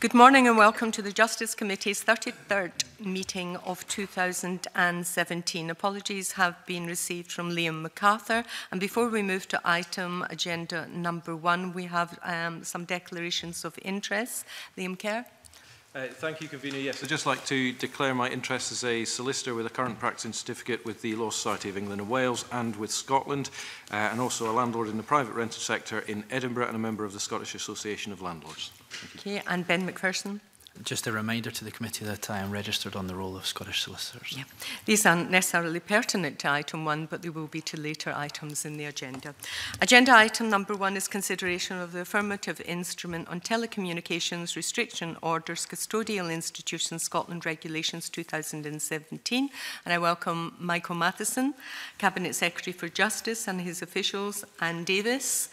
Good morning and welcome to the Justice Committee's 33rd meeting of 2017. Apologies have been received from Liam MacArthur. And before we move to item agenda number one, we have um, some declarations of interest. Liam Kerr. Uh, thank you, Convener. Yes, I'd just like to declare my interest as a solicitor with a current practicing certificate with the Law Society of England and Wales and with Scotland, uh, and also a landlord in the private rented sector in Edinburgh and a member of the Scottish Association of Landlords. Okay, and Ben McPherson. Just a reminder to the committee that I am registered on the roll of Scottish solicitors. Yeah. These aren't necessarily pertinent to item one, but they will be to later items in the agenda. Agenda item number one is consideration of the affirmative instrument on telecommunications restriction orders custodial institutions Scotland regulations 2017. And I welcome Michael Matheson, Cabinet Secretary for Justice and his officials, Anne Davis,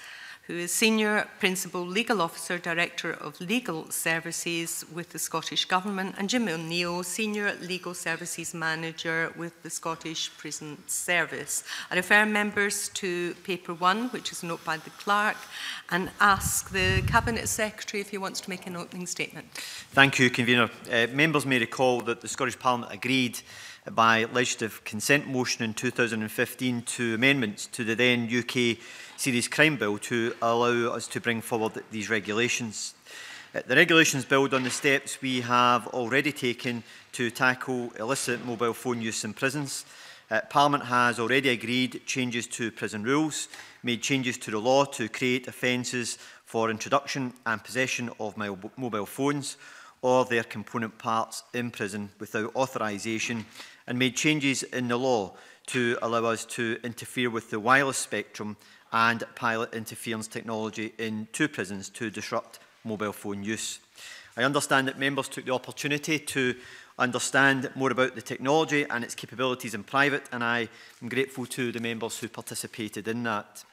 who is Senior Principal Legal Officer, Director of Legal Services with the Scottish Government, and Jim O'Neill, Senior Legal Services Manager with the Scottish Prison Service. I refer members to paper one, which is a note by the clerk, and ask the Cabinet Secretary if he wants to make an opening statement. Thank you, Convener. Uh, members may recall that the Scottish Parliament agreed by legislative consent motion in 2015 to amendments to the then UK Serious Crime Bill to allow us to bring forward these regulations. Uh, the regulations build on the steps we have already taken to tackle illicit mobile phone use in prisons. Uh, Parliament has already agreed changes to prison rules, made changes to the law to create offences for introduction and possession of mobile phones or their component parts in prison without authorisation and made changes in the law to allow us to interfere with the wireless spectrum and pilot interference technology in two prisons to disrupt mobile phone use. I understand that members took the opportunity to understand more about the technology and its capabilities in private, and I am grateful to the members who participated in that.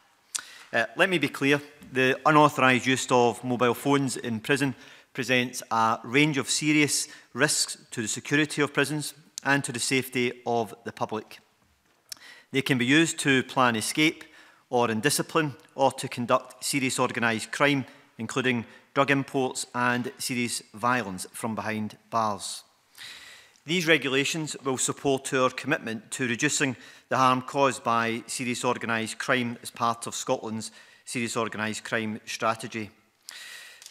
Uh, let me be clear, the unauthorised use of mobile phones in prison presents a range of serious risks to the security of prisons, and to the safety of the public. They can be used to plan escape or in discipline or to conduct serious organised crime, including drug imports and serious violence from behind bars. These regulations will support our commitment to reducing the harm caused by serious organised crime as part of Scotland's serious organised crime strategy.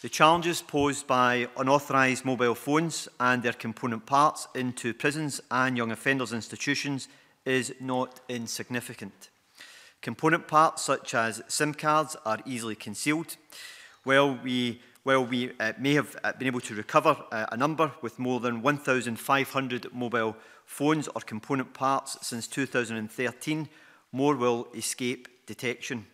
the challenges posed by unauthorised mobile phones and their component parts into prisons and young offenders institutions is not insignificant. Component parts such as SIM cards are easily concealed. While we, while we uh, may have uh, been able to recover uh, a number with more than 1,500 mobile phones or component parts since 2013, more will escape detection.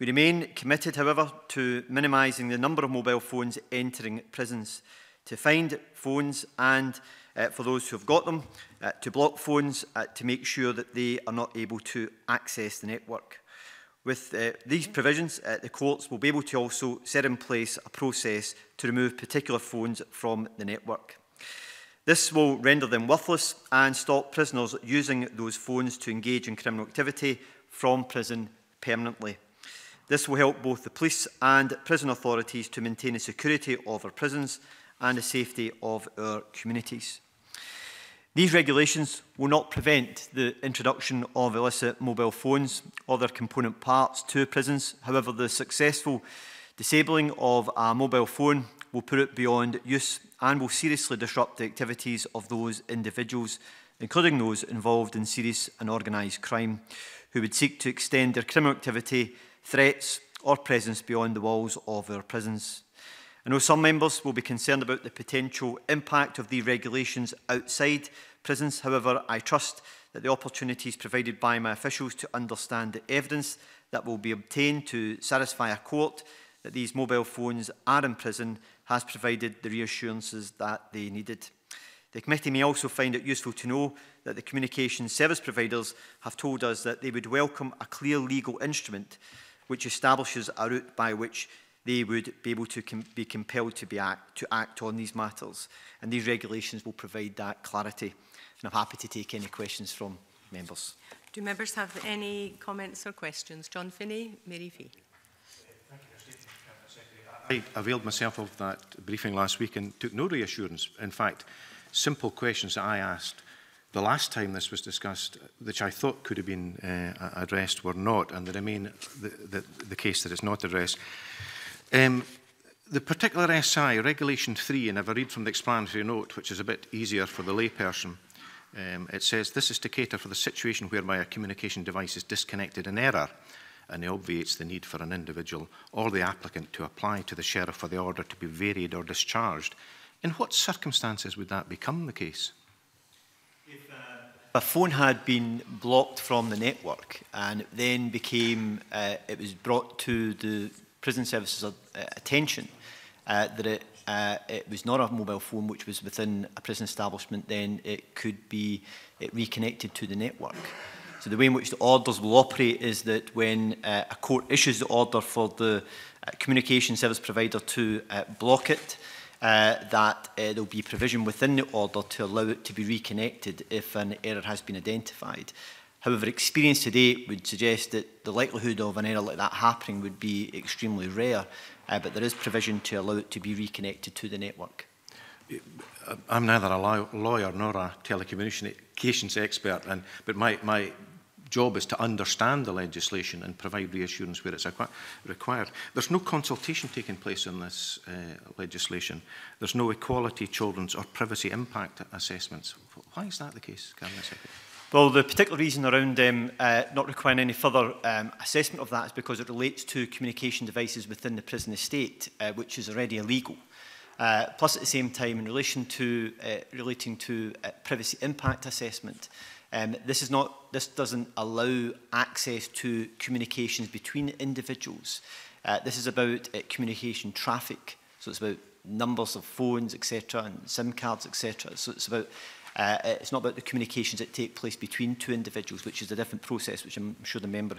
We remain committed, however, to minimising the number of mobile phones entering prisons, to find phones and, uh, for those who have got them, uh, to block phones uh, to make sure that they are not able to access the network. With uh, these provisions, uh, the courts will be able to also set in place a process to remove particular phones from the network. This will render them worthless and stop prisoners using those phones to engage in criminal activity from prison permanently. This will help both the police and prison authorities to maintain the security of our prisons and the safety of our communities. These regulations will not prevent the introduction of illicit mobile phones or their component parts to prisons. However, the successful disabling of a mobile phone will put it beyond use and will seriously disrupt the activities of those individuals, including those involved in serious and organised crime, who would seek to extend their criminal activity threats or presence beyond the walls of our prisons. I know some members will be concerned about the potential impact of these regulations outside prisons. However, I trust that the opportunities provided by my officials to understand the evidence that will be obtained to satisfy a court that these mobile phones are in prison has provided the reassurances that they needed. The committee may also find it useful to know that the communication service providers have told us that they would welcome a clear legal instrument which establishes a route by which they would be able to com be compelled to, be act to act on these matters. And these regulations will provide that clarity. And I'm happy to take any questions from members. Do members have any comments or questions? John Finney, Mary Fee. I availed myself of that briefing last week and took no reassurance. In fact, simple questions that I asked the last time this was discussed, which I thought could have been uh, addressed, were not, and they remain the, the, the case that it's not addressed. Um, the particular SI, Regulation 3, and if I read from the explanatory note, which is a bit easier for the layperson, um, it says this is to cater for the situation whereby a communication device is disconnected in error and it obviates the need for an individual or the applicant to apply to the sheriff for the order to be varied or discharged. In what circumstances would that become the case? my phone had been blocked from the network and it then became, uh, it was brought to the prison services uh, attention uh, that it, uh, it was not a mobile phone which was within a prison establishment, then it could be it reconnected to the network. So the way in which the orders will operate is that when uh, a court issues the order for the uh, communication service provider to uh, block it, uh, that uh, there will be provision within the order to allow it to be reconnected if an error has been identified. However, experience today would suggest that the likelihood of an error like that happening would be extremely rare, uh, but there is provision to allow it to be reconnected to the network. I'm neither a lawyer nor a telecommunications expert, and, but my, my job is to understand the legislation and provide reassurance where it's required. There's no consultation taking place on this uh, legislation. There's no equality, children's or privacy impact assessments. Why is that the case, Cabinet Secretary? Well, the particular reason around um, uh, not requiring any further um, assessment of that is because it relates to communication devices within the prison estate, uh, which is already illegal. Uh, plus, at the same time, in relation to uh, relating to uh, privacy impact assessment, uh, Um, this, is not, this doesn't allow access to communications between individuals. Uh, this is about uh, communication traffic, so it's about numbers of phones, etc., and SIM cards, etc. So it's about uh, it's not about the communications that take place between two individuals, which is a different process, which I'm sure the member uh,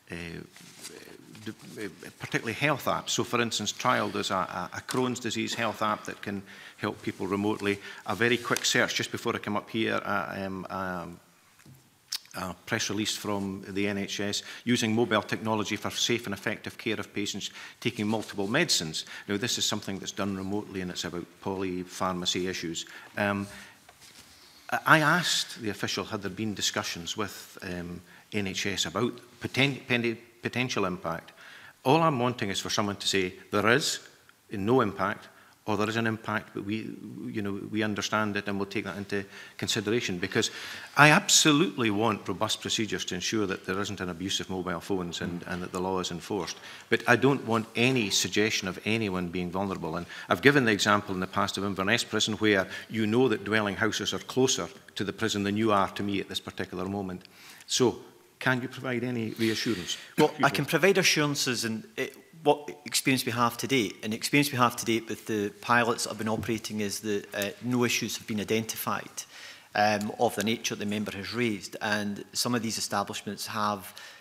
uh, uh particularly health apps. So, for instance, Child is a, a Crohn's disease health app that can help people remotely. A very quick search just before I come up here, uh, um, um, a press release from the NHS using mobile technology for safe and effective care of patients taking multiple medicines. Now, this is something that's done remotely and it's about polypharmacy issues. Um, I asked the official had there been discussions with um, NHS about poten potential impact. All I'm wanting is for someone to say there is no impact or there is an impact, but we, you know, we understand it and we'll take that into consideration because I absolutely want robust procedures to ensure that there isn't an abuse of mobile phones and, and that the law is enforced. But I don't want any suggestion of anyone being vulnerable. And I've given the example in the past of Inverness Prison where you know that dwelling houses are closer to the prison than you are to me at this particular moment. So can you provide any reassurance? Well, I can provide assurances and it, what experience we have today, and the experience we have today with the pilots that have been operating is that uh, no issues have been identified um, of the nature the member has raised. And some of these establishments have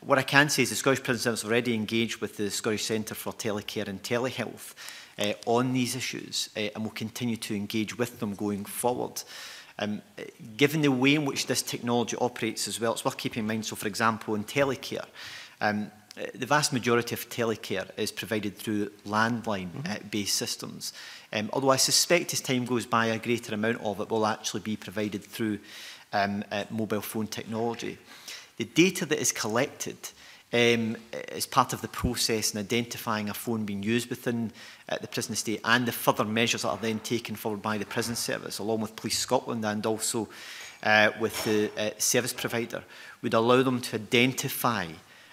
what I can say is the Scottish Prison Service already engaged with the Scottish Centre for Telecare and Telehealth uh, on these issues uh, and will continue to engage with them going forward. Um, given the way in which this technology operates as well, it's worth keeping in mind, so for example in telecare, um, the vast majority of telecare is provided through landline-based mm -hmm. uh, systems. Um, although I suspect as time goes by, a greater amount of it will actually be provided through um, uh, mobile phone technology. The data that is collected um, as part of the process in identifying a phone being used within uh, the prison estate and the further measures that are then taken forward by the prison service, along with Police Scotland and also uh, with the uh, service provider, would allow them to identify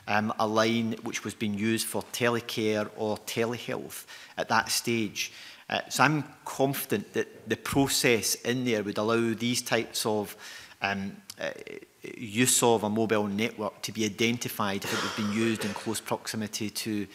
um, a line which was being used for telecare or telehealth at that stage. Uh, so I'm confident that the process in there would allow these types of um, uh, use of a mobile network to be identified if it had been used in close proximity to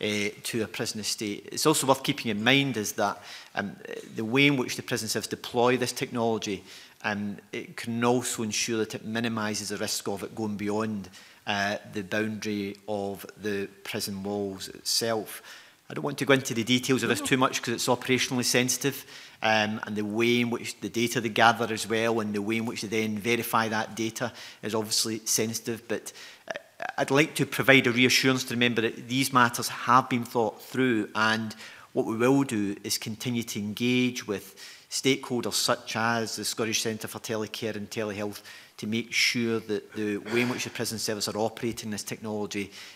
uh, to a prison estate. It's also worth keeping in mind is that um, the way in which the prison service deploy this technology um, it can also ensure that it minimises the risk of it going beyond uh, the boundary of the prison walls itself. I don't want to go into the details of this too much because it's operationally sensitive um, and the way in which the data they gather as well and the way in which they then verify that data is obviously sensitive. But uh, I'd like to provide a reassurance to remember that these matters have been thought through and what we will do is continue to engage with stakeholders such as the Scottish Centre for Telecare and Telehealth to make sure that the way in which the prison service are operating this technology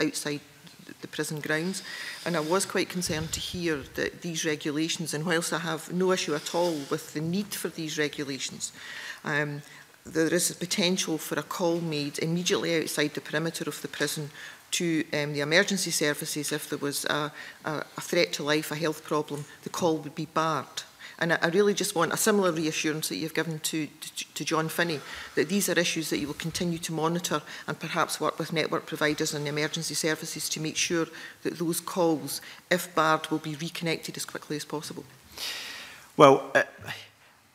outside the prison grounds. And I was quite concerned to hear that these regulations, and whilst I have no issue at all with the need for these regulations, um, there is a potential for a call made immediately outside the perimeter of the prison to um, the emergency services if there was a, a, a threat to life, a health problem, the call would be barred. And I, really just want a similar reassurance that you've given to, to, to John Finney, that these are issues that you will continue to monitor and perhaps work with network providers and emergency services to make sure that those calls, if barred, will be reconnected as quickly as possible. Well, uh,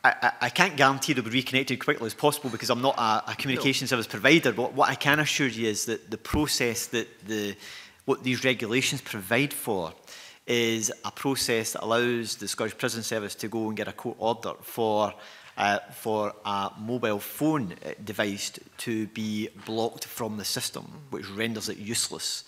I, I can't guarantee they'll be reconnected as quickly as possible because I'm not a, a communication no. service provider. But what I can assure you is that the process that the, what these regulations provide for is a process that allows the Scottish Prison Service to go and get a court order for uh, for a mobile phone uh, device to be blocked from the system, which renders it useless.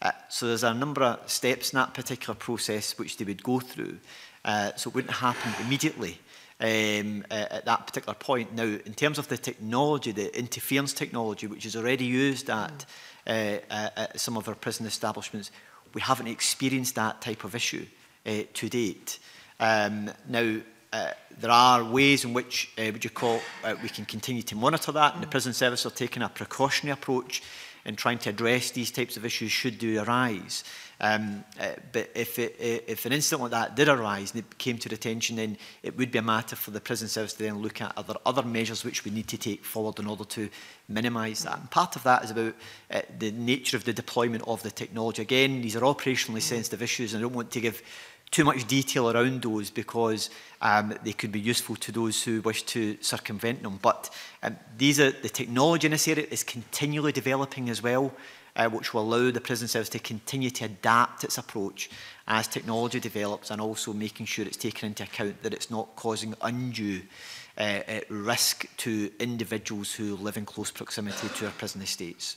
Uh, so there's a number of steps in that particular process which they would go through. Uh, so it wouldn't happen immediately um, uh, at that particular point. Now, in terms of the technology, the interference technology, which is already used at, uh, uh, at some of our prison establishments, we haven't experienced that type of issue uh, to date. Um, now, uh, there are ways in which uh, would you call uh, we can continue to monitor that, and the mm. prison service are taking a precautionary approach in trying to address these types of issues should do arise. Um, eh, but if, it, eh, if an incident like that did arise and it came to attention, then it would be a matter for the prison service to then look at other, other measures which we need to take forward in order to minimise that. And part of that is about uh, the nature of the deployment of the technology. Again, these are operationally sensitive issues and I don't want to give too much detail around those because um, they could be useful to those who wish to circumvent them. But um, these are the technology in this area is continually developing as well uh, which will allow the prison service to continue to adapt its approach as technology develops and also making sure it's taken into account that it's not causing undue uh, uh, risk to individuals who live in close proximity to our prison estates.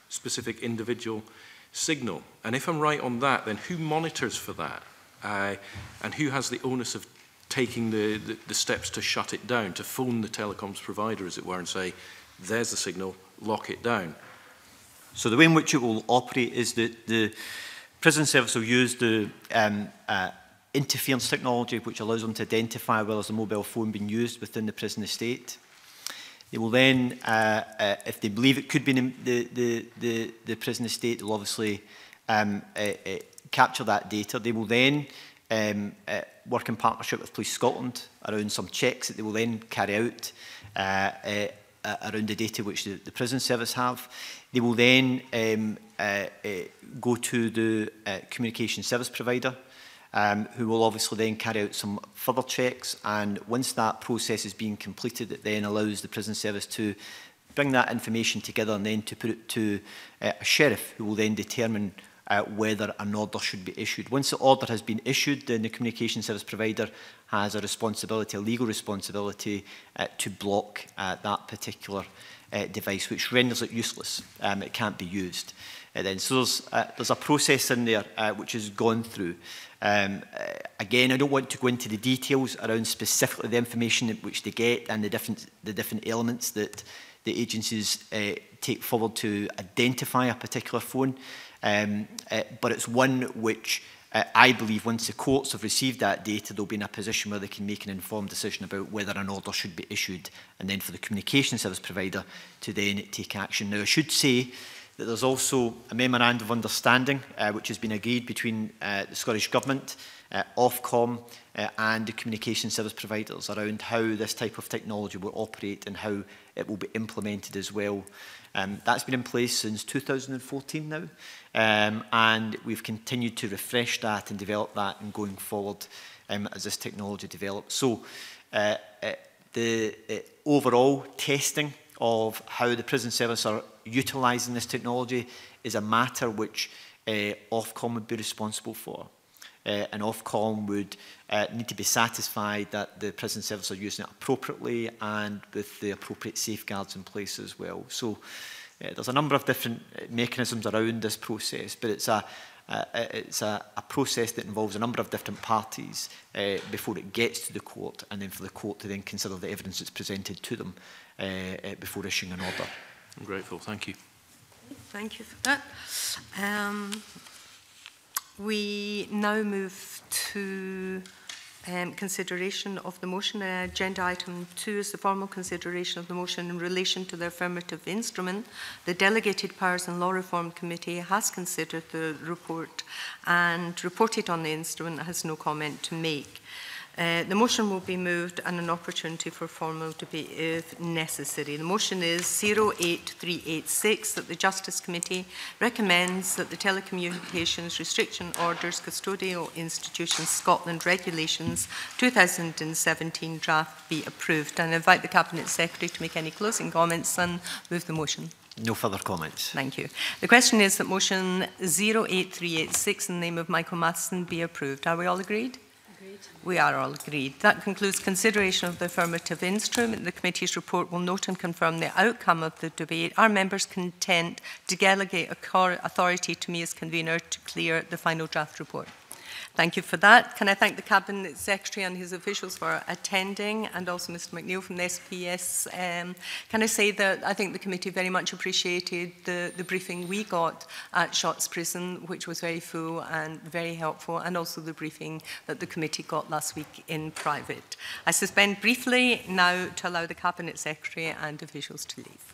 specific individual signal. And if I'm right on that, then who monitors for that? Uh, and who has the onus of taking the, the, the steps to shut it down, to phone the telecoms provider, as it were, and say, there's the signal, lock it down. So the way in which it will operate is that the prison service will use the um, uh, interference technology which allows them to identify whether there's a mobile phone being used within the prison estate. They will then, uh, uh, if they believe it could be in the, the, the, the prison estate, they'll obviously um, uh, uh, capture that data. They will then um, uh, work in partnership with Police Scotland around some checks that they will then carry out uh, uh, uh, around the data which the, the prison service have. They will then um, uh, uh, go to the uh, communication service provider um, who will obviously then carry out some further checks and once that process is being completed it then allows the prison service to bring that information together and then to put it to uh, a sheriff who will then determine uh, whether an order should be issued. Once the order has been issued, then the communication service provider has a responsibility, a legal responsibility, uh, to block uh, that particular uh, device, which renders it useless. Um, it can't be used. Uh, then. So there's, uh, there's a process in there uh, which is gone through. Um, uh, again, I don't want to go into the details around specifically the information which they get and the different, the different elements that the agencies uh, take forward to identify a particular phone. Um, uh, but it's one which uh, I believe once the courts have received that data, they'll be in a position where they can make an informed decision about whether an order should be issued and then for the communication service provider to then take action. Now, I should say that there's also a memorandum of understanding uh, which has been agreed between uh, the Scottish Government, uh, Ofcom uh, and the communication service providers around how this type of technology will operate and how it will be implemented as well. Um, that's been in place since 2014 now, um, and we've continued to refresh that and develop that and going forward um, as this technology develops. So uh, uh, the uh, overall testing of how the prison service are utilising this technology is a matter which uh, Ofcom would be responsible for uh, and Ofcom would uh, need to be satisfied that the prison service are using it appropriately and with the appropriate safeguards in place as well. So uh, there's a number of different uh, mechanisms around this process, but it's a, Uh, it's a, a process that involves a number of different parties uh, before it gets to the court and then for the court to then consider the evidence that's presented to them uh, uh, before issuing an order. I'm grateful. Thank you. Thank you for that. Um, We now move to um, consideration of the motion. Uh, agenda item two is the formal consideration of the motion in relation to the affirmative instrument. The Delegated Powers and Law Reform Committee has considered the report and reported on the instrument has no comment to make. Uh, the motion will be moved and an opportunity for formal debate if necessary. The motion is 08386 that the Justice Committee recommends that the Telecommunications Restriction Orders Custodial Institutions Scotland Regulations 2017 draft be approved. And I invite the Cabinet Secretary to make any closing comments and move the motion. No further comments. Thank you. The question is that motion 08386 in the name of Michael Matheson be approved. Are we all agreed? We are all agreed. That concludes consideration of the affirmative instrument. The committee's report will note and confirm the outcome of the debate. Are members content to delegate authority to me as convener to clear the final draft report? Thank you for that. Can I thank the Cabinet Secretary and his officials for attending and also Mr McNeill from the SPS. Um, can I say that I think the committee very much appreciated the, the briefing we got at Shots Prison, which was very full and very helpful, and also the briefing that the committee got last week in private. I suspend briefly now to allow the Cabinet Secretary and officials to leave.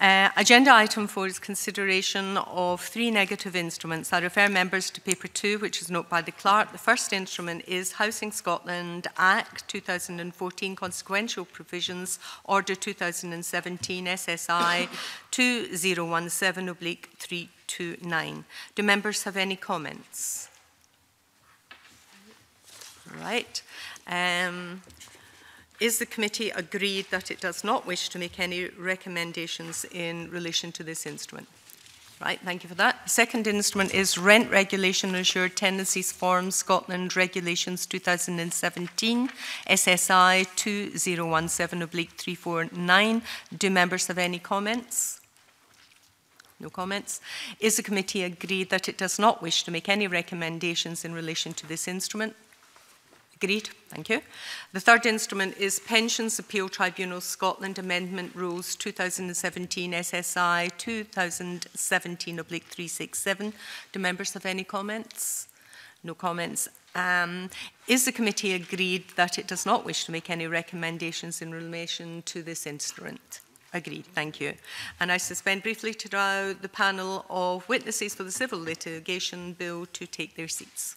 Uh, agenda item four is consideration of three negative instruments. I refer members to paper two, which is note by the clerk. The first instrument is Housing Scotland Act 2014 Consequential Provisions Order 2017 SSI 2017 oblique 329. Do members have any comments? All right. Um, is the committee agreed that it does not wish to make any recommendations in relation to this instrument? Right, thank you for that. The second instrument is Rent Regulation Assured Tenancies Form Scotland Regulations 2017, SSI 2017 oblique 349. Do members have any comments? No comments. Is the committee agreed that it does not wish to make any recommendations in relation to this instrument? Agreed, thank you. The third instrument is Pensions Appeal Tribunal Scotland Amendment Rules 2017 SSI 2017 oblique 367. Do members have any comments? No comments. Um, is the committee agreed that it does not wish to make any recommendations in relation to this instrument? Agreed, thank you. And I suspend briefly to allow the panel of witnesses for the Civil Litigation Bill to take their seats.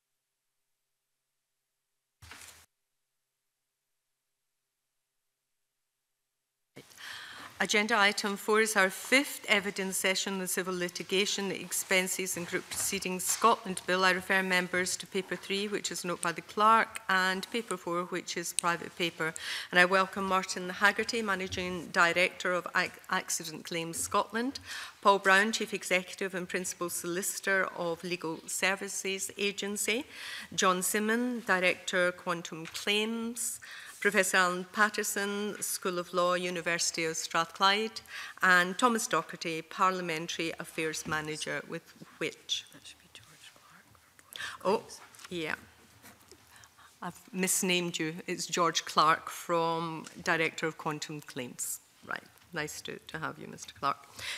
Agenda item four is our fifth evidence session on civil litigation, expenses and group proceedings Scotland Bill. I refer members to paper three, which is a note by the clerk, and paper four, which is private paper. And I welcome Martin Haggerty, Managing Director of Ac Accident Claims Scotland, Paul Brown, Chief Executive and Principal Solicitor of Legal Services Agency, John Simon, Director Quantum Claims, Professor Alan Patterson, School of Law, University of Strathclyde, and Thomas Doherty, Parliamentary Affairs Manager with Which. That should be George Clark. Oh, yeah. I've misnamed you. It's George Clark from Director of Quantum Claims. Right. Nice to, to have you, Mr Clark.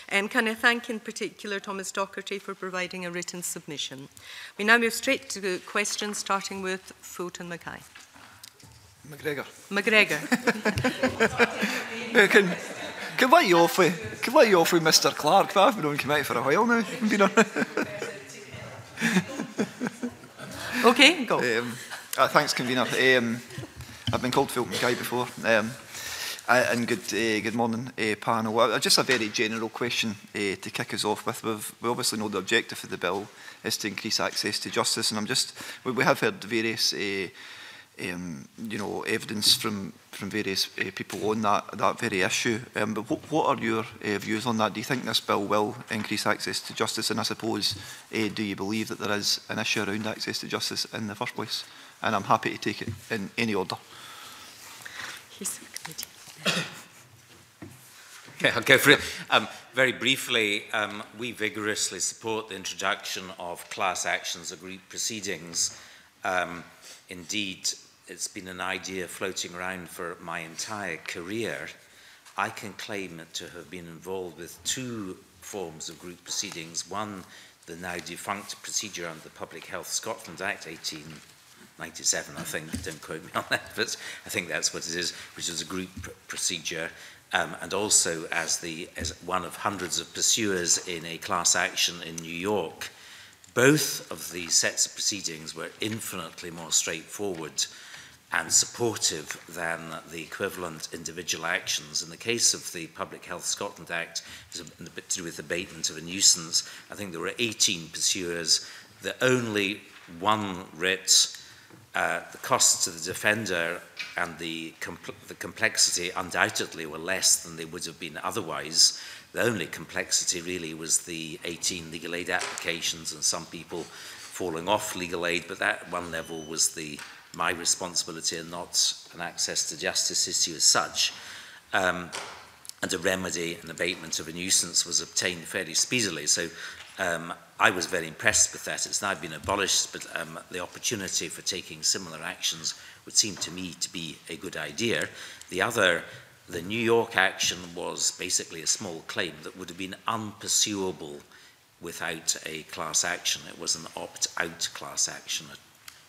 And um, can I thank in particular Thomas Doherty for providing a written submission. We now move straight to questions, starting with Fulton Mackay. McGregor. McGregor. can, can we off with, can we off Mr Clark? I've been on committee for a while now. Been on. okay, go. Um, uh, thanks, convener. Um, I've been called Fulton Guy before. Um, uh, and good uh, good morning, uh, panel. Uh, just a very general question uh, to kick us off with. We've, we obviously know the objective of the bill is to increase access to justice, and I'm just we, we have heard various uh, um, you know, evidence from from various uh, people on that that very issue. Um, but what, what are your uh, views on that? Do you think this bill will increase access to justice? And I suppose, uh, do you believe that there is an issue around access to justice in the first place? And I'm happy to take it in any order. He's good. okay, I'll go for it. Um, very briefly, um, we vigorously support the introduction of class actions or group proceedings. Um, indeed, it's been an idea floating around for my entire career. I can claim to have been involved with two forms of group proceedings. One, the now defunct procedure under the Public Health Scotland Act 1897, I think. Don't quote me on that, but I think that's what it is, which is a group pr procedure. Um, and also as, the, as one of hundreds of pursuers in a class action in New York. Both of these sets of proceedings were infinitely more straightforward and supportive than the equivalent individual actions. In the case of the Public Health Scotland Act, it was a bit to do with abatement of a nuisance. I think there were 18 pursuers. The only one writ, uh, the costs to the defender and the, compl the complexity undoubtedly were less than they would have been otherwise. The only complexity really was the 18 legal aid applications and some people falling off legal aid, but that one level was the my responsibility and not an access to justice issue as such. Um, and a remedy and abatement of a nuisance was obtained fairly speedily. So um, I was very impressed with that. It's now been abolished, but um, the opportunity for taking similar actions would seem to me to be a good idea. The other, the New York action was basically a small claim that would have been unpursuable without a class action. It was an opt-out class action. a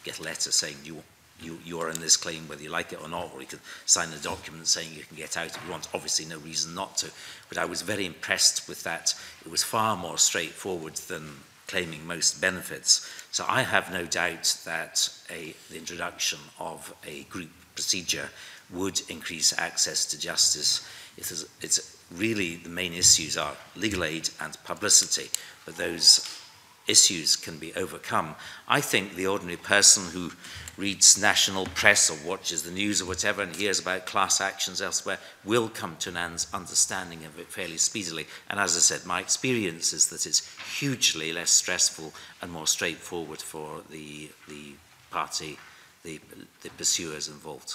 get a letter saying you you you are in this claim whether you like it or not, or you can sign a document saying you can get out if you want. Obviously, no reason not to. But I was very impressed with that. It was far more straightforward than claiming most benefits. So I have no doubt that a, the introduction of a group procedure would increase access to justice. It is, it's really the main issues are legal aid and publicity, but those issues can be overcome. I think the ordinary person who reads national press or watches the news or whatever and hears about class actions elsewhere will come to an understanding of it fairly speedily. And as I said, my experience is that it's hugely less stressful and more straightforward for the, the party, the, the pursuers involved.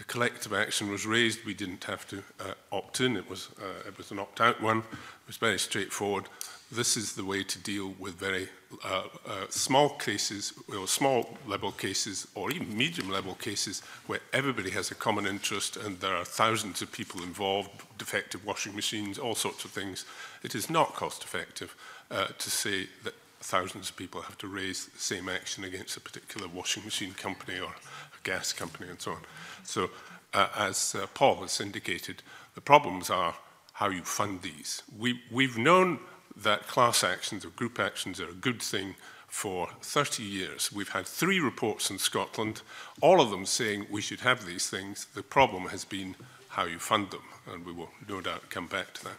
a collective action was raised. We didn't have to uh, opt in. It was, uh, it was an opt-out one. It was very straightforward this is the way to deal with very uh, uh, small cases, or small level cases, or even medium level cases where everybody has a common interest and there are thousands of people involved, defective washing machines, all sorts of things. It is not cost effective uh, to say that thousands of people have to raise the same action against a particular washing machine company or a gas company and so on. So uh, as uh, Paul has indicated, the problems are how you fund these. We, we've known that class actions or group actions are a good thing for 30 years. We've had three reports in Scotland, all of them saying we should have these things. The problem has been how you fund them, and we will no doubt come back to that.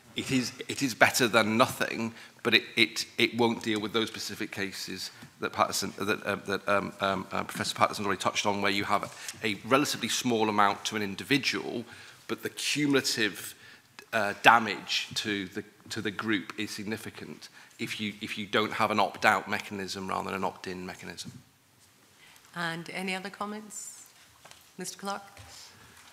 it is, it is better than nothing, but it, it, it won't deal with those specific cases that, Patterson, that, uh, that um, um, uh, Professor Patterson already touched on, where you have a relatively small amount to an individual, but the cumulative uh, damage to the, to the group is significant if you, if you don't have an opt-out mechanism rather than an opt-in mechanism. And any other comments? Mr Clark?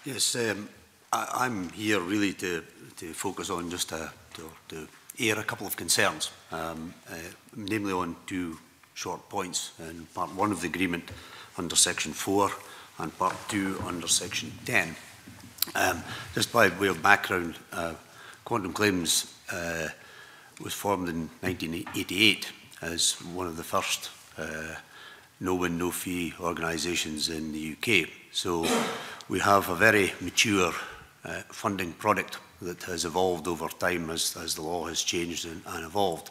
Yes, um, I, I'm here really to, to focus on just a, uh, to, to air a couple of concerns, um, uh, namely on two short points in part one of the agreement under section 4 and part two under section 10. Um, just by way of background, uh, Quantum Claims uh, was formed in 1988 as one of the first uh, no-win, no-fee organisations in the UK. So we have a very mature uh, funding product that has evolved over time as, as the law has changed and, and evolved.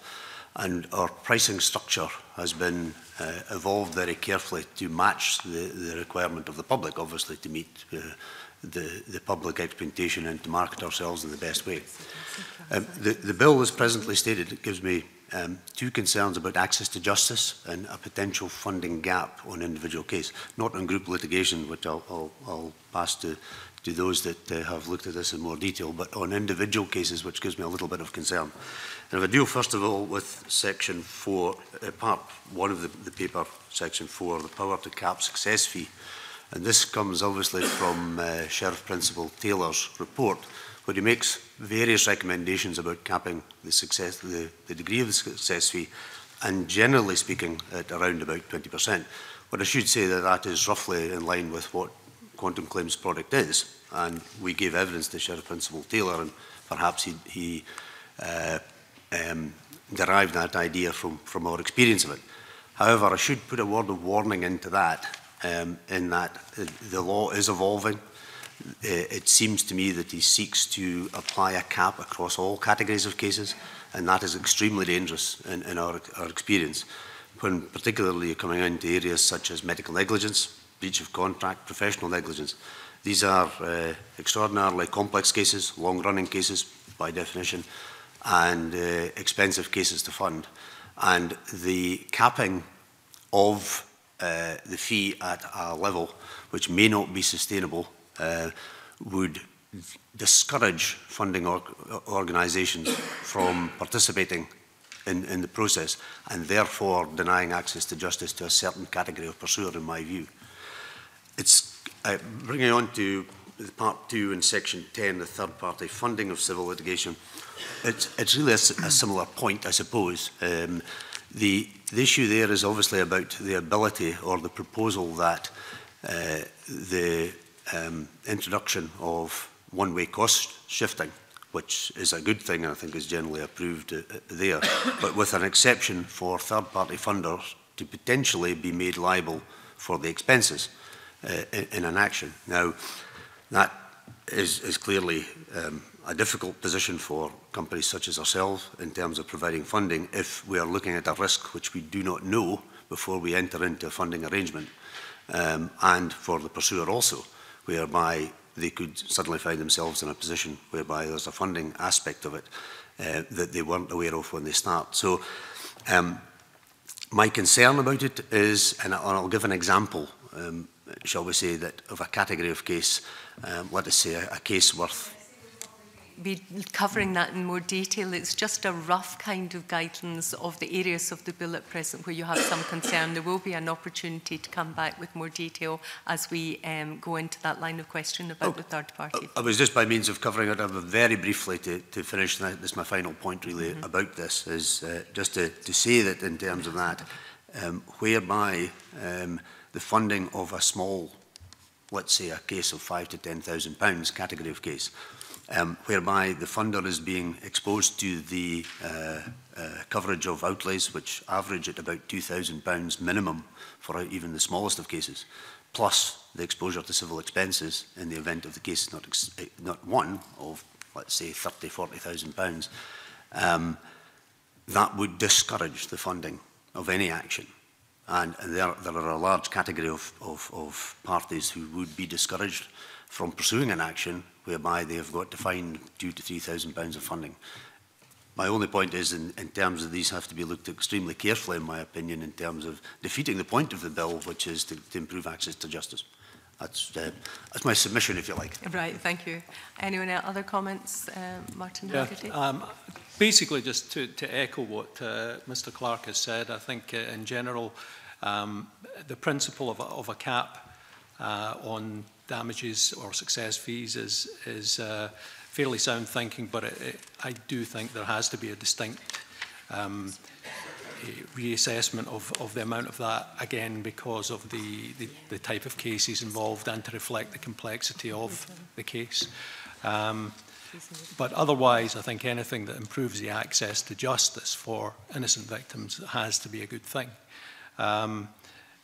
And our pricing structure has been uh, evolved very carefully to match the, the requirement of the public, obviously, to meet uh, the, the public expectation and to market ourselves in the best way. Um, the, the bill is presently stated, it gives me um, two concerns about access to justice and a potential funding gap on individual case, not on group litigation, which I'll, I'll, I'll pass to, to those that uh, have looked at this in more detail, but on individual cases, which gives me a little bit of concern. And if I deal first of all with section four, uh, part one of the, the paper, section four, the power to cap success fee, and this comes obviously from uh, Sheriff Principal Taylor's report, but he makes various recommendations about capping the, success, the, the degree of the success fee, and generally speaking, at around about 20%. But I should say that that is roughly in line with what quantum claims product is. And we gave evidence to Sheriff Principal Taylor, and perhaps he, he uh, um, derived that idea from, from our experience of it. However, I should put a word of warning into that, um, in that uh, the law is evolving. Uh, it seems to me that he seeks to apply a cap across all categories of cases, and that is extremely dangerous in, in our, our experience, when particularly coming into areas such as medical negligence, breach of contract, professional negligence. These are uh, extraordinarily complex cases, long-running cases by definition, and uh, expensive cases to fund. And the capping of uh, the fee at a level which may not be sustainable Uh, would discourage funding or organisations from participating in, in the process and therefore denying access to justice to a certain category of pursuer, in my view. It's uh, bringing on to part two in section 10, the third party funding of civil litigation. It's, it's really a, a similar point, I suppose. Um, the, the issue there is obviously about the ability or the proposal that uh, the um, introduction of one-way cost shifting, which is a good thing and I think is generally approved uh, uh, there, but with an exception for third-party funders to potentially be made liable for the expenses uh, in, in an action. Now, that is, is clearly um, a difficult position for companies such as ourselves in terms of providing funding if we are looking at a risk which we do not know before we enter into a funding arrangement um, and for the pursuer also whereby they could suddenly find themselves in a position whereby there's a funding aspect of it uh, that they weren't aware of when they start. So um, my concern about it is, and I'll give an example, um, shall we say, that of a category of case, um, let us say a, a case worth be covering that in more detail. It's just a rough kind of guidance of the areas of the bill at present where you have some concern. There will be an opportunity to come back with more detail as we um, go into that line of question about oh, the third party. I was just by means of covering it very briefly to, to finish. This is my final point really mm -hmm. about this is uh, just to, to say that in terms of that, um, whereby um, the funding of a small let's say a case of five to ten thousand pounds category of case um, whereby the funder is being exposed to the uh, uh, coverage of outlays which average at about £2,000 minimum for even the smallest of cases, plus the exposure to civil expenses in the event of the case not, eh, not one of, let's say, £30,000, £40,000. pounds, um, that would discourage the funding of any action. And, and there, there are a large category of, of, of parties who would be discouraged from pursuing an action whereby they have got to find two to three thousand pounds of funding. My only point is, in, in terms of these, have to be looked at extremely carefully, in my opinion, in terms of defeating the point of the bill, which is to, to improve access to justice. That's, uh, that's my submission, if you like. Right, thank you. Anyone else, other comments, uh, Martin yeah, eh? Um, basically, just to, to echo what uh, Mr Clark has said, I think uh, in general, um, the principle of of a cap uh, on damages or success fees is, is uh, fairly sound thinking, but it, it, I do think there has to be a distinct um, a reassessment of, of the amount of that, again, because of the, the, the type of cases involved and to reflect the complexity of the case. Um, but otherwise, I think anything that improves the access to justice for innocent victims has to be a good thing. Um,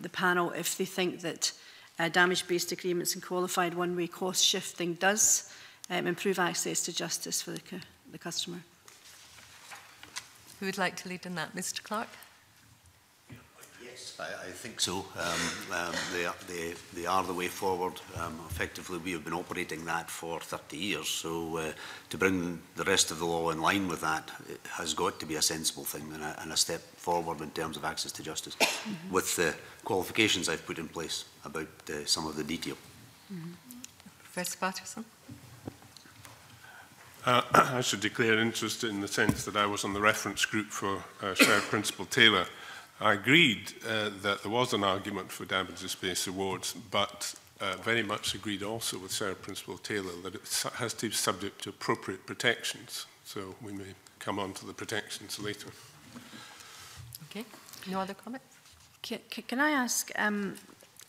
the panel if they think that uh, damage-based agreements and qualified one-way cost shifting does um, improve access to justice for the, cu the customer who would like to lead in that? Mr Clark? Yes, I, I think so. Um, um, they, are, they, they are the way forward. Um, effectively, we have been operating that for 30 years, so uh, to bring the rest of the law in line with that it has got to be a sensible thing and a, and a step forward in terms of access to justice, mm -hmm. with the qualifications I've put in place about uh, some of the detail. Mm -hmm. Professor Patterson? Uh, I should declare interest in the sense that I was on the reference group for uh, Shared Principal Taylor. I agreed uh, that there was an argument for damages-based awards, but uh, very much agreed also with Sarah Principal Taylor that it has to be subject to appropriate protections. So we may come on to the protections later. Okay. No other comments? Can, can I ask, um,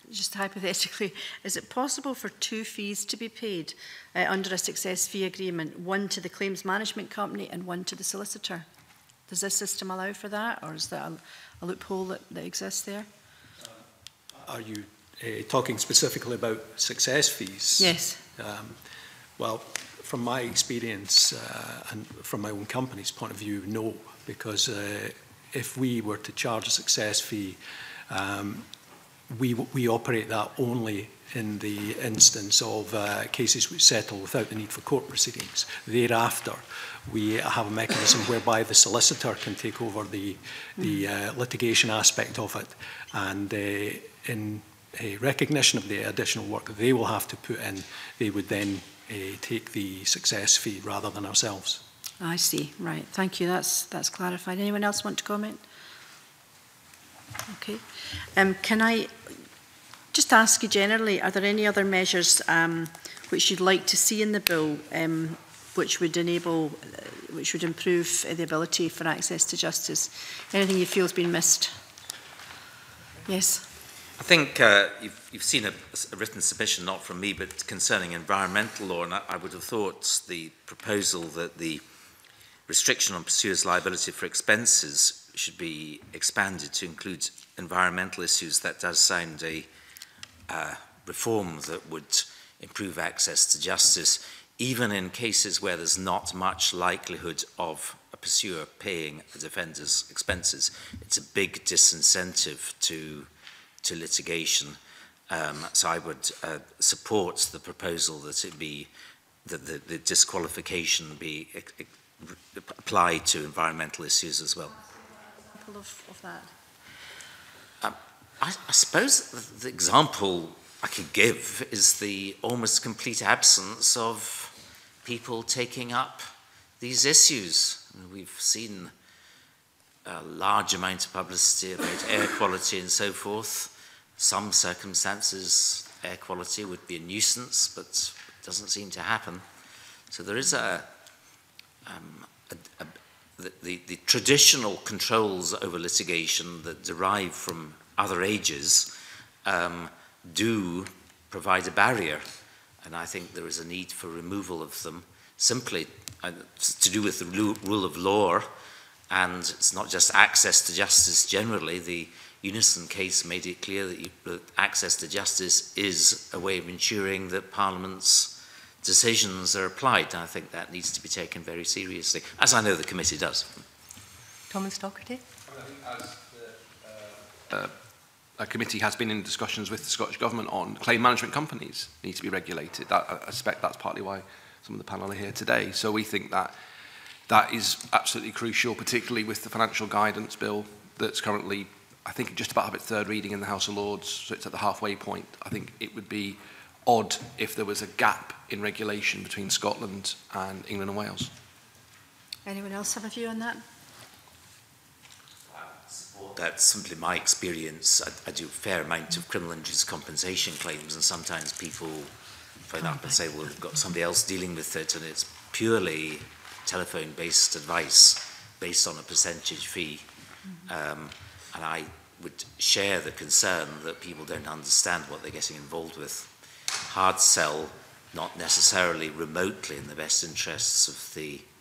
just hypothetically, is it possible for two fees to be paid uh, under a success fee agreement, one to the claims management company and one to the solicitor? Does this system allow for that, or is that a, a loophole that, that exists there? Are you uh, talking specifically about success fees? Yes. Um, well, from my experience uh, and from my own company's point of view, no, because uh, if we were to charge a success fee, um, we, we operate that only in the instance of uh, cases which settle without the need for court proceedings. Thereafter, we have a mechanism whereby the solicitor can take over the, the mm. uh, litigation aspect of it. And uh, in a uh, recognition of the additional work they will have to put in, they would then uh, take the success fee rather than ourselves. I see. Right. Thank you. That's, that's clarified. Anyone else want to comment? Okay. Um, can I just ask you generally, are there any other measures um, which you'd like to see in the bill um, which would enable, uh, which would improve uh, the ability for access to justice? Anything you feel has been missed? Yes. I think uh, you've, you've seen a, a written submission, not from me, but concerning environmental law, and I, I would have thought the proposal that the restriction on pursuers' liability for expenses should be expanded to include environmental issues, that does sound a uh, reform that would improve access to justice, even in cases where there's not much likelihood of a pursuer paying a defender's expenses. It's a big disincentive to, to litigation. Um, so I would uh, support the proposal that it be that the, the disqualification be e, e, applied to environmental issues as well. example of, of that? Um, I, I suppose the example I could give is the almost complete absence of people taking up these issues. I mean, we've seen a large amount of publicity about air quality and so forth. Some circumstances, air quality would be a nuisance, but it doesn't seem to happen. So there is a, um, a, a, the, the, the traditional controls over litigation that derive from other ages um, do provide a barrier. And I think there is a need for removal of them simply uh, to do with the rule of law. And it's not just access to justice generally. The Unison case made it clear that, you, that access to justice is a way of ensuring that parliaments decisions are applied. And I think that needs to be taken very seriously, as I know the committee does. Eh? Thomas Docherty. Uh, a committee has been in discussions with the Scottish Government on claim management companies need to be regulated. That, I suspect that's partly why some of the panel are here today. So we think that that is absolutely crucial, particularly with the financial guidance bill that's currently, I think, just about have its third reading in the House of Lords, so it's at the halfway point. I think it would be odd if there was a gap in regulation between Scotland and England and Wales. Anyone else have a view on that? That's simply my experience. I, I do a fair amount of criminal injuries compensation claims, and sometimes people phone up and say, well, we've got somebody else dealing with it, and it's purely telephone-based advice based on a percentage fee. Um, and I would share the concern that people don't understand what they're getting involved with hard sell, not necessarily remotely in the best interests of the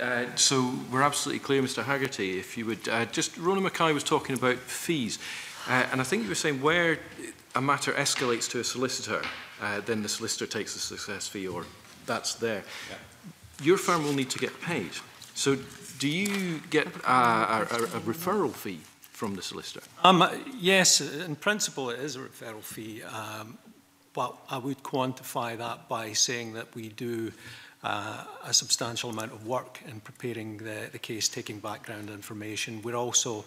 Uh, so we're absolutely clear, Mr Haggerty, if you would. Uh, just Rona Mackay was talking about fees, uh, and I think you were saying where a matter escalates to a solicitor, uh, then the solicitor takes the success fee, or that's there. Yeah. Your firm will need to get paid. So do you get a, a, a referral fee from the solicitor? Um, yes, in principle it is a referral fee, um, but I would quantify that by saying that we do uh, a substantial amount of work in preparing the, the case, taking background information. We're also,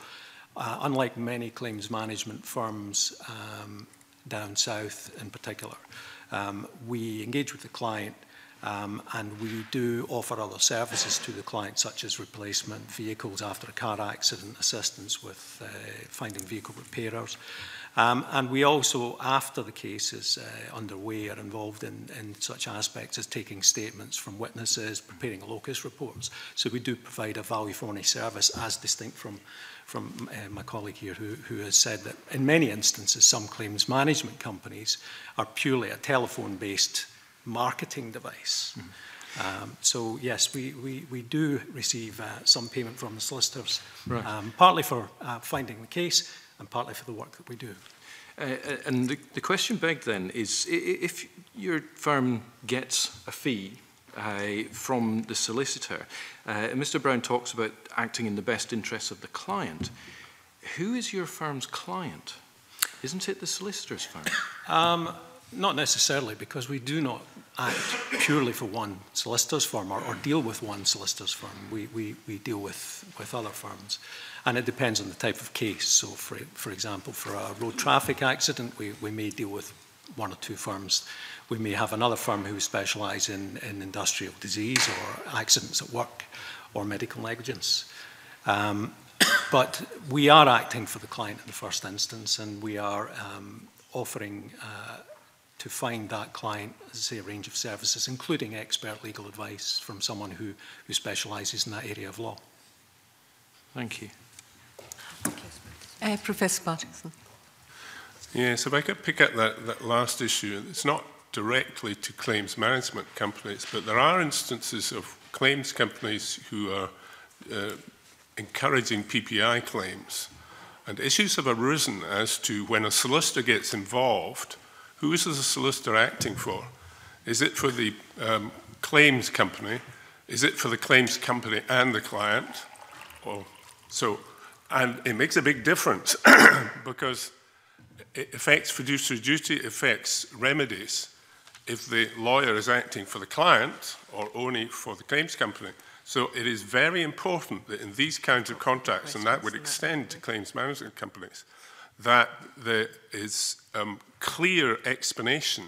uh, unlike many claims management firms um, down south in particular, um, we engage with the client um, and we do offer other services to the client, such as replacement vehicles after a car accident, assistance with uh, finding vehicle repairers. Mm Um, and we also, after the case is uh, underway, are involved in, in such aspects as taking statements from witnesses, preparing locus reports. So we do provide a value for money service as distinct from from uh, my colleague here who, who has said that in many instances some claims management companies are purely a telephone-based marketing device. Mm -hmm. Um, so yes, we, we, we do receive uh, some payment from the solicitors, right. um, partly for uh, finding the case, and partly for the work that we do. Uh, uh and the, the question begged then is, if your firm gets a fee uh, from the solicitor, uh, Mr Brown talks about acting in the best interests of the client. Who is your firm's client? Isn't it the solicitor's firm? Um, not necessarily, because we do not act purely for one solicitor's firm or, or deal with one solicitor's firm. We, we, we deal with, with other firms. And it depends on the type of case. So, for, for example, for a road traffic accident, we, we may deal with one or two firms. We may have another firm who specialise in, in industrial disease or accidents at work or medical negligence. Um, but we are acting for the client in the first instance and we are um, offering uh, to find that client, as I say, a range of services, including expert legal advice from someone who, who specialises in that area of law. Thank you. Uh, Professor Parkinson. Yes, if I could pick up that, that last issue, it's not directly to claims management companies, but there are instances of claims companies who are uh, encouraging PPI claims. And issues have arisen as to when a solicitor gets involved, who is the solicitor acting for? Is it for the um, claims company? Is it for the claims company and the client? Or, so And it makes a big difference because it affects fiduciary duty, affects remedies if the lawyer is acting for the client or only for the claims company. So it is very important that in these kinds of contracts, and that would extend to claims management companies, that there is um, clear explanation.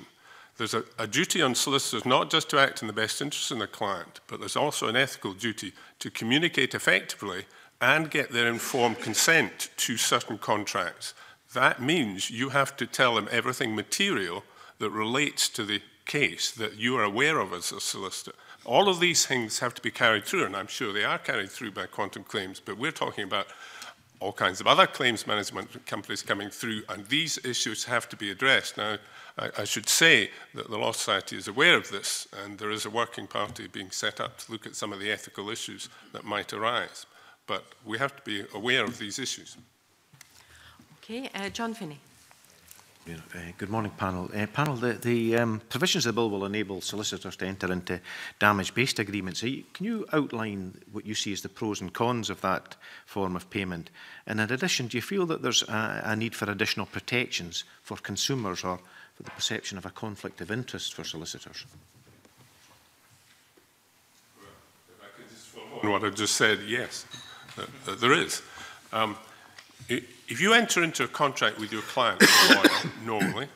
There's a, a duty on solicitors not just to act in the best interest of the client, but there's also an ethical duty to communicate effectively and get their informed consent to certain contracts. That means you have to tell them everything material that relates to the case that you are aware of as a solicitor. All of these things have to be carried through, and I'm sure they are carried through by quantum claims, but we're talking about all kinds of other claims management companies coming through, and these issues have to be addressed. Now, I, I, should say that the Law Society is aware of this, and there is a working party being set up to look at some of the ethical issues that might arise. but we have to be aware of these issues. Okay, uh, John Finney. Yeah, uh, good morning, panel. Uh, panel, the, the um, provisions of the bill will enable solicitors to enter into damage-based agreements. You, can you outline what you see as the pros and cons of that form of payment? And in addition, do you feel that there's a, a need for additional protections for consumers or for the perception of a conflict of interest for solicitors? Well, if I could just follow on what I just said, yes. that, there is. Um, if you enter into a contract with your client normally,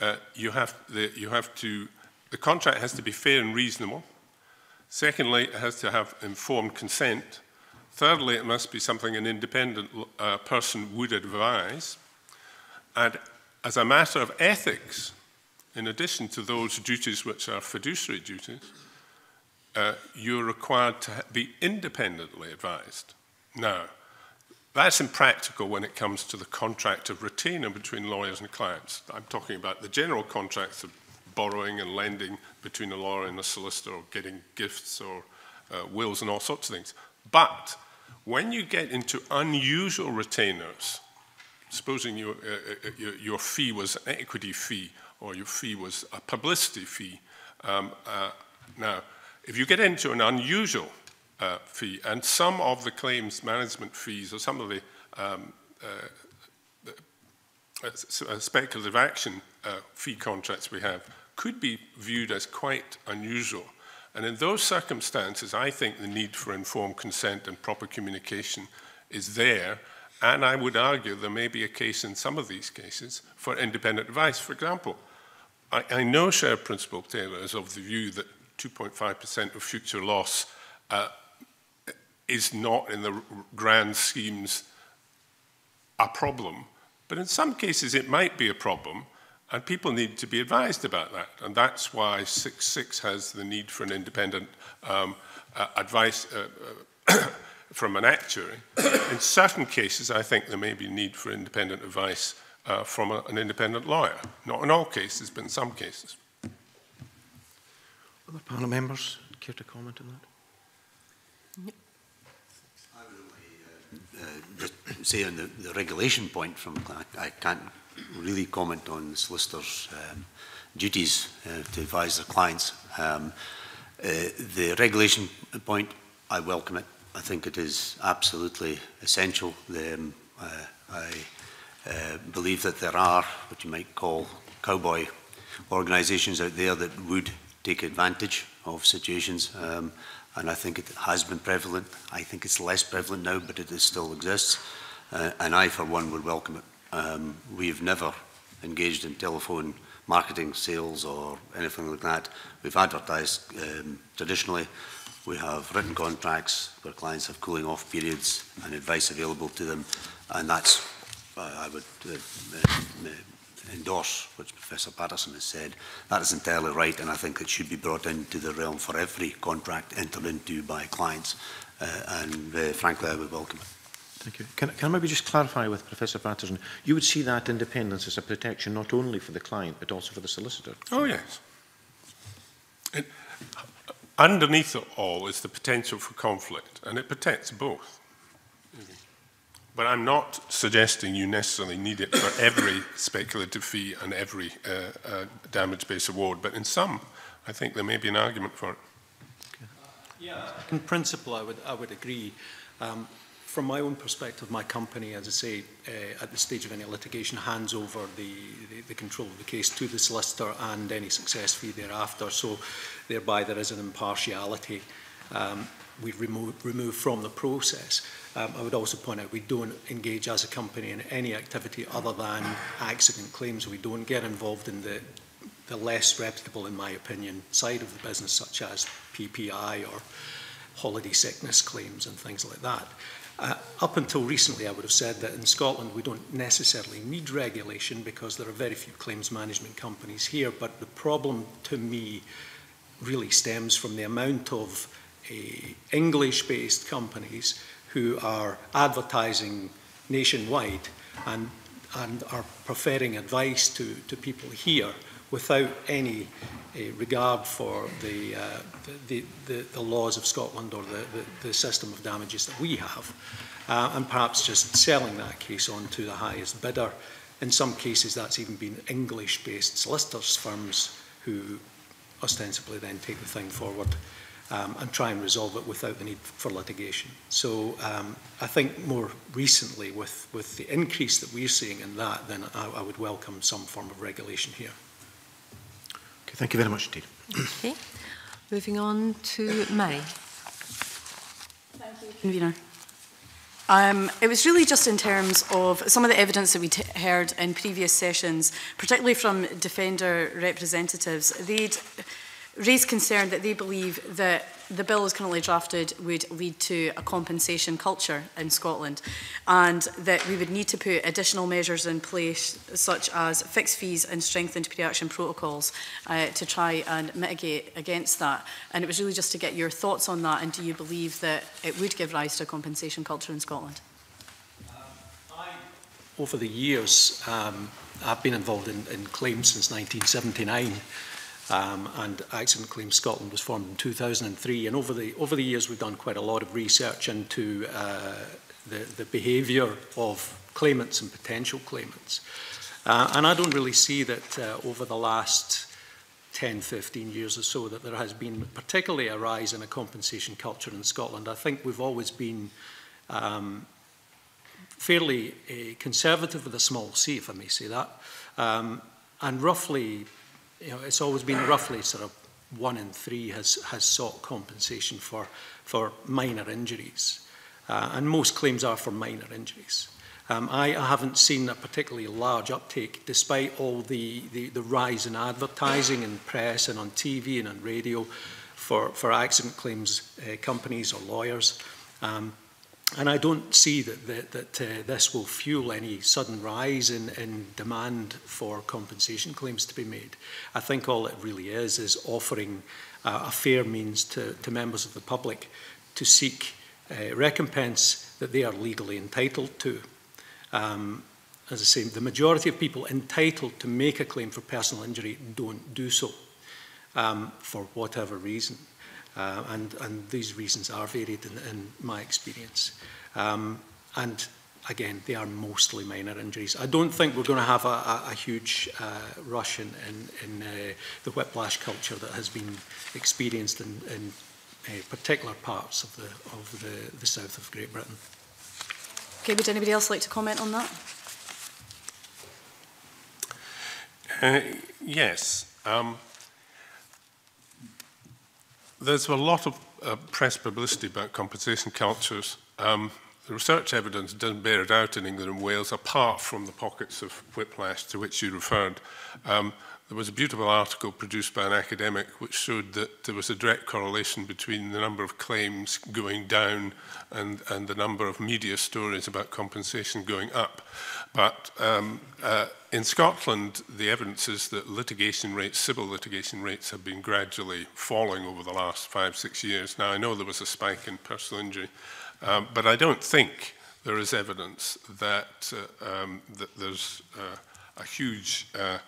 uh, you, have the, you have to, the contract has to be fair and reasonable. Secondly, it has to have informed consent. Thirdly, it must be something an independent uh, person would advise. And as a matter of ethics, in addition to those duties which are fiduciary duties, uh, you're required to be independently advised. Now, that's impractical when it comes to the contract of routine between lawyers and clients. I'm talking about the general contracts of borrowing and lending between a lawyer and a solicitor, or getting gifts or uh, wills and all sorts of things. But when you get into unusual retainers, supposing you, uh, uh, uh your, your, fee was an equity fee or your fee was a publicity fee, um, uh, now if you get into an unusual uh, fee, and some of the claims management fees or some of the um, uh, uh, uh speculative action uh, fee contracts we have could be viewed as quite unusual. And in those circumstances, I think the need for informed consent and proper communication is there. And I would argue there may be a case in some of these cases for independent advice. For example, I, I know Chair Principal Taylor is of the view that 2.5% of future loss uh, is not in the grand schemes a problem. But in some cases, it might be a problem, and people need to be advised about that. And that's why 6.6 has the need for an independent um, uh, advice uh, uh from an actuary. in certain cases, I think there may be need for independent advice uh, from a, an independent lawyer. Not in all cases, but in some cases. Other panel members care to comment on that? I would only uh, uh, just say on the, the regulation point from I, I can't really comment on the solicitor's um, duties uh, to advise their clients. Um, uh, the regulation point, I welcome it. I think it is absolutely essential. The, um, uh, I uh, believe that there are what you might call cowboy organisations out there that would take advantage of situations. Um, and I think it has been prevalent. I think it's less prevalent now, but it is still exists. Uh, and I, for one, would welcome it. Um, we've never engaged in telephone marketing, sales, or anything like that. We've advertised um, traditionally. We have written contracts where clients have cooling off periods and advice available to them. And that's, uh, I would uh, uh, endorse what Professor Patterson has said. That is entirely right, and I think it should be brought into the realm for every contract entered into by clients. Uh, and uh, frankly, I would welcome it. Thank you. Can, can I maybe just clarify with Professor Patterson? You would see that independence as a protection not only for the client, but also for the solicitor? Oh, yes. It, underneath it all is the potential for conflict, and it protects both. But I'm not suggesting you necessarily need it for every speculative fee and every uh, uh, damage-based award. But in some, I think there may be an argument for it. Okay. Yeah, in principle, I would, I would agree. Um, from my own perspective, my company, as I say, uh, at the stage of any litigation, hands over the, the, the control of the case to the solicitor and any success fee thereafter. So thereby there is an impartiality. Um, we remove, remove from the process. Um, I would also point out we don't engage as a company in any activity other than accident claims. We don't get involved in the, the less reputable, in my opinion, side of the business, such as PPI or holiday sickness claims and things like that. Uh, up until recently, I would have said that in Scotland we don't necessarily need regulation because there are very few claims management companies here, but the problem to me really stems from the amount of English-based companies who are advertising nationwide and, and are preferring advice to, to people here without any uh, regard for the, uh, the, the, the laws of Scotland or the, the, the system of damages that we have, uh, and perhaps just selling that case on to the highest bidder. In some cases, that's even been English-based solicitors' firms who ostensibly then take the thing forward um, and try and resolve it without the need for litigation. So um, I think more recently, with, with the increase that we're seeing in that, then I, I would welcome some form of regulation here. Okay, thank you very much indeed. Okay. Moving on to May. Thank you, Convener. Um, it was really just in terms of some of the evidence that we'd heard in previous sessions, particularly from Defender representatives. They'd raised concern that they believe that the bill as currently drafted would lead to a compensation culture in Scotland and that we would need to put additional measures in place such as fixed fees and strengthened pre-action protocols uh, to try and mitigate against that. And it was really just to get your thoughts on that and do you believe that it would give rise to a compensation culture in Scotland? Uh, I, over the years, um, I've been involved in, in claims since 1979 um, and Accident Claims Scotland was formed in 2003. And over the, over the years, we've done quite a lot of research into uh, the, the behaviour of claimants and potential claimants. Uh, and I don't really see that uh, over the last 10, 15 years or so that there has been particularly a rise in a compensation culture in Scotland. I think we've always been um, fairly uh, conservative with a small c, if I may say that, um, and roughly you know, it's always been roughly sort of one in three has, has sought compensation for, for minor injuries. Uh, and most claims are for minor injuries. Um, I, I haven't seen a particularly large uptake, despite all the, the, the rise in advertising and press and on TV and on radio for, for accident claims uh, companies or lawyers. Um, And I don't see that, that, that uh, this will fuel any sudden rise in, in demand for compensation claims to be made. I think all it really is is offering uh, a fair means to, to members of the public to seek uh, recompense that they are legally entitled to. Um, as I say, the majority of people entitled to make a claim for personal injury don't do so um, for whatever reason. Uh, and, and these reasons are varied in, in my experience. Um, and again, they are mostly minor injuries. I don't think we're going to have a, a, a huge uh, rush in, in, in uh, the whiplash culture that has been experienced in, in uh, particular parts of the, of the, the south of Great Britain. Okay, would anybody else like to comment on that? Uh, yes. Um, there's a lot of uh, press publicity about compensation cultures. Um, the research evidence doesn't bear it out in England and Wales, apart from the pockets of whiplash to which you referred. Um, there was a beautiful article produced by an academic which showed that there was a direct correlation between the number of claims going down and, and the number of media stories about compensation going up. But um, uh, in Scotland, the evidence is that litigation rates, civil litigation rates, have been gradually falling over the last five, six years. Now, I know there was a spike in personal injury, um, but I don't think there is evidence that, uh, um, that there's uh, a huge uh,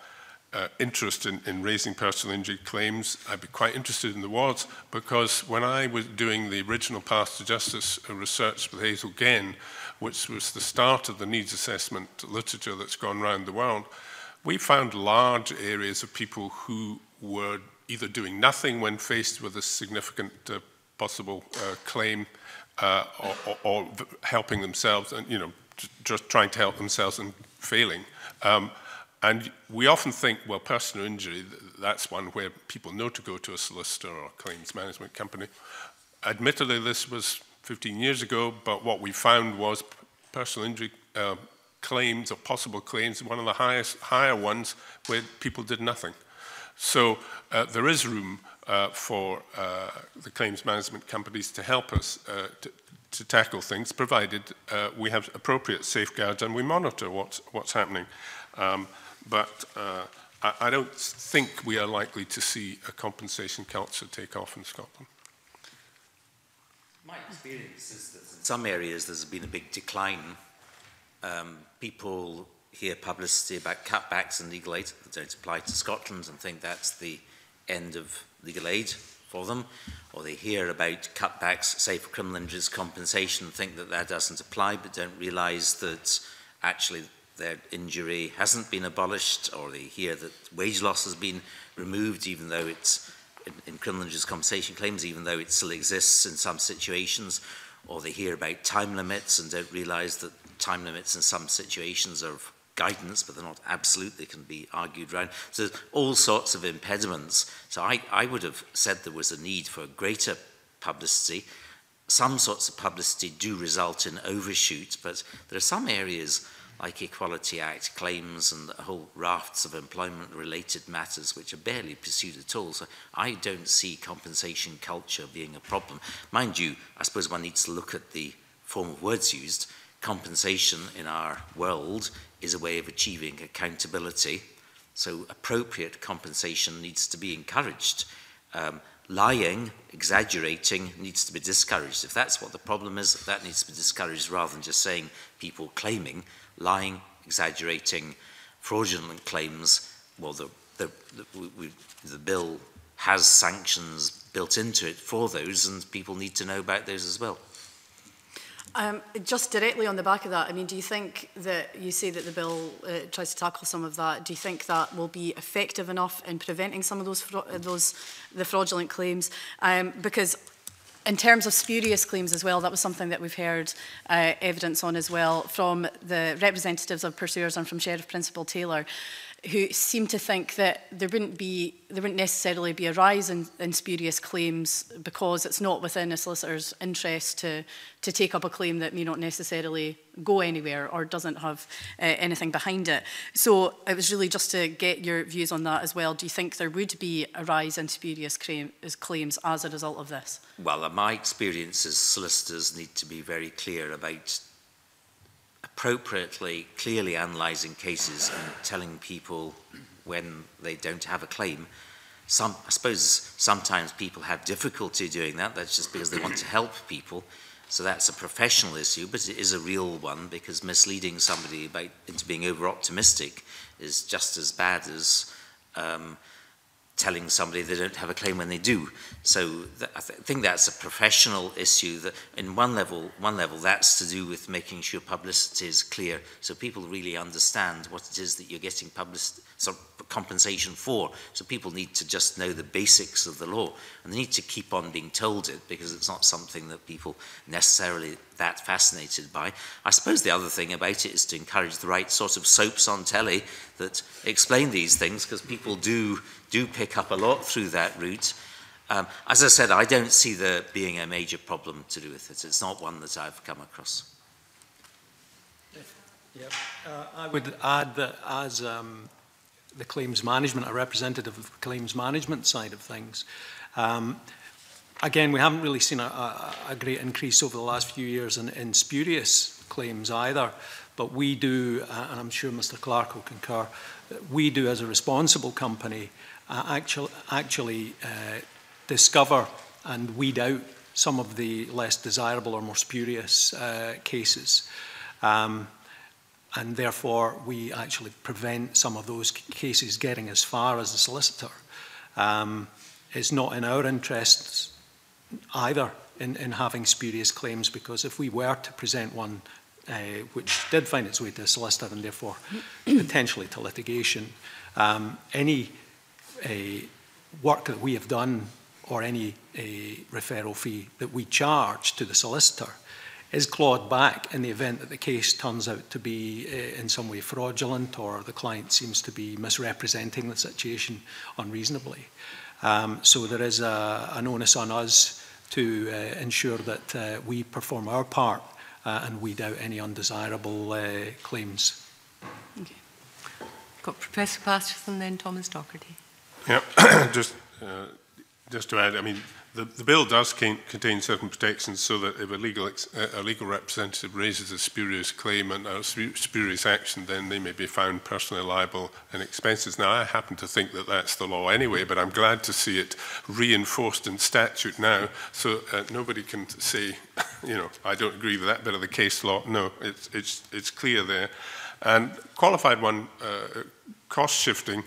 uh, interest in, in raising personal injury claims. I'd be quite interested in the wards because when I was doing the original Path to Justice research with Hazel Gain, which was the start of the needs assessment literature that's gone around the world, we found large areas of people who were either doing nothing when faced with a significant uh, possible uh, claim uh, or, or, or helping themselves and, you know, just trying to help themselves and failing. Um, and we often think, well, personal injury, that's one where people know to go to a solicitor or a claims management company. Admittedly, this was 15 years ago, but what we found was personal injury uh, claims or possible claims, one of the highest, higher ones where people did nothing. So uh, there is room uh, for uh, the claims management companies to help us uh, to, to, tackle things, provided uh, we have appropriate safeguards and we monitor what's, what's happening. Um, but I, I don't think we are likely to see a compensation culture take off in Scotland. my experience is that in some areas there's been a big decline. Um, people hear publicity about cutbacks in legal aid that don't apply to Scotland and think that's the end of legal aid for them, or they hear about cutbacks, say, for criminal injuries compensation, think that that doesn't apply, but don't realise that actually their injury hasn't been abolished, or they hear that wage loss has been removed, even though it's in, in criminal injuries compensation claims, even though it still exists in some situations, or they hear about time limits and don't realise that time limits in some situations are of guidance, but they're not absolute, they can be argued around. So there's all sorts of impediments. So I, I would have said there was a need for greater publicity. Some sorts of publicity do result in overshoot, but there are some areas like Equality Act claims and the whole rafts of employment-related matters which are barely pursued at all. So I don't see compensation culture being a problem. Mind you, I suppose one needs to look at the form of words used. Compensation in our world is a way of achieving accountability. So appropriate compensation needs to be encouraged. Um, lying, exaggerating needs to be discouraged. If that's what the problem is, that needs to be discouraged rather than just saying people claiming lying, exaggerating, fraudulent claims. Well, the, the, the, we, the bill has sanctions built into it for those, and people need to know about those as well. Um, just directly on the back of that, I mean, do you think that you say that the bill uh, tries to tackle some of that? Do you think that will be effective enough in preventing some of those those the fraudulent claims? Um, because in terms of spurious claims as well, that was something that we've heard uh, evidence on as well from the representatives of pursuers and from Sheriff Principal Taylor who seem to think that there wouldn't be there wouldn't necessarily be a rise in, in spurious claims because it's not within a solicitor's interest to to take up a claim that may not necessarily go anywhere or doesn't have uh, anything behind it. So it was really just to get your views on that as well. Do you think there would be a rise in spurious claim, claims as a result of this? Well, my experience is solicitors need to be very clear about appropriately, clearly analysing cases and telling people when they don't have a claim. Some, I suppose sometimes people have difficulty doing that. That's just because they want to help people. So that's a professional issue, but it is a real one because misleading somebody by, into being over-optimistic is just as bad as um, telling somebody they don't have a claim when they do. So th I th think that's a professional issue that in one level, one level that's to do with making sure publicity is clear so people really understand what it is that you're getting publicity, sort of compensation for. So people need to just know the basics of the law and they need to keep on being told it because it's not something that people necessarily that fascinated by. I suppose the other thing about it is to encourage the right sort of soaps on telly that explain these things because people do do pick up a lot through that route. Um, as I said, I don't see there being a major problem to do with it. It's not one that I've come across. Yeah. Uh, I would add that as um, the claims management, a representative of the claims management side of things, um, again, we haven't really seen a, a, a great increase over the last few years in, in spurious claims either. But we do, uh, and I'm sure Mr Clark will concur, we do as a responsible company uh, actually, actually uh, discover and weed out some of the less desirable or more spurious uh, cases. Um, and therefore, we actually prevent some of those cases getting as far as the solicitor. Um, it's not in our interests either in, in having spurious claims because if we were to present one uh, which did find its way to a solicitor and therefore potentially to litigation, um, any work that we have done or any referral fee that we charge to the solicitor is clawed back in the event that the case turns out to be uh, in some way fraudulent or the client seems to be misrepresenting the situation unreasonably. Um, so there is a, an onus on us to uh, ensure that uh, we perform our part and weed out any undesirable claims. Okay. Got Professor Patterson, then Thomas Docherty. Yeah, just uh, just to add, I mean, the, the bill does contain certain protections so that if a legal, uh, a legal representative raises a spurious claim and a spurious action, then they may be found personally liable and expenses. Now, I happen to think that that's the law anyway, but I'm glad to see it reinforced in statute now, so uh, nobody can say, you know, I don't agree with that bit of the case law. No, it's, it's, it's clear there. And qualified one, uh, cost shifting, uh,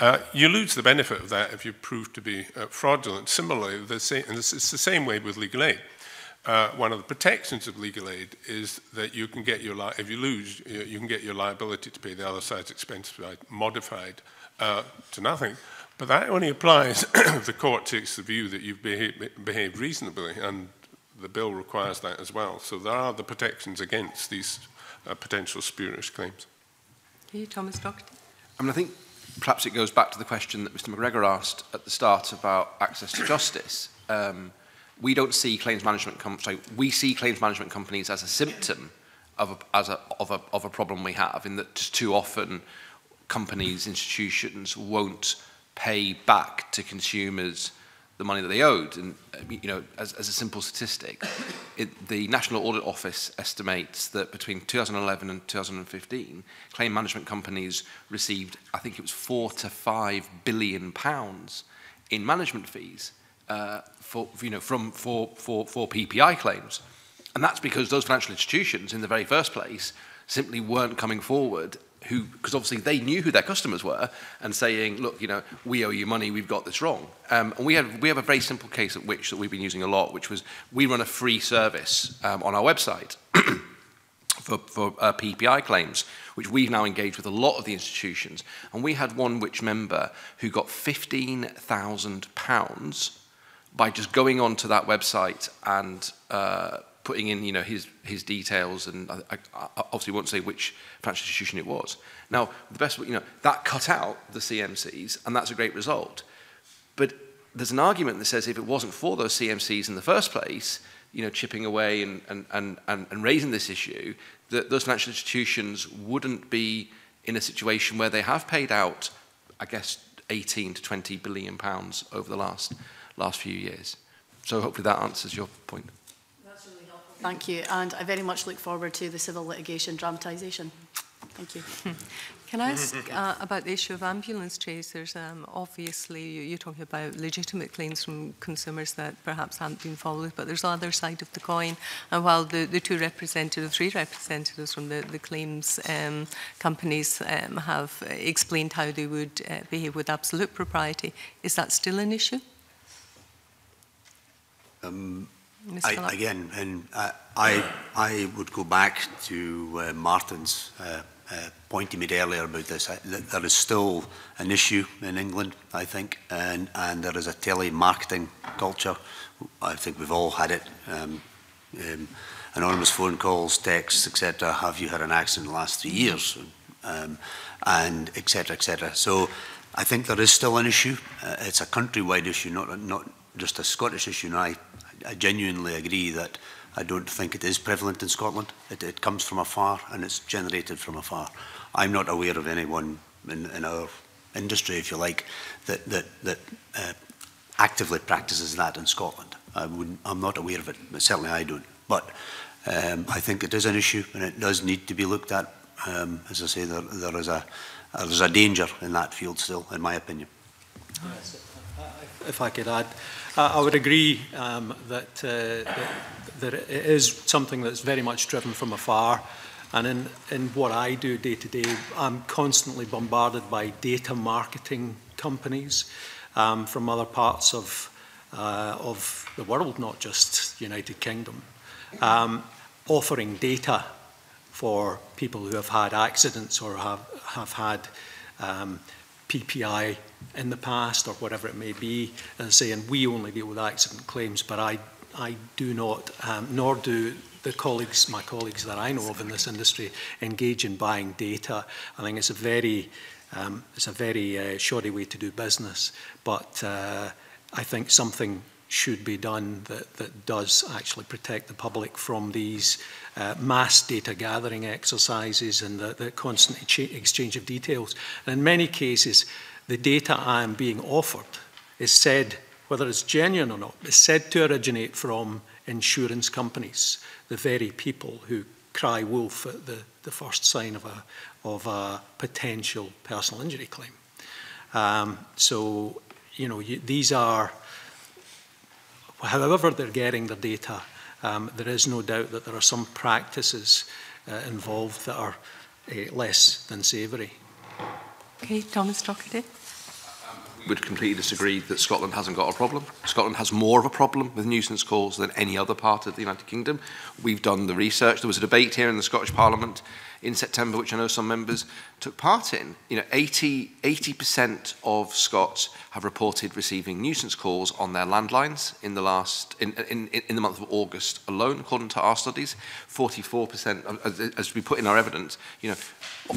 Uh, you lose the benefit of that if you prove to be uh, fraudulent. Similarly, the same, and it's, the same way with legal aid. Uh, one of the protections of legal aid is that you can get your li if you lose, you, you can get your liability to pay the other side's expenses modified uh, to nothing. But that only applies if the court takes the view that you've behaved, behaved reasonably, and the bill requires that as well. So there are the protections against these uh, potential spurious claims. Are you Thomas Doherty? I mean, I think perhaps it goes back to the question that Mr McGregor asked at the start about access to justice. Um, we don't see claims management companies, sorry, we see claims management companies as a symptom of a, as a, of, a, of a problem we have in that just too often companies, institutions won't pay back to consumers the money that they owed. And, uh, you know, as, as a simple statistic, it, the National Audit Office estimates that between 2011 and 2015, claim management companies received, I think it was four to five billion pounds in management fees uh, for, you know, from, for, for, for PPI claims. And that's because those financial institutions, in the very first place, simply weren't coming forward who, because obviously they knew who their customers were, and saying, look, you know, we owe you money, we've got this wrong. Um, and we have, we have a very simple case at which that we've been using a lot, which was we run a free service um, on our website for, for uh, PPI claims, which we've now engaged with a lot of the institutions. And we had one which member who got £15,000 by just going onto that website and uh, putting in you know, his, his details, and I, I obviously won't say which financial institution it was. Now, the best, you know, that cut out the CMCs, and that's a great result. But there's an argument that says if it wasn't for those CMCs in the first place, you know, chipping away and, and, and, and, and raising this issue, that those financial institutions wouldn't be in a situation where they have paid out, I guess, 18 to 20 billion pounds over the last, last few years. So hopefully that answers your point. Thank you. And I very much look forward to the civil litigation dramatisation. Thank you. Can I ask uh, about the issue of ambulance chasers? Um, obviously, you're talking about legitimate claims from consumers that perhaps haven't been followed, but there's the other side of the coin. And while the, the two representatives, three representatives from the, the claims um, companies um, have explained how they would uh, behave with absolute propriety, is that still an issue? Um, I, again, and I, uh, I, I would go back to uh, Martin's uh, uh, point he made earlier about this. I, th there is still an issue in England, I think, and, and there is a telemarketing culture. I think we've all had it. Um, um, anonymous phone calls, texts, etc. Have you had an accident in the last three years? Um, and etc. etc. So I think there is still an issue. Uh, it's a countrywide issue, not, not just a Scottish issue. And I I genuinely agree that I don't think it is prevalent in Scotland. It, it comes from afar and it's generated from afar. I'm not aware of anyone in, in our industry, if you like, that, that, that uh, actively practices that in Scotland. I wouldn't, I'm not aware of it, certainly I don't. But um, I think it is an issue and it does need to be looked at. Um, as I say, there, there is a, there's a danger in that field still, in my opinion. Yes if I could add. Uh, I would agree um, that, uh, that, that it is something that's very much driven from afar. And in, in what I do day to day, I'm constantly bombarded by data marketing companies um, from other parts of, uh, of the world, not just the United Kingdom, um, offering data for people who have had accidents or have, have had um, PPI in the past or whatever it may be, and saying we only deal with accident claims, but I, I do not, um, nor do the colleagues, my colleagues that I know of in this industry, engage in buying data. I think it's a very, um, it's a very uh, shoddy way to do business, but uh, I think something should be done that, that does actually protect the public from these uh, mass data gathering exercises and the, the constant exchange of details. And in many cases, the data I am being offered is said, whether it's genuine or not, is said to originate from insurance companies, the very people who cry wolf at the, the first sign of a, of a potential personal injury claim. Um, so, you know, you, these are however they're getting their data, um, there is no doubt that there are some practices uh, involved that are uh, less than savoury. Okay, Thomas Doherty. Um, Would completely disagree that Scotland hasn't got a problem. Scotland has more of a problem with nuisance calls than any other part of the United Kingdom. We've done the research. There was a debate here in the Scottish Parliament in September, which I know some members took part in. You know, 80, 80% of Scots have reported receiving nuisance calls on their landlines in the last in, in, in the month of August alone, according to our studies. 44%, uh, as we put in our evidence, you know,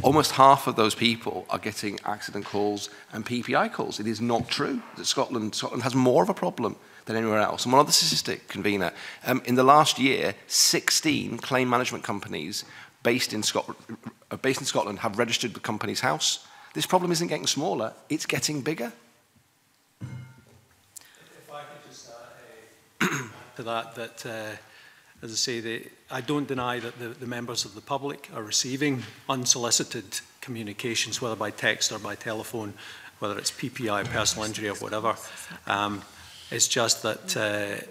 almost half of those people are getting accident calls and PPI calls. It is not true that Scotland, Scotland has more of a problem than anywhere else. And one other statistic, convener, um, in the last year, 16 claim management companies based in, Scotland, uh, based in Scotland have registered the company's house. This problem isn't getting smaller, it's getting bigger. If I could just uh, add a, to that, that uh, as I say, the, I don't deny that the, the members of the public are receiving unsolicited communications, whether by text or by telephone, whether it's PPI, personal injury or whatever. Um, It's just that uh,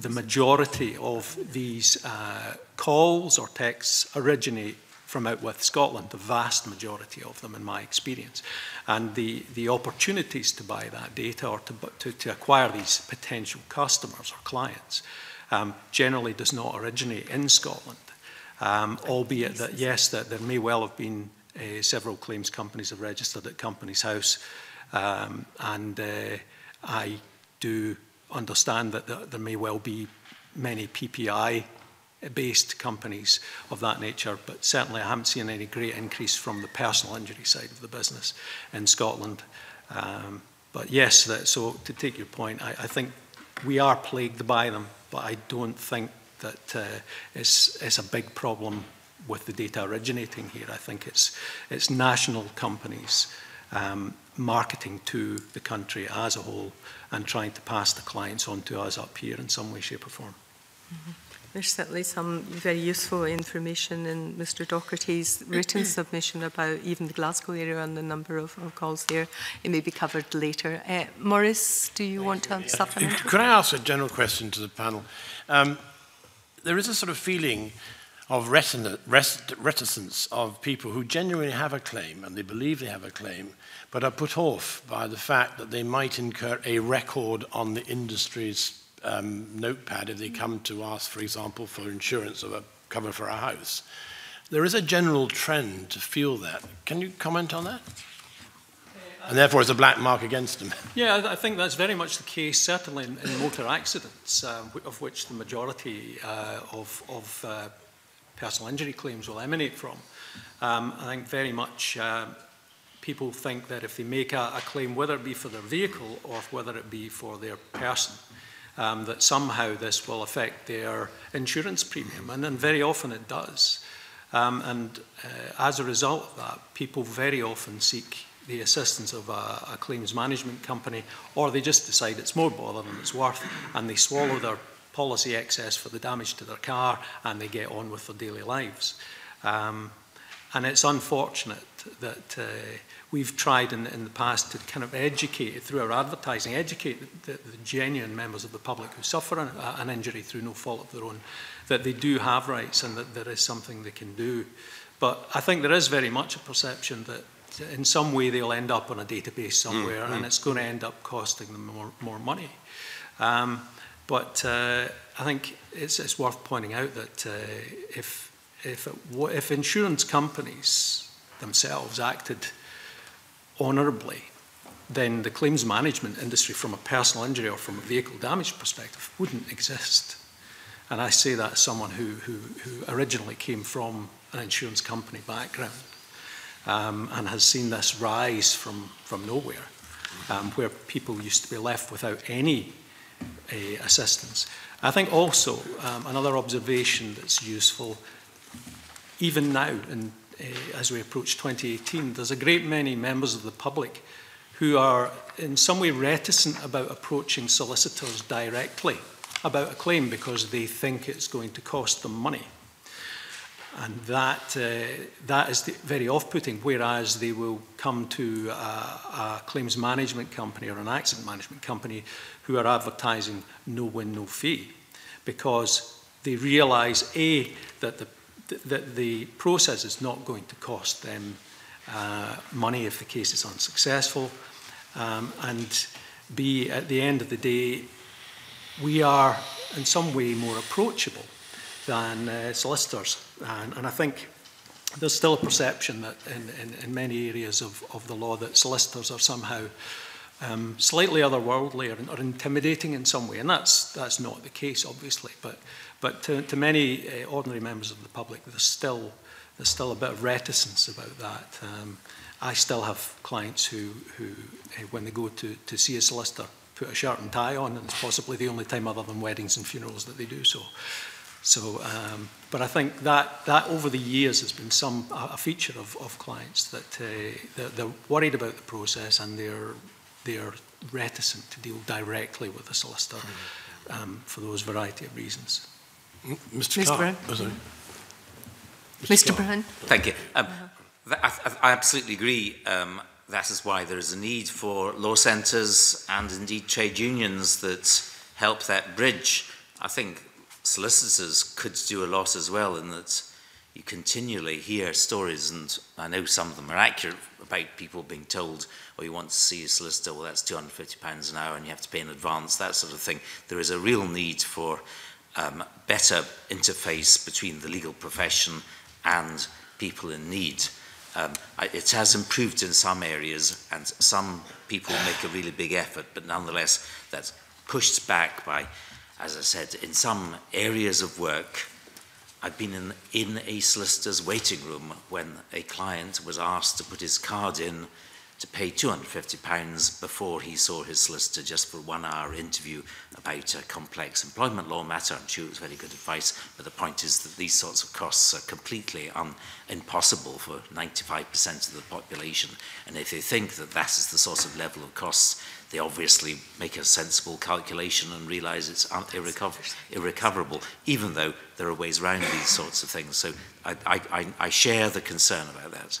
the majority of these uh, calls or texts originate from out with Scotland, the vast majority of them in my experience. And the, the opportunities to buy that data or to, to, to acquire these potential customers or clients um, generally does not originate in Scotland. Um, albeit that, yes, that there may well have been uh, several claims companies have registered at Companies House um, and uh, I do understand that there may well be many PPI based companies of that nature, but certainly I haven't seen any great increase from the personal injury side of the business in Scotland. Um, but yes, that, so to take your point, I, I think we are plagued by them, but I don't think that uh, it's, it's a big problem with the data originating here. I think it's, it's national companies um, marketing to the country as a whole and trying to pass the clients on to us up here in some way, shape or form. Mm -hmm. There's certainly some very useful information in Mr Doherty's written submission about even the Glasgow area and the number of, of calls there. It may be covered later. Uh, Morris, do you want to supplement? Could I ask a general question to the panel? Um, there is a sort of feeling of reticence of people who genuinely have a claim and they believe they have a claim but are put off by the fact that they might incur a record on the industry's um, notepad if they come to ask, for example, for insurance of a cover for a house. There is a general trend to feel that. Can you comment on that? and therefore it's a black mark against them. Yeah, I think that's very much the case, certainly in, in motor accidents, uh, of which the majority uh, of, of uh, personal injury claims will emanate from. Um, I think very much uh, people think that if they make a, a claim, whether it be for their vehicle or whether it be for their person, um, that somehow this will affect their insurance premium. And, and very often it does. Um, and uh, as a result of that, people very often seek the assistance of a, a claims management company, or they just decide it's more bother than it's worth, and they swallow their policy excess for the damage to their car, and they get on with their daily lives. Um, and it's unfortunate that uh, we've tried in, in the past to kind of educate, through our advertising, educate the, the, the genuine members of the public who suffer an, uh, an injury through no fault of their own, that they do have rights and that there is something they can do. But I think there is very much a perception that in some way they'll end up on a database somewhere mm, -hmm. and it's going to end up costing them more, more money. Um, but uh, I think it's, it's worth pointing out that uh, if, if, it, if insurance companies themselves acted honorably, then the claims management industry from a personal injury or from a vehicle damage perspective wouldn't exist. And I say that as someone who, who, who originally came from an insurance company background um, and has seen this rise from, from nowhere, um, where people used to be left without any uh, assistance. I think also um, another observation that's useful, even now in Eh, as we approach 2018, there's a great many members of the public who are in some way reticent about approaching solicitors directly about a claim because they think it's going to cost them money. And that, uh, that is the, very off-putting, whereas they will come to a, a claims management company or an accident management company who are advertising no win, no fee, because they realize, A, that the that the process is not going to cost them uh, money if the case is unsuccessful. Um, and B, at the end of the day, we are in some way more approachable than uh, solicitors. And, and I think there's still a perception that in, in, in many areas of, of the law that solicitors are somehow um, slightly otherworldly or, or intimidating in some way. And that's, that's not the case, obviously. But But to, to many uh, ordinary members of the public, there's still, there's still a bit of reticence about that. Um, I still have clients who, who uh, when they go to, to see a solicitor, put a shirt and tie on, and it's possibly the only time other than weddings and funerals that they do so. So, um, but I think that, that over the years has been some a feature of, of clients that uh, eh, they're, they're worried about the process and they're they're reticent to deal directly with a solicitor mm. um, for those variety of reasons. Mr. Mr. Brown. Mr. Mr. Brown. Thank you. Um, I, I, absolutely agree. Um, that is why there is a need for law centres and indeed trade unions that help that bridge. I think solicitors could do a lot as well in that you continually hear stories, and I know some of them are accurate about people being told, oh, you want to see a solicitor, well, that's £250 an hour and you have to pay in advance, that sort of thing. There is a real need for um, better interface between the legal profession and people in need. Um, I, it has improved in some areas and some people make a really big effort, but nonetheless that's pushed back by, as I said, in some areas of work, I've been in, in a solicitor's waiting room when a client was asked to put his card in to pay £250 before he saw his solicitor just for one hour interview about a complex employment law matter. I'm sure it was very good advice, but the point is that these sorts of costs are completely un impossible for 95% of the population. And if they think that that is the sort of level of costs, they obviously make a sensible calculation and realize it's irrecover irrecoverable, even though there are ways around these sorts of things. So I, I, I share the concern about that.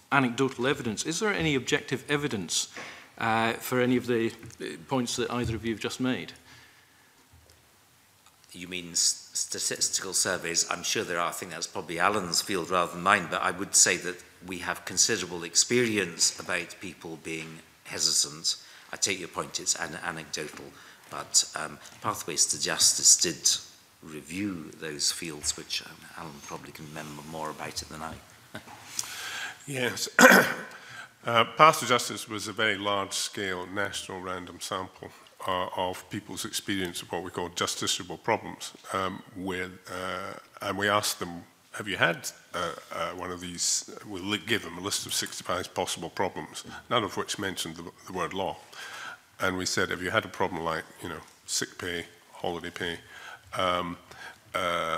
anecdotal evidence. Is there any objective evidence uh, for any of the points that either of you have just made. You mean statistical surveys? I'm sure there are. I think that's probably Alan's field rather than mine, but I would say that we have considerable experience about people being hesitant. I take your point, it's an anecdotal, but um, Pathways to Justice did review those fields, which um, Alan probably can remember more about it than I. yes. Uh, Pastoral Justice was a very large-scale national random sample uh, of people's experience of what we call justiciable problems, um, with, uh, and we asked them, have you had uh, uh, one of these? We'll give them a list of 65 possible problems, none of which mentioned the, the word law. And we said, have you had a problem like, you know, sick pay, holiday pay, um, uh,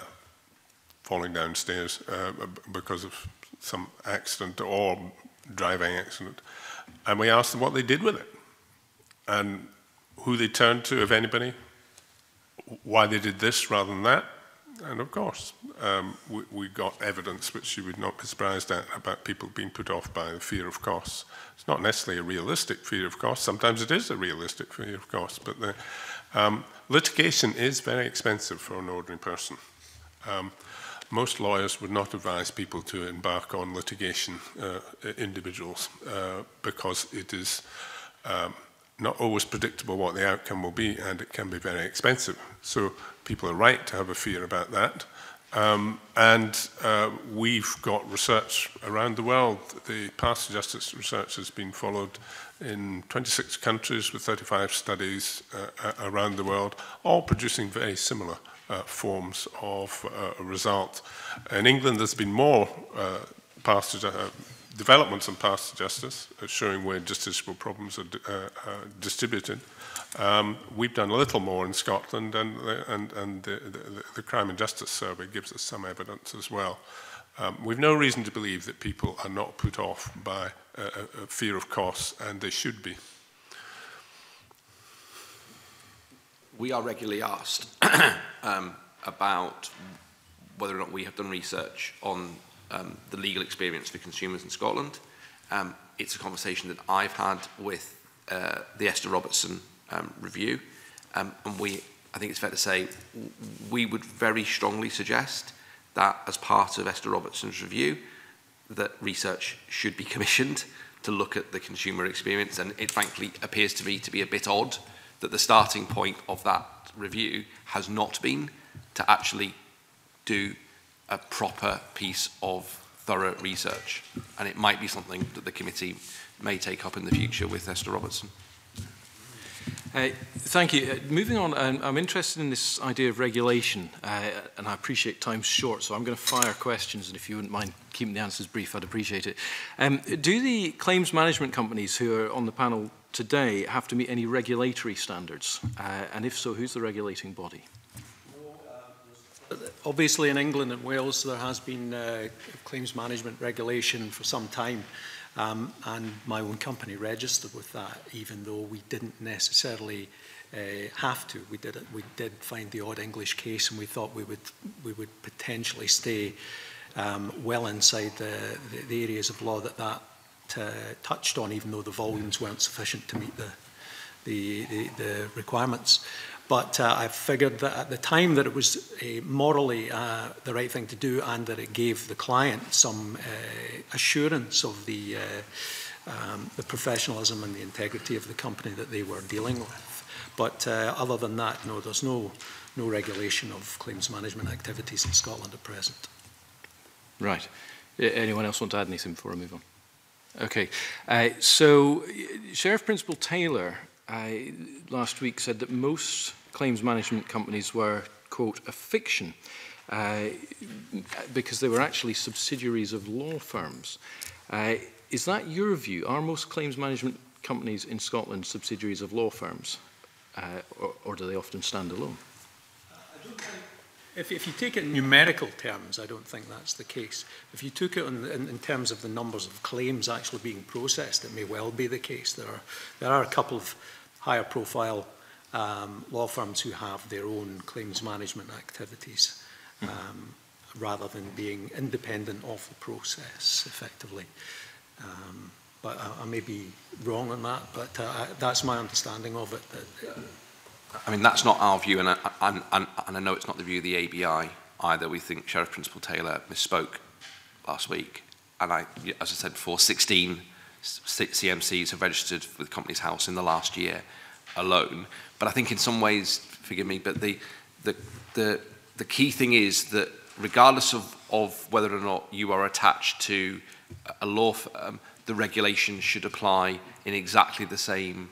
falling downstairs uh, because of some accident or driving accident. And we asked them what they did with it and who they turned to, if anybody, why they did this rather than that. And of course, um, we, we got evidence which you would not be surprised at about people being put off by the fear of costs. It's not necessarily a realistic fear of costs. Sometimes it is a realistic fear of costs, but the, um, litigation is very expensive for an ordinary person. Um, most lawyers would not advise people to embark on litigation, uh, individuals, uh, because it is um, not always predictable what the outcome will be and it can be very expensive. So people are right to have a fear about that. Um, and uh, we've got research around the world. The past justice research has been followed in 26 countries with 35 studies uh, around the world, all producing very similar uh, forms of uh, result. In England, there's been more uh, past uh, developments on past justice, uh, showing where justiciable problems are uh, uh, distributed. Um, we've done a little more in Scotland, and, and, and the, the, the Crime and Justice Survey gives us some evidence as well. Um, we've no reason to believe that people are not put off by uh, a uh, uh, fear of costs, and they should be. we are regularly asked um, about whether or not we have done research on um, the legal experience for consumers in Scotland. Um, it's a conversation that I've had with uh, the Esther Robertson um, review, um, and we, I think it's fair to say, we would very strongly suggest that as part of Esther Robertson's review, that research should be commissioned to look at the consumer experience, and it frankly appears to me to be a bit odd that the starting point of that review has not been to actually do a proper piece of thorough research. And it might be something that the committee may take up in the future with Esther Robertson. Uh, thank you. Uh, moving on, um, I'm interested in this idea of regulation, uh, and I appreciate time's short, so I'm going to fire questions, and if you wouldn't mind keeping the answers brief, I'd appreciate it. Um, do the claims management companies who are on the panel today have to meet any regulatory standards? Uh, and if so, who's the regulating body? Obviously, in England and Wales, there has been uh, claims management regulation for some time. Um, and my own company registered with that, even though we didn't necessarily uh, have to. We did, we did find the odd English case, and we thought we would, we would potentially stay um, well inside the, the, the areas of law that that uh, touched on, even though the volumes weren't sufficient to meet the, the, the, the requirements. But uh, I figured that at the time that it was a uh, morally uh, the right thing to do and that it gave the client some uh, assurance of the, uh, um, the professionalism and the integrity of the company that they were dealing with. But other than that, no, there's no, no regulation of claims management activities in Scotland at present. Right. Anyone else want to add anything before I move on? Okay. Uh, so, Sheriff Principal Taylor uh, last week said that most claims management companies were, quote, a fiction uh, because they were actually subsidiaries of law firms. Uh, is that your view? Are most claims management companies in Scotland subsidiaries of law firms, uh, or, or do they often stand alone? I don't think If, if you take it in numerical terms, I don't think that's the case. If you took it in, in, in terms of the numbers of claims actually being processed, it may well be the case. There are, there are a couple of higher profile um, law firms who have their own claims management activities hmm. um, mm. rather than being independent of the process effectively. Um, but I, I may be wrong on that, but uh, I, that's my understanding of it. That, uh, I mean, that's not our view, and I, and, and, and I know it's not the view of the ABI either. We think Sheriff Principal Taylor misspoke last week. And I, as I said before, 16 CMCs have registered with Companies House in the last year alone. But I think in some ways, forgive me, but the, the, the, the key thing is that regardless of, of whether or not you are attached to a law firm, the regulation should apply in exactly the same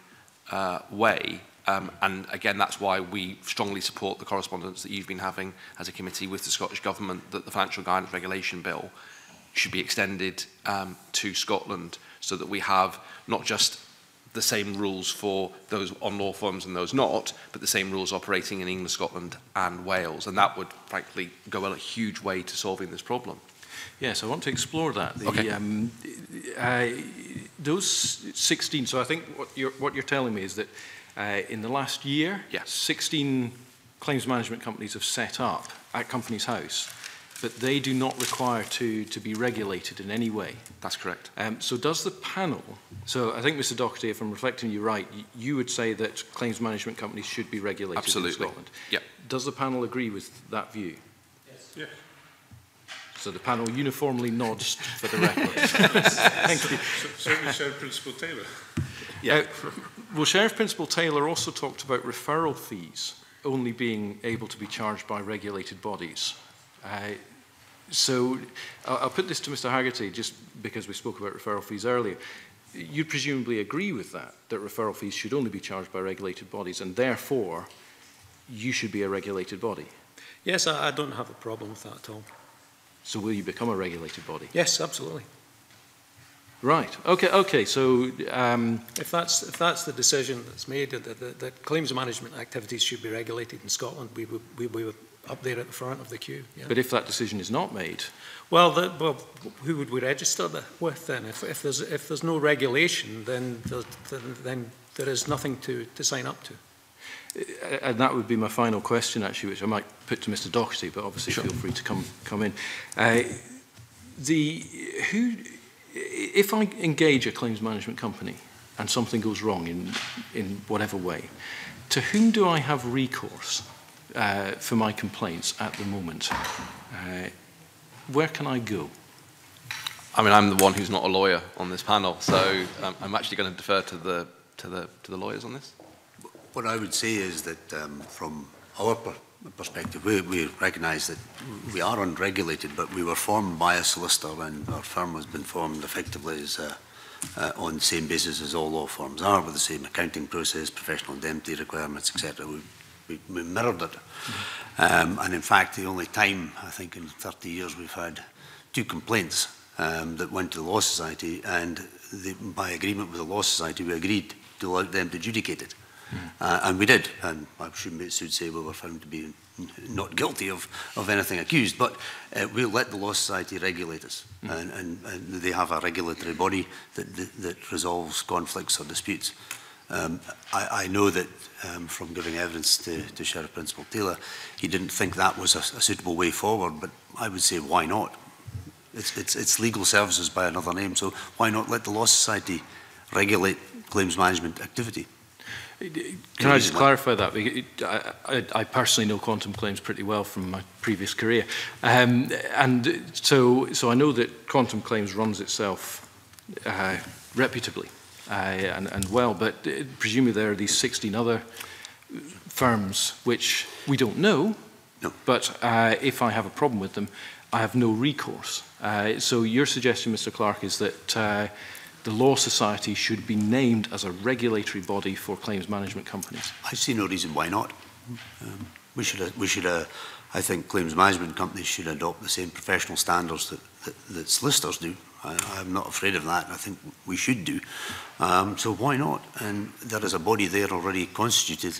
uh, way Um, and again, that's why we strongly support the correspondence that you've been having as a committee with the Scottish Government that the Financial Guidance Regulation Bill should be extended um, to Scotland so that we have not just the same rules for those on law firms and those not, but the same rules operating in England, Scotland and Wales. And that would, frankly, go a huge way to solving this problem. Yes, I want to explore that. The, okay. Um, I, those 16, so I think what you're, what you're telling me is that Uh, in the last year, yeah. 16 claims management companies have set up at Companies House, but they do not require to, to be regulated in any way. That's correct. Um, so does the panel, so I think Mr Doherty, if I'm reflecting you right, you would say that claims management companies should be regulated Absolutely. in Scotland. Yeah. Does the panel agree with that view? Yes. Yeah. So the panel uniformly nods for the record. Thank you. So, certainly so Principal Taylor. Yeah. Uh, well, Sheriff Principal Taylor also talked about referral fees only being able to be charged by regulated bodies. Uh, so I'll, I'll put this to Mr Haggerty, just because we spoke about referral fees earlier. You presumably agree with that, that referral fees should only be charged by regulated bodies, and therefore you should be a regulated body. Yes, I, I don't have a problem with that at all. So will you become a regulated body? Yes, absolutely. Right. Okay. Okay. So, um, if that's if that's the decision that's made that, that, that claims management activities should be regulated in Scotland, we would we, we were up there at the front of the queue. Yeah. But if that decision is not made, well, the, well, who would we register the, with then? If, if there's if there's no regulation, then the, then, then there is nothing to to sign up to. Uh, and that would be my final question, actually, which I might put to Mr. Docherty, but obviously sure. feel free to come come in. Uh, the who if I engage a claims management company and something goes wrong in, in whatever way, to whom do I have recourse uh, for my complaints at the moment? Uh, where can I go? I mean, I'm the one who's not a lawyer on this panel, so um, I'm actually going to defer to the, to, the, to the lawyers on this. What I would say is that um, from our perspective, we, we recognise that we are unregulated, but we were formed by a solicitor and our firm has been formed effectively as a, uh, uh, on the same basis as all law firms are, with the same accounting process, professional indemnity requirements, etc. We, we, we mirrored it. Um, and in fact, the only time, I think, in 30 years we've had two complaints um, that went to the Law Society, and the, by agreement with the Law Society, we agreed to allow them to adjudicate it. Mm. Uh, and we did. And I should mates say we were found to be not guilty of, of anything accused, but uh, we let the Law Society regulate us. Mm. And, and, and they have a regulatory body that, that, that resolves conflicts or disputes. Um, I, I know that um, from giving evidence to, to Sheriff Principal Taylor, he didn't think that was a, a suitable way forward, but I would say, why not? It's, it's, it's legal services by another name, so why not let the Law Society regulate claims management activity? Can I just clarify that? I, I, I personally know quantum claims pretty well from my previous career. Um, and so, so I know that quantum claims runs itself uh, reputably uh, and, and well, but uh, presumably there are these 16 other firms which we don't know, no. but uh, if I have a problem with them, I have no recourse. Uh, so your suggestion, Mr Clark, is that uh, the Law Society should be named as a regulatory body for claims management companies? I see no reason why not. Um, we should, uh, we should uh, I think claims management companies should adopt the same professional standards that, that, that solicitors do. I, I'm not afraid of that. and I think we should do. Um, so why not? And there is a body there already constituted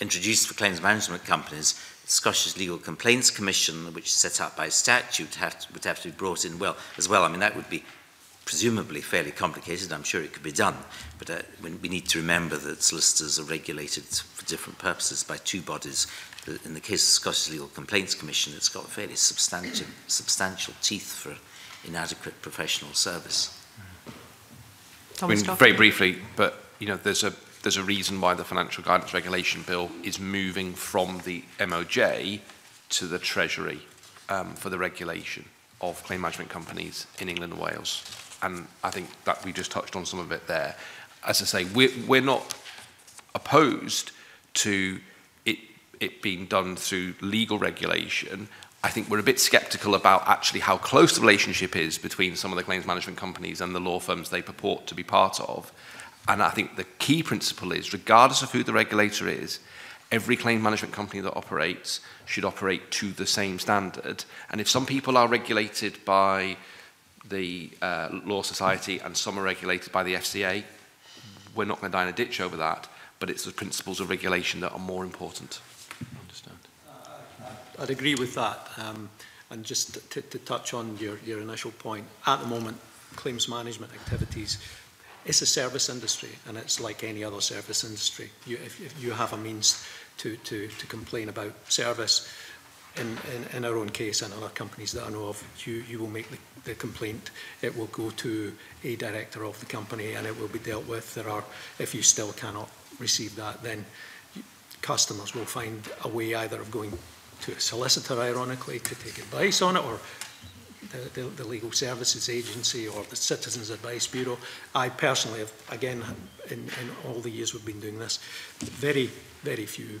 introduced for claims management companies, the Scottish Legal Complaints Commission, which is set up by statute, have to, would have to be brought in well as well. I mean, that would be presumably fairly complicated. I'm sure it could be done. But uh, we need to remember that solicitors are regulated for different purposes by two bodies. In the case of the Scottish Legal Complaints Commission, it's got fairly substantial, substantial teeth for inadequate professional service. Thomas I mean, very briefly, but you know, there's a there's a reason why the Financial Guidance Regulation Bill is moving from the MOJ to the Treasury um, for the regulation of claim management companies in England and Wales. And I think that we just touched on some of it there. As I say, we're, we're not opposed to it, it being done through legal regulation. I think we're a bit sceptical about actually how close the relationship is between some of the claims management companies and the law firms they purport to be part of. And I think the key principle is, regardless of who the regulator is, every claim management company that operates should operate to the same standard. And if some people are regulated by the uh, Law Society and some are regulated by the FCA. We're not going to die in a ditch over that, but it's the principles of regulation that are more important. I Understand? I'd agree with that. Um, and just to, to touch on your, your initial point, at the moment, claims management activities it's a service industry and it's like any other service industry. You, if, if you have a means to, to, to complain about service, in, in, in, our own case and other companies that I know of, you, you will make the, the, complaint. It will go to a director of the company and it will be dealt with. There are, if you still cannot receive that, then customers will find a way either of going to a solicitor, ironically, to take advice on it, or the, the, the Legal Services Agency or the Citizens Advice Bureau. I personally have, again, in, in all the years we've been doing this, very, very few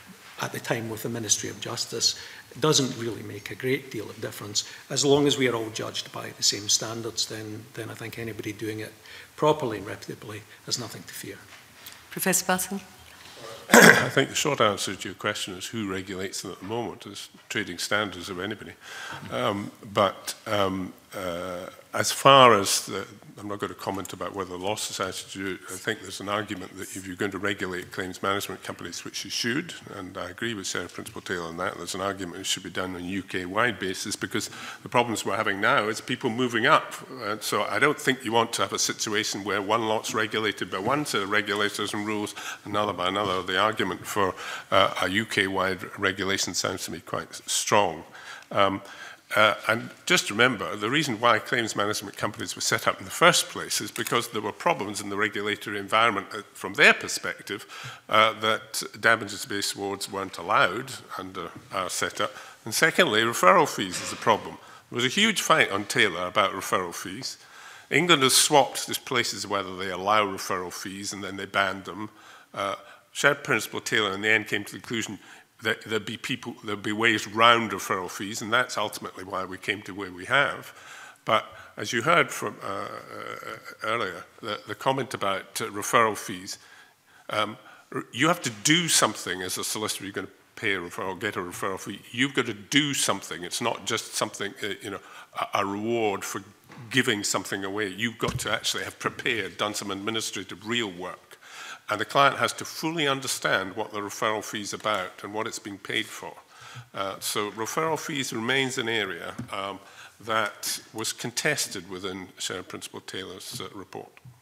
at the time with the Ministry of Justice, doesn't really make a great deal of difference. As long as we are all judged by the same standards, then, then I think anybody doing it properly and reputably has nothing to fear. Professor Battle? I think the short answer to your question is who regulates them at the moment is trading standards of anybody. Um, but um, uh, as far as the, I'm not going to comment about whether the Law Society do it. I think there's an argument that if you're going to regulate claims management companies, which you should, and I agree with Sarah Principal Taylor on that, there's an argument it should be done on a UK-wide basis because the problems we're having now is people moving up. Uh, so I don't think you want to have a situation where one lot's regulated by one set of regulators and rules, another by another. The argument for uh, a UK-wide regulation sounds to me quite strong. Um, Uh, and just remember, the reason why claims management companies were set up in the first place is because there were problems in the regulatory environment uh, from their perspective uh, that damages-based awards weren't allowed under our setup. And secondly, referral fees is a problem. There was a huge fight on Taylor about referral fees. England has swapped these places whether they allow referral fees and then they ban them. Uh, shared principle Taylor in the end came to the conclusion there, would be people, there'd be ways round referral fees, and that's ultimately why we came to where we have. But as you heard from uh, uh, earlier, the, the, comment about uh, referral fees, um, you have to do something as a solicitor. You're going to pay a referral, get a referral fee. You've got to do something. It's not just something, uh, you know, a, a reward for giving something away. You've got to actually have prepared, done some administrative real work And the client has to fully understand what the referral fee is about and what it's been paid for. Uh, so referral fees remains an area um, that was contested within Sharon Principal Taylor's uh, report.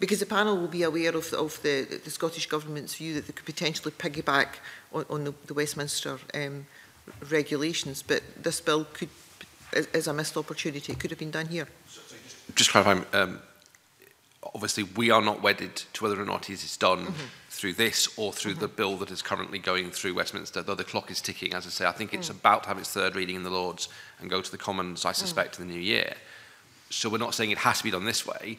Because the panel will be aware of the, of the, the Scottish Government's view that they could potentially piggyback on, on the, the Westminster um, regulations, but this bill could is, is a missed opportunity. It could have been done here. Just clarifying, um, obviously we are not wedded to whether or not it is done mm -hmm through this or through mm -hmm. the mm-hmm. bill that is currently going through Westminster, though the clock is ticking, as I say, I think mm. it's about to have its third reading in the Lords and go to the Commons, I mm. suspect, mm. in the new year. So we're not saying it has to be done this way,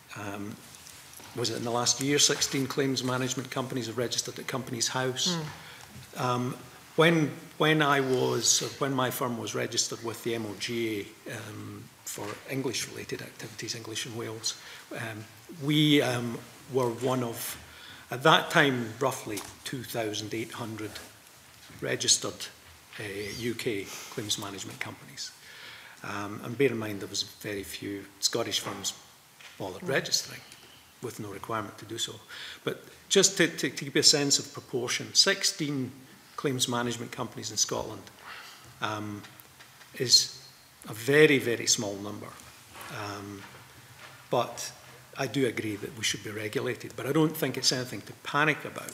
uh, um, was it in the last year, 16 claims management companies have registered at Companies House. Mm. Um, when, when I was, uh, when my firm was registered with the MOGA um, for English-related activities, English and Wales, um, we um, were one of, at that time, roughly 2,800 registered uh, UK claims management companies. Um, and bear in mind there was very few Scottish firms bothered mm. registering with no requirement to do so. But just to, to, to give you a sense of proportion, 16 claims management companies in Scotland um, is a very, very small number. Um, but I do agree that we should be regulated, but I don't think it's anything to panic about.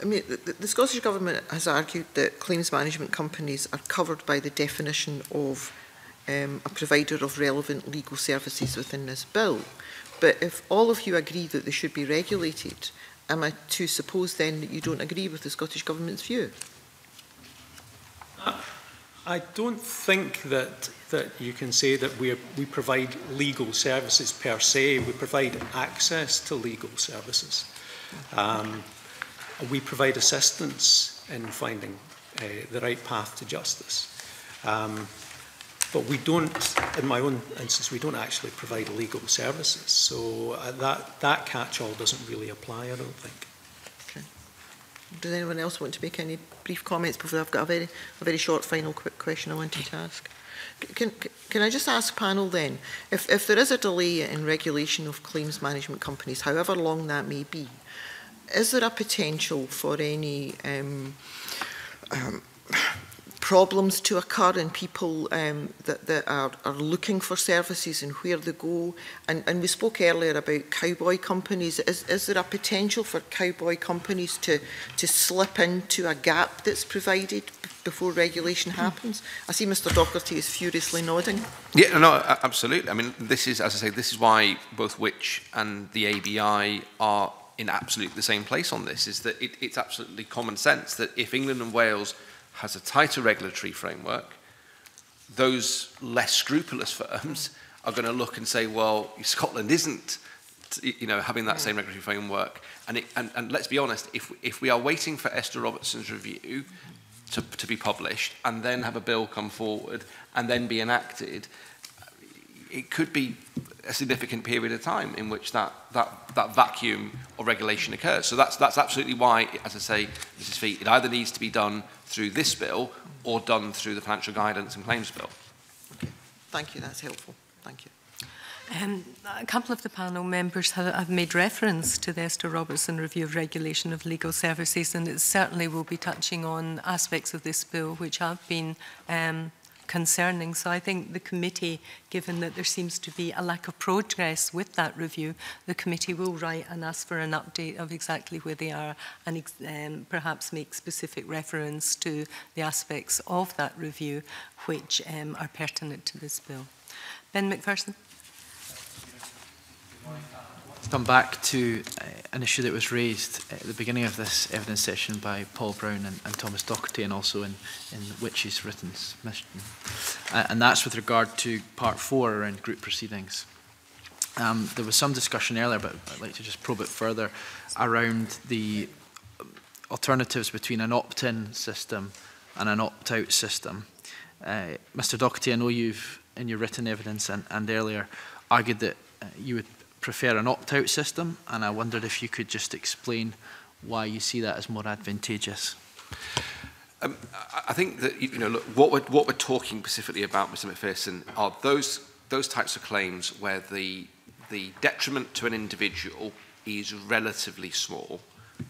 I mean, the, the Scottish Government has argued that claims management companies are covered by the definition of um, a provider of relevant legal services within this bill. But if all of you agree that they should be regulated, am I to suppose then that you don't agree with the Scottish Government's view? Uh, I don't think that that you can say that we, are, we provide legal services per se. We provide access to legal services. Um, we provide assistance in finding uh, the right path to justice. Um, But we don't, in my own instance, we don't actually provide legal services. So uh, that, that catch-all doesn't really apply, I don't think. Okay. Does anyone else want to make any brief comments before I've got a very, a very short final quick question I wanted to ask? Can, can I just ask panel then, if, if there is a delay in regulation of claims management companies, however long that may be, is there a potential for any um, um, problems to occur in people um, that, that are, are looking for services and where they go. And, and we spoke earlier about cowboy companies. Is, is there a potential for cowboy companies to, to slip into a gap that's provided before regulation hmm. happens? I see Mr Doherty is furiously nodding. Yeah, no, absolutely. I mean, this is, as I say, this is why both Which and the ABI are in absolutely the same place on this, is that it, it's absolutely common sense that if England and Wales – has a tighter regulatory framework, those less scrupulous firms are going to look and say, well, Scotland isn't you know, having that yeah. same regulatory framework. And, it, and, and let's be honest, if, if we are waiting for Esther Robertson's review to, to be published and then have a bill come forward and then be enacted, it could be a significant period of time in which that, that, that vacuum of regulation occurs. So that's, that's absolutely why, as I say, Mrs. Fee, it either needs to be done through this bill or done through the financial guidance and claims bill. Okay. Thank you, that's helpful. Thank you. Um, a couple of the panel members have, have made reference to the Esther Robertson Review of Regulation of Legal Services, and it certainly will be touching on aspects of this bill which have been um, concerning. So I think the committee, given that there seems to be a lack of progress with that review, the committee will write and ask for an update of exactly where they are and um, perhaps make specific reference to the aspects of that review which um, are pertinent to this bill. Ben McPherson. Good morning come back to uh, an issue that was raised at the beginning of this evidence session by Paul Brown and, and Thomas Docherty and also in, in Witch's written submission. Uh, and that's with regard to part four around group proceedings. Um, there was some discussion earlier, but I'd like to just probe it further around the alternatives between an opt-in system and an opt-out system. Uh, Mr Docherty, I know you've, in your written evidence and, and earlier, argued that uh, you would prefer an opt-out system, and I wondered if you could just explain why you see that as more advantageous. Um, I think that you know, look, what we're what we're talking specifically about, Mr. McPherson, are those those types of claims where the the detriment to an individual is relatively small,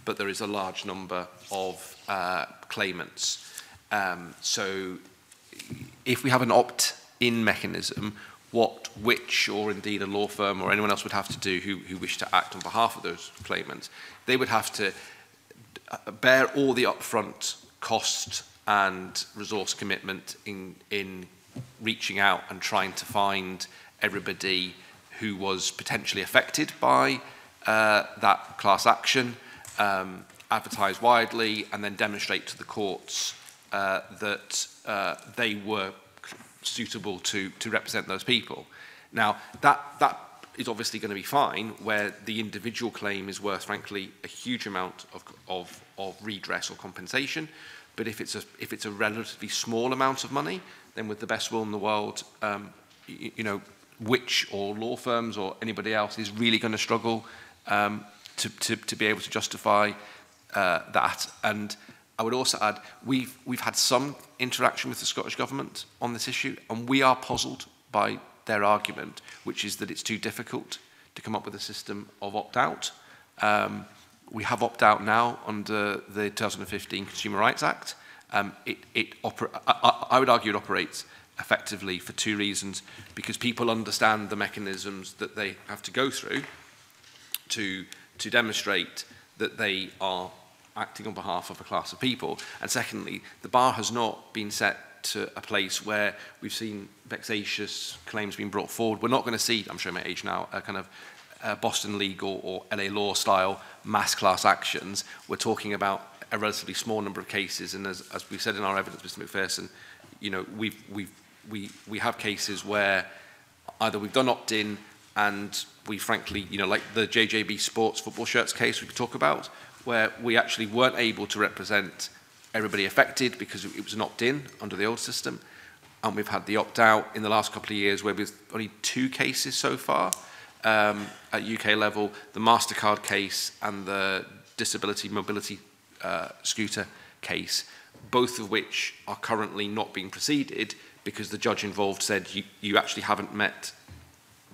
but there is a large number of uh, claimants. Um, so, if we have an opt-in mechanism, what which or indeed a law firm or anyone else would have to do who, who wished to act on behalf of those claimants. They would have to uh, bear all the upfront cost and resource commitment in, in reaching out and trying to find everybody who was potentially affected by uh, that class action, um, advertise widely and then demonstrate to the courts uh, that uh, they were suitable to, to represent those people. Now, that, that is obviously going to be fine where the individual claim is worth, frankly, a huge amount of, of, of redress or compensation. But if it's, a, if it's a relatively small amount of money, then with the best will in the world, um, you, you know, which or law firms or anybody else is really going to struggle um, to, to, to be able to justify uh, that. And I would also add, we've, we've had some interaction with the Scottish Government on this issue, and we are puzzled by their argument, which is that it's too difficult to come up with a system of opt-out. Um, we have opt-out now under the 2015 Consumer Rights Act. Um, it, it I, I would argue it operates effectively for two reasons, because people understand the mechanisms that they have to go through to, to demonstrate that they are acting on behalf of a class of people. And secondly, the bar has not been set to a place where we've seen vexatious claims being brought forward. We're not going to see, I'm sure my age now, a kind of a Boston legal or LA law style mass class actions. We're talking about a relatively small number of cases. And as, as we've said in our evidence, Mr. McPherson, you know, we've, we've, we, we have cases where either we've done opt-in and we frankly, you know, like the JJB sports football shirts case we could talk about, where we actually weren't able to represent everybody affected because it was an opt-in under the old system. And we've had the opt-out in the last couple of years where we've only two cases so far um, at UK level, the MasterCard case and the disability mobility uh, scooter case, both of which are currently not being proceeded because the judge involved said you, you actually haven't met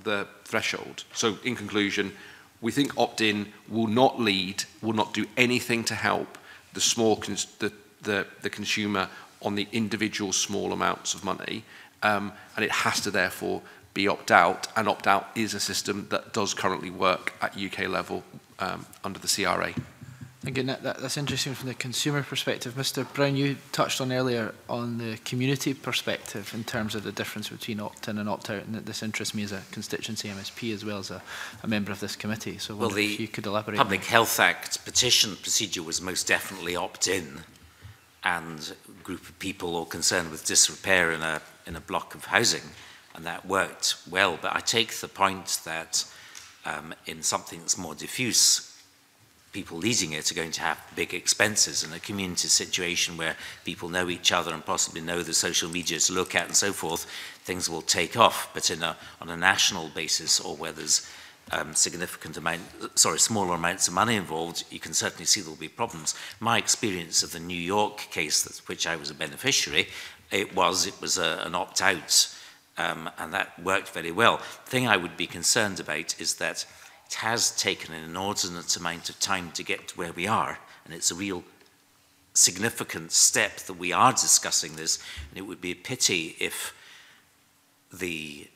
the threshold. So in conclusion, we think opt-in will not lead, will not do anything to help the small the, the, the consumer on the individual small amounts of money, um, and it has to therefore be opt-out, and opt-out is a system that does currently work at UK level um, under the CRA. Again, that, that, that's interesting from the consumer perspective. Mr. Brown, you touched on earlier on the community perspective in terms of the difference between opt-in and opt-out, and that this interests me as a constituency MSP as well as a, a member of this committee. So well, the if you could elaborate. Public on. Health Act petition procedure was most definitely opt-in, and a group of people all concerned with disrepair in a, in a block of housing, and that worked well. But I take the point that um, in something that's more diffuse, people leasing it are going to have big expenses and a community situation where people know each other and possibly know the social media to look at and so forth, things will take off. But in a, on a national basis or where there's um, significant amount, sorry, smaller amounts of money involved, you can certainly see there'll be problems. My experience of the New York case, that, which I was a beneficiary, it was, it was a, an opt-out um, and that worked very well. The thing I would be concerned about is that It has taken an inordinate amount of time to get to where we are, and it's a real significant step that we are discussing this, and it would be a pity if the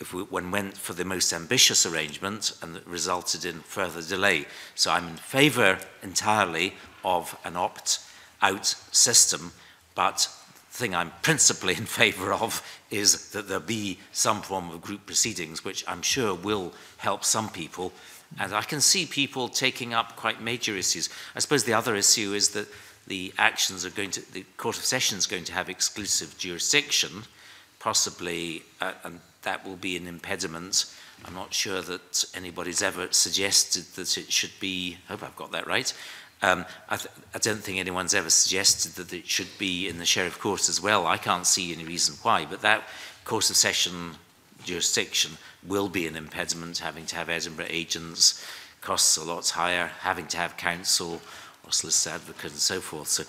if we, when went for the most ambitious arrangement and that resulted in further delay. So I'm in favour entirely of an opt-out system, but thing I'm principally in favour of is that there be some form of group proceedings, which I'm sure will help some people. And I can see people taking up quite major issues. I suppose the other issue is that the actions are going to, the Court of Session is going to have exclusive jurisdiction, possibly, uh, and that will be an impediment. I'm not sure that anybody's ever suggested that it should be, I hope I've got that right, Um, I, th I don't think anyone's ever suggested that it should be in the Sheriff Court as well. I can't see any reason why, but that course of session jurisdiction will be an impediment, having to have Edinburgh agents, costs a lot higher, having to have counsel or solicitor advocate and so forth. So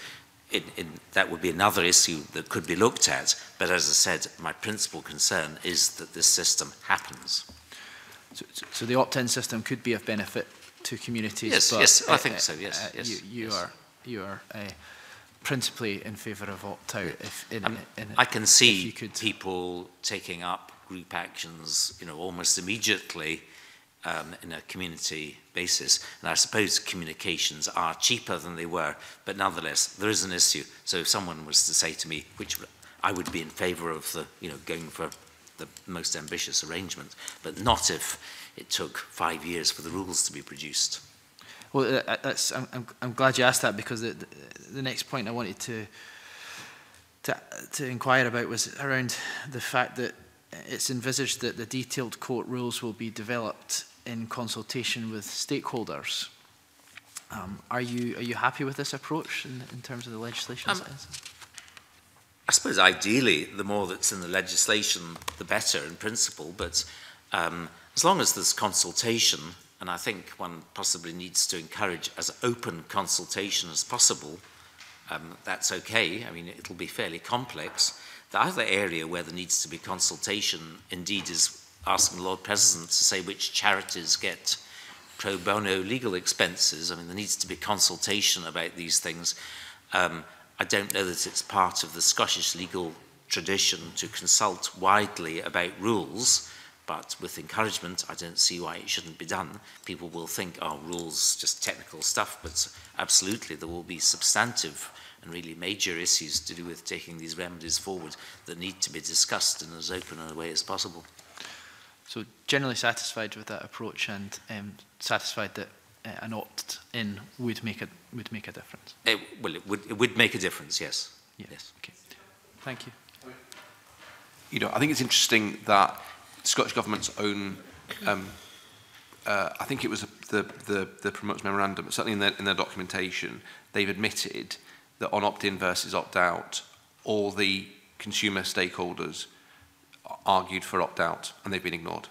in, in, that would be another issue that could be looked at. But as I said, my principal concern is that this system happens. So, so the opt-in system could be of benefit to communities. Yes, but, yes, I eh, think eh, so. Yes, eh, yes. You, you yes. are you are principally in favour of opt out. If in, um, in, I can see people taking up group actions, you know, almost immediately um, in a community basis. And I suppose communications are cheaper than they were, but nonetheless, there is an issue. So if someone was to say to me, which I would be in favour of the, you know, going for the most ambitious arrangement, but not if it took five years for the rules to be produced. Well, uh, uh, that's, I'm, I'm glad you asked that because the, the next point I wanted to, to, to inquire about was around the fact that it's envisaged that the detailed court rules will be developed in consultation with stakeholders. Um, are you are you happy with this approach in, in terms of the legislation? Um, I suppose ideally, the more that's in the legislation, the better in principle. But Um, as long as there's consultation, and I think one possibly needs to encourage as open consultation as possible, um, that's okay. I mean, it'll be fairly complex. The other area where there needs to be consultation, indeed, is asking the Lord President to say which charities get pro bono legal expenses. I mean, there needs to be consultation about these things. Um, I don't know that it's part of the Scottish legal tradition to consult widely about rules. But with encouragement, I don't see why it shouldn't be done. People will think, oh, rules, just technical stuff, but absolutely there will be substantive and really major issues to do with taking these remedies forward that need to be discussed in as open a way as possible. So generally satisfied with that approach and um, satisfied that uh, an opt-in would make would make a difference. It, well, it would it would make a difference. Yes. Yeah. Yes. Okay. Thank you. You know, I think it's interesting that the Scottish Government's own, um, uh, I think it was the, the, the Promotes Memorandum, certainly in their, in their documentation, they've admitted that on opt-in versus opt-out, all the consumer stakeholders argued for opt-out and they've been ignored.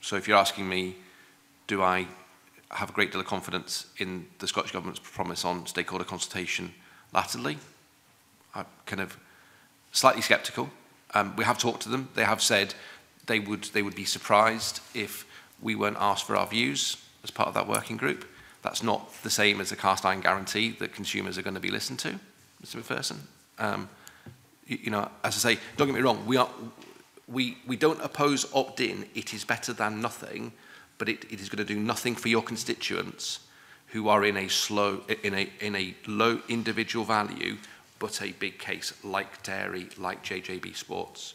So if you're asking me, do I have a great deal of confidence in the Scottish Government's promise on stakeholder consultation latterly? I'm kind of slightly sceptical. Um, we have talked to them. They have said, they would, they would be surprised if we weren't asked for our views as part of that working group. That's not the same as a cast iron guarantee that consumers are going to be listened to, Mr. McPherson. Um, you, you know, as I say, don't get me wrong, we, are, we, we don't oppose opt-in. It is better than nothing, but it, it is going to do nothing for your constituents who are in a slow, in a, in a low individual value, but a big case like dairy, like JJB Sports.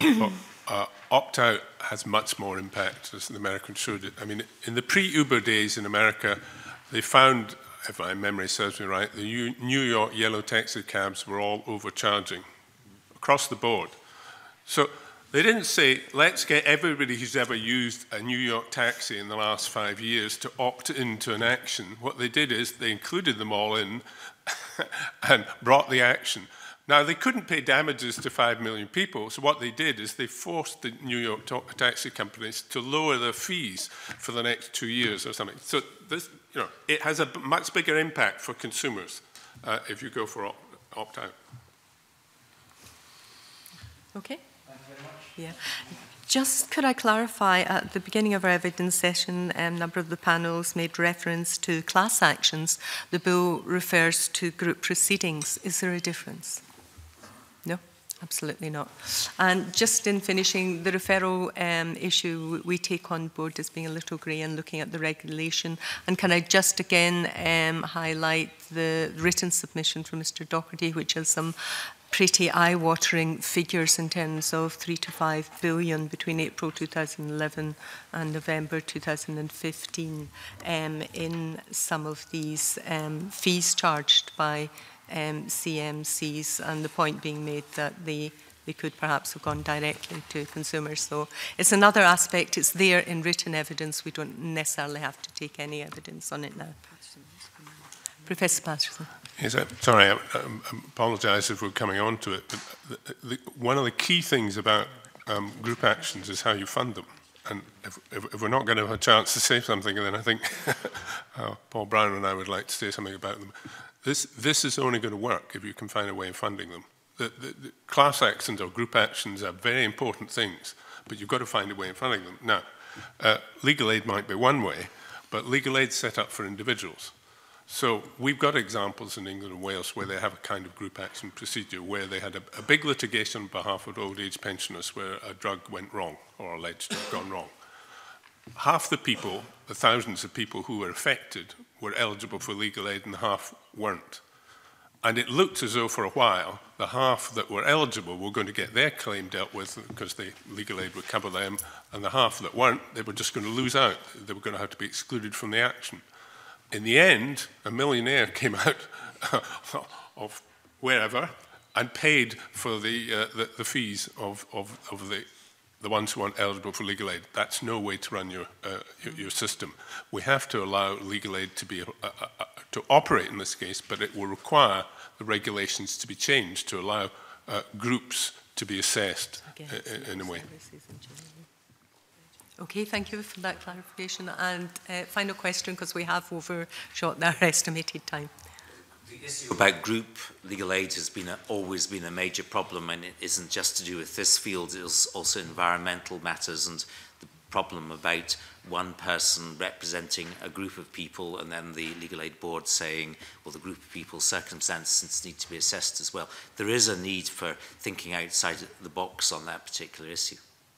but uh, opt out has much more impact, as the Americans showed it. I mean, in the pre Uber days in America, they found, if my memory serves me right, the New York yellow taxi cabs were all overcharging across the board. So they didn't say, let's get everybody who's ever used a New York taxi in the last five years to opt into an action. What they did is they included them all in and brought the action. Now, they couldn't pay damages to 5 million people, so what they did is they forced the New York taxi companies to lower their fees for the next two years or something. So this, you know, it has a much bigger impact for consumers uh, if you go for opt out. Okay. Yeah. Just could I clarify, at the beginning of our evidence session, um, a um, number of the panels made reference to class actions. The bill refers to group proceedings. Is there a difference? Absolutely not. And just in finishing, the referral um, issue we take on board as being a little grey and looking at the regulation. And can I just again um, highlight the written submission from Mr Doherty, which has some pretty eye-watering figures in terms of 3 to 5 billion between April 2011 and November 2015 um, in some of these um, fees charged by um, CMCs and the point being made that they, they could perhaps have gone directly to consumers. So it's another aspect. It's there in written evidence. We don't necessarily have to take any evidence on it now. Professor Patterson. Yes, I, uh, sorry, I, I apologise if we're coming on to it, but the, the, one of the key things about um, group actions is how you fund them. And if, if, if we're not going to have a chance to say something, then I think oh, Paul Brown and I would like to say something about them. This, this is only going to work if you can find a way of funding them. The, the, the class actions or group actions are very important things, but you've got to find a way of funding them. Now, uh, legal aid might be one way, but legal aid set up for individuals. So we've got examples in England and Wales where they have a kind of group action procedure where they had a, a big litigation on behalf of old age pensioners where a drug went wrong or alleged to have gone wrong. Half the people, the thousands of people who were affected, were eligible for legal aid and half weren't. And it looked as though for a while the half that were eligible were going to get their claim dealt with because the legal aid would cover them, and the half that weren't, they were just going to lose out. They were going to have to be excluded from the action. In the end, a millionaire came out of wherever and paid for the, uh, the, the fees of, of, of the the ones who aren't eligible for legal aid. That's no way to run your, uh, your, your, system. We have to allow legal aid to, be, uh, uh, uh to operate in this case, but it will require the regulations to be changed to allow uh, groups to be assessed in, uh, in a way. Okay, thank you for that clarification. And final question, because we have overshot our estimated time the issue about group legal aid has been a, always been a major problem, and it isn't just to do with this field, it's also environmental matters and the problem about one person representing a group of people and then the legal aid board saying, well, the group of people circumstances need to be assessed as well. There is a need for thinking outside the box on that particular issue.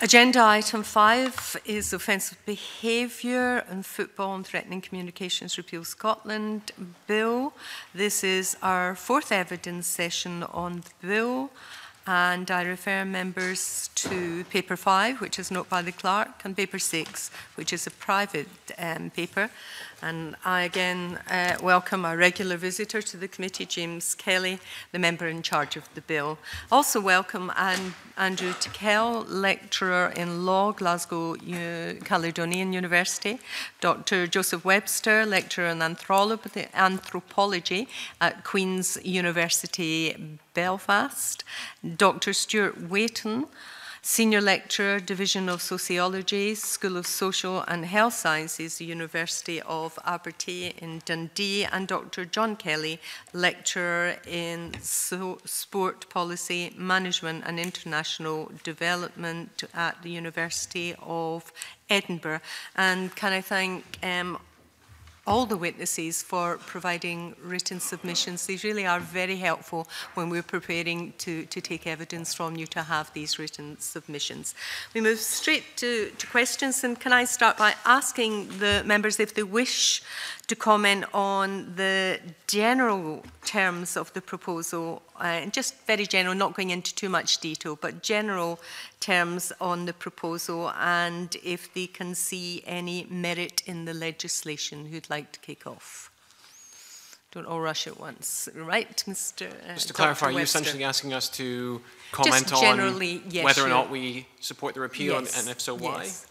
Agenda item five is offensive behaviour and football and threatening communications repeal Scotland bill. This is our fourth evidence session on the bill. and I refer members to paper five, which is note by the clerk, and paper six, which is a private um, paper. And I again uh, welcome our regular visitor to the committee, James Kelly, the member in charge of the bill. Also welcome An Andrew Tickell, lecturer in law, Glasgow U Caledonian University, Dr. Joseph Webster, lecturer in anthropology at Queen's University Belfast, Dr. Stuart Wayton, Senior Lecturer, Division of Sociology, School of Social and Health Sciences, University of Aberdeen in Dundee, and Dr. John Kelly, Lecturer in so Sport Policy, Management and International Development at the University of Edinburgh. And can I thank um, all the witnesses for providing written submissions. These really are very helpful when we're preparing to, to take evidence from you to have these written submissions. We move straight to, to questions and can I start by asking the members if they wish to comment on the general terms of the proposal, uh, just very general, not going into too much detail, but general terms on the proposal and if they can see any merit in the legislation who'd like to kick off. Don't all rush at once, right, Mr. Uh, just to Dr. clarify, Webster. are you essentially asking us to comment on yes, whether sure. or not we support the repeal, yes. and, and if so, why? Yes.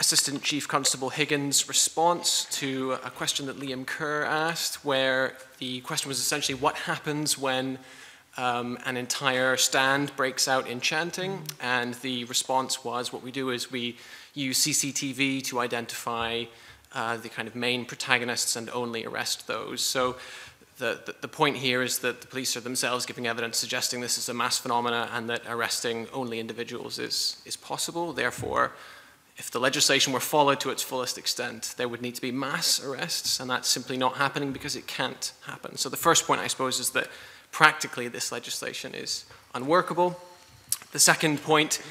Assistant Chief Constable Higgins' response to a question that Liam Kerr asked, where the question was essentially what happens when um, an entire stand breaks out in chanting, and the response was what we do is we use CCTV to identify uh, the kind of main protagonists and only arrest those. So the, the, the, point here is that the police are themselves giving evidence suggesting this is a mass phenomena and that arresting only individuals is, is possible. Therefore, if the legislation were followed to its fullest extent, there would need to be mass arrests, and that's simply not happening because it can't happen. So the first point, I suppose, is that practically this legislation is unworkable. The second point,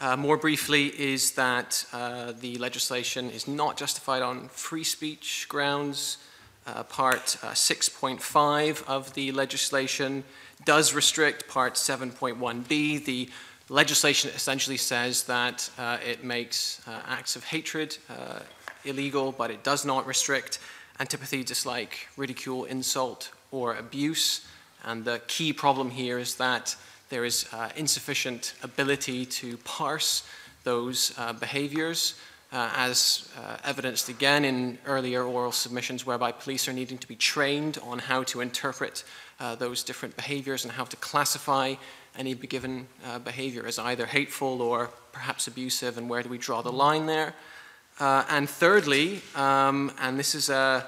uh, more briefly, is that uh, the legislation is not justified on free speech grounds. Uh, part uh, 6.5 of the legislation does restrict Part 7.1b, the legislation essentially says that uh, it makes uh, acts of hatred uh, illegal, but it does not restrict antipathy, dislike, ridicule, insult, or abuse. And the key problem here is that there is uh, insufficient ability to parse those uh, behaviors, uh, as evidenced again in earlier oral submissions, whereby police are needing to be trained on how to interpret those different behaviors and how to classify any given uh, behavior as either hateful or perhaps abusive, and where do we draw the line there? Uh, and thirdly, um, and this is a,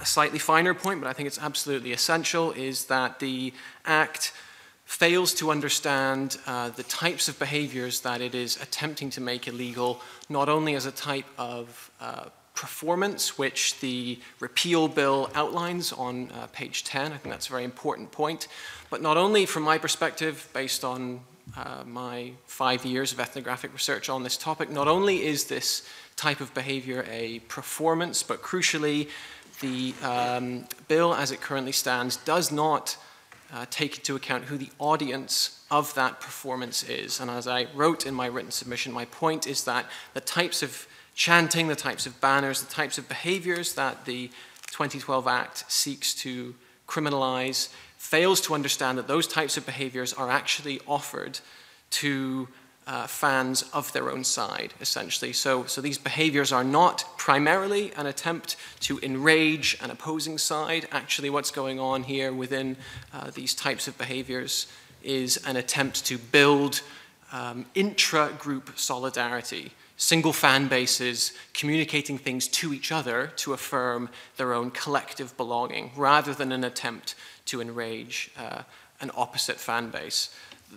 a slightly finer point, but I think it's absolutely essential, is that the Act fails to understand uh, the types of behaviors that it is attempting to make illegal, not only as a type of uh, performance, which the repeal bill outlines on uh, page 10. I think that's a very important point. But not only from my perspective, based on uh, my five years of ethnographic research on this topic, not only is this type of behavior a performance, but crucially, the um, bill as it currently stands does not uh, take into account who the audience of that performance is. And as I wrote in my written submission, my point is that the types of chanting, the types of banners, the types of behaviors that the 2012 Act seeks to criminalize, fails to understand that those types of behaviors are actually offered to uh, fans of their own side, essentially. So, so these behaviors are not primarily an attempt to enrage an opposing side. Actually, what's going on here within uh, these types of behaviors is an attempt to build um, intra-group solidarity single fan bases communicating things to each other to affirm their own collective belonging rather than an attempt to enrage uh, an opposite fan base.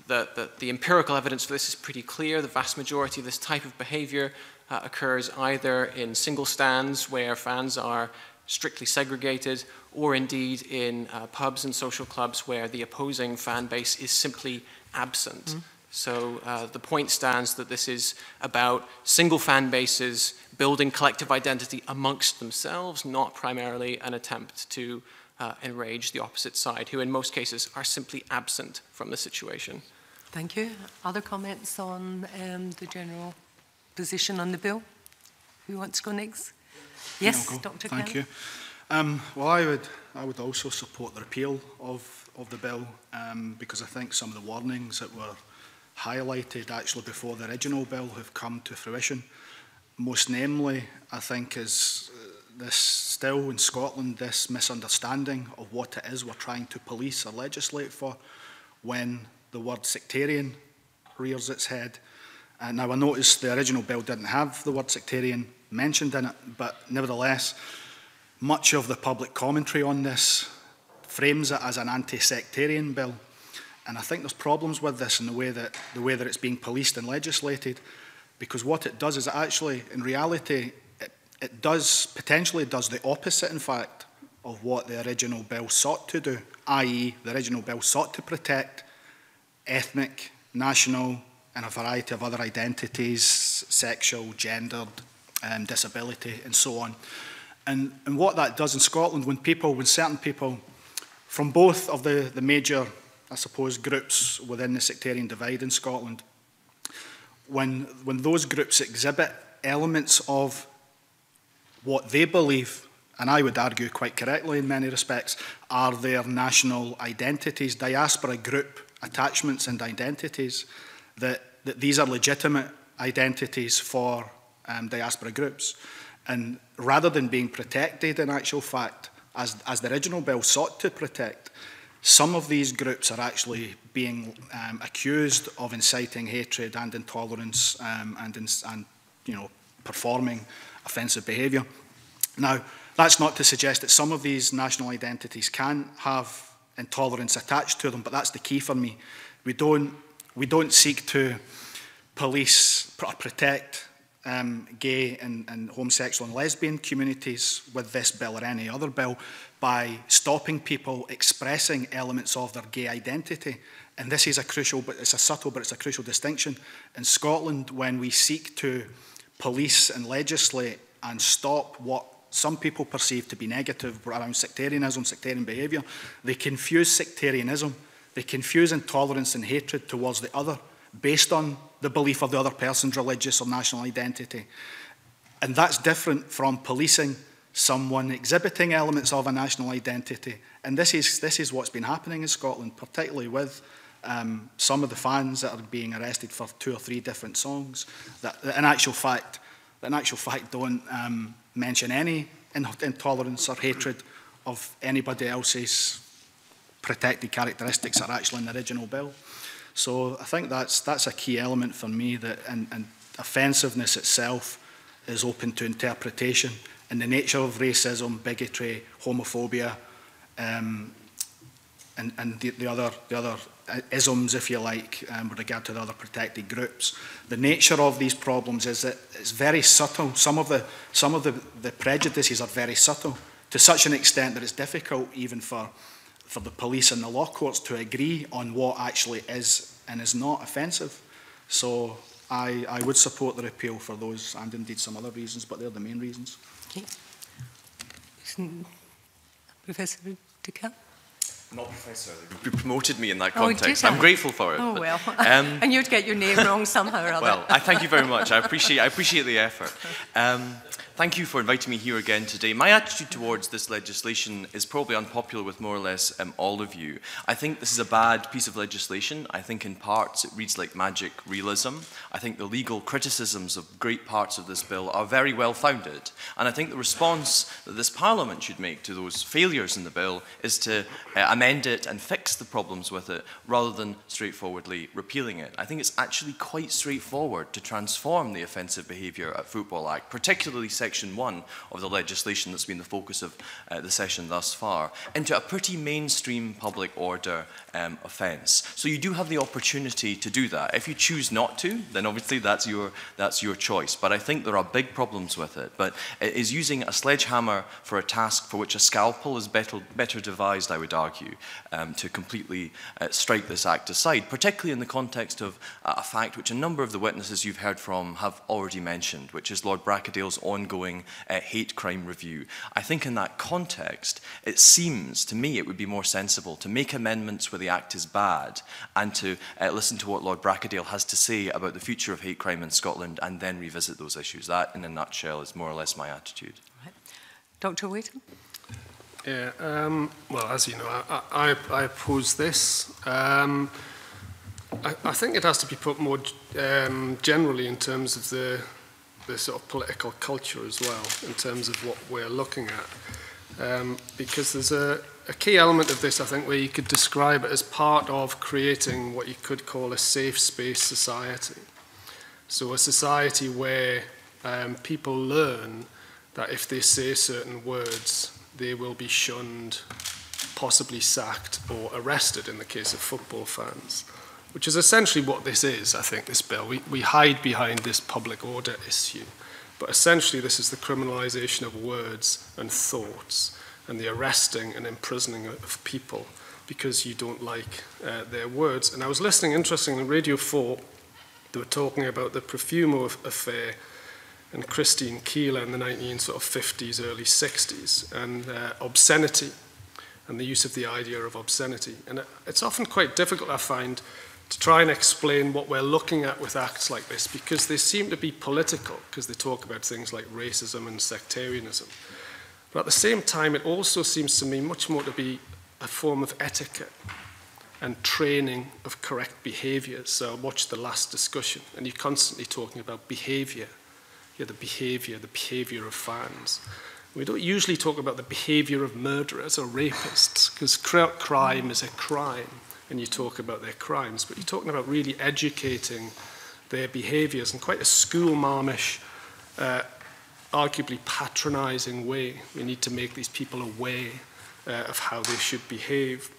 The, the, the, empirical evidence for this is pretty clear. The vast majority of this type of behavior uh, occurs either in single stands where fans are strictly segregated or indeed in uh, pubs and social clubs where the opposing fan base is simply absent. Mm -hmm. So uh, the point stands that this is about single fan bases building collective identity amongst themselves, not primarily an attempt to uh, enrage the opposite side, who in most cases are simply absent from the situation. Thank you. Other comments on um, the general position on the bill? Who wants to go next? Yes, go. Dr. Thank Kelly. you. Um, well, I would, I would also support the repeal of, of the bill um, because I think some of the warnings that were highlighted actually before the original bill have come to fruition. Most namely, I think, is uh, this still in Scotland, this misunderstanding of what it is we're trying to police or legislate for when the word sectarian rears its head. And uh, now I noticed the original bill didn't have the word sectarian mentioned in it, but nevertheless, much of the public commentary on this frames it as an anti-sectarian bill And I think there's problems with this in the way that, the way that it's being policed and legislated, because what it does is it actually, in reality, it, it does, potentially does the opposite, in fact, of what the original bill sought to do, i.e. the original bill sought to protect ethnic, national and a variety of other identities, sexual, gendered, um, disability and so on. And, and what that does in Scotland when people, when certain people from both of the, the major I suppose, groups within the sectarian divide in Scotland. When, when those groups exhibit elements of what they believe, and I would argue quite correctly in many respects, are their national identities, diaspora group attachments and identities, that, that these are legitimate identities for um, diaspora groups. And rather than being protected in actual fact, as, as the original bill sought to protect, Some of these groups are actually being um, accused of inciting hatred and intolerance um, and, in, and you know, performing offensive behaviour. Now, that's not to suggest that some of these national identities can have intolerance attached to them, but that's the key for me. We don't, we don't seek to police or protect um, gay and, and homosexual and lesbian communities with this bill or any other bill, by stopping people expressing elements of their gay identity. And this is a crucial, but it's a subtle, but it's a crucial distinction. In Scotland, when we seek to police and legislate and stop what some people perceive to be negative around sectarianism, sectarian behaviour, they confuse sectarianism, they confuse intolerance and hatred towards the other based on the belief of the other person's religious or national identity. And that's different from policing someone exhibiting elements of a national identity. And this is, this is what's been happening in Scotland, particularly with um, some of the fans that are being arrested for two or three different songs that, that in actual fact, that in actual fact don't um, mention any intolerance or hatred of anybody else's protected characteristics that are actually in the original bill. So I think that's, that's a key element for me that and, and offensiveness itself is open to interpretation in the nature of racism, bigotry, homophobia, um, and, and the, the, other, the other uh, isms, if you like, um, with regard to the other protected groups. The nature of these problems is that it's very subtle. Some of the, some of the, the prejudices are very subtle to such an extent that it's difficult even for, for the police and the law courts to agree on what actually is and is not offensive. So I, I would support the repeal for those and indeed some other reasons, but they're the main reasons. Professor Dicker? Not professor. You promoted me in that oh, context. Oh, I'm grateful for it. Oh, but, well. Um, and you'd get your name wrong somehow or other. Well, I thank you very much. I appreciate, I appreciate the effort. Um, Thank you for inviting me here again today. My attitude towards this legislation is probably unpopular with more or less um, all of you. I think this is a bad piece of legislation. I think in parts it reads like magic realism. I think the legal criticisms of great parts of this bill are very well founded. And I think the response that this Parliament should make to those failures in the bill is to uh, amend it and fix the problems with it rather than straightforwardly repealing it. I think it's actually quite straightforward to transform the offensive behaviour at Football Act, particularly Section 1 of the legislation that's been the focus of uh, the session thus far, into a pretty mainstream public order um, offence. So you do have the opportunity to do that. If you choose not to, then obviously that's your, that's your choice. But I think there are big problems with it. But it is using a sledgehammer for a task for which a scalpel is better, better devised, I would argue, um, to completely uh, strike this act aside, particularly in the context of a fact which a number of the witnesses you've heard from have already mentioned, which is Lord Brackadale's ongoing ongoing uh, hate crime review. I think in that context, it seems to me it would be more sensible to make amendments where the act is bad and to uh, listen to what Lord Bracadale has to say about the future of hate crime in Scotland and then revisit those issues. That, in a nutshell, is more or less my attitude. Right. Dr. Wheaton? Yeah, um, well, as you know, I, I, I oppose this. Um, I, I think it has to be put more um, generally in terms of the the sort of political culture as well in terms of what we're looking at. Um, because there's a, a key element of this, I think, where you could describe it as part of creating what you could call a safe space society. So a society where um, people learn that if they say certain words, they will be shunned, possibly sacked or arrested in the case of football fans which is essentially what this is, I think, this bill. We, we hide behind this public order issue. But essentially, this is the criminalisation of words and thoughts and the arresting and imprisoning of people because you don't like uh, their words. And I was listening, interestingly, on Radio 4, they were talking about the Profumo affair and Christine Keeler in the 1950s, sort of 50s, early 60s, and uh, obscenity and the use of the idea of obscenity. And uh, it's often quite difficult, I find, to try and explain what we're looking at with acts like this because they seem to be political because they talk about things like racism and sectarianism. But at the same time, it also seems to me much more to be a form of etiquette and training of correct behavior. So watch the last discussion, and you're constantly talking about behavior. Yeah, the behavior, the behavior of fans. We don't usually talk about the behavior of murderers or rapists, because crime is a crime. and you talk about their crimes, but you're talking about really educating their behaviours in quite a schoolmarmish, uh, arguably patronising way. We need to make these people aware uh, of how they should behave.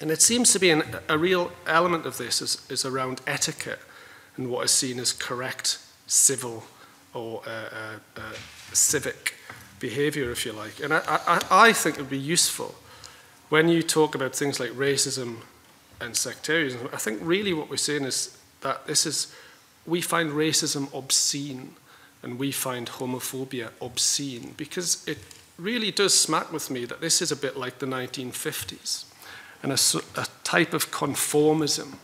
And it seems to be an, a real element of this is, is around etiquette and what is seen as correct civil or uh, uh, uh, civic behaviour, if you like. And I, I, I think it would be useful when you talk about things like racism and sectarianism. I think really what we're saying is that this is, we find racism obscene and we find homophobia obscene because it really does smack with me that this is a bit like the 1950s and a, a type of conformism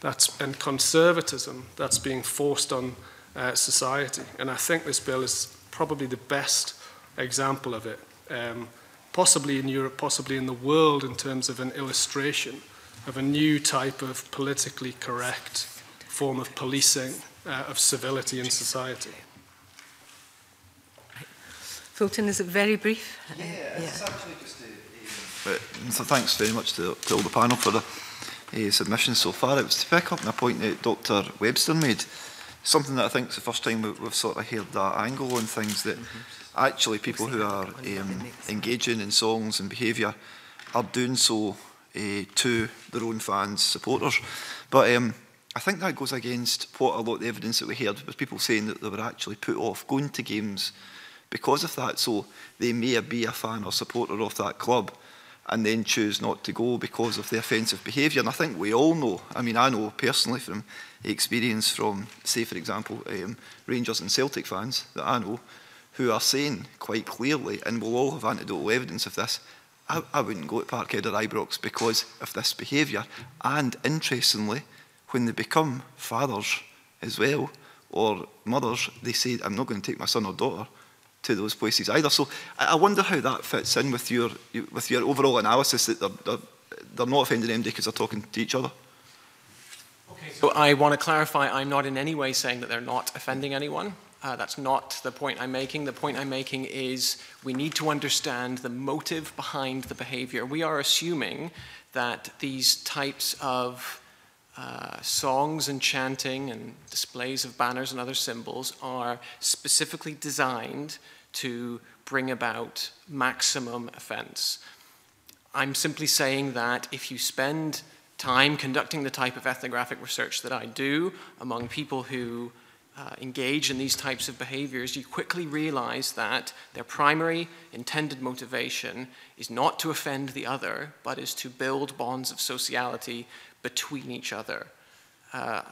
that's, and conservatism that's being forced on uh, society. And I think this bill is probably the best example of it, um, possibly in Europe, possibly in the world in terms of an illustration of a new type of politically correct form of policing uh, of civility in society. Fulton, is it very brief? Yeah, uh, yeah. it's actually just a, But, mm, thanks very much to, to all the panel for the uh, eh, submissions so far. It was to pick up on a point that Dr Webster made, something that I think is the first time we've sort of heard that angle on things that mm -hmm. actually people who are um, engaging in songs and behaviour are doing so uh, to their own fans, supporters. But um, I think that goes against what a lot of the evidence that we heard was people saying that they were actually put off going to games because of that. So they may be a fan or supporter of that club and then choose not to go because of the offensive behaviour. And I think we all know, I mean, I know personally from experience from, say, for example, um, Rangers and Celtic fans that I know, who are saying quite clearly, and we'll all have anecdotal evidence of this, I, I wouldn't go to Parkhead or Ibrox because of this behaviour. And interestingly, when they become fathers as well, or mothers, they say, I'm not going to take my son or daughter to those places either. So I wonder how that fits in with your, with your overall analysis that they're, they're, they're not offending MD because they're talking to each other. Okay, so I want to clarify, I'm not in any way saying that they're not offending anyone. Uh, that's not the point I'm making. The point I'm making is we need to understand the motive behind the behavior. We are assuming that these types of uh, songs and chanting and displays of banners and other symbols are specifically designed to bring about maximum offense. I'm simply saying that if you spend time conducting the type of ethnographic research that I do among people who uh, engage in these types of behaviors, you quickly realize that their primary intended motivation is not to offend the other, but is to build bonds of sociality between each other. Uh,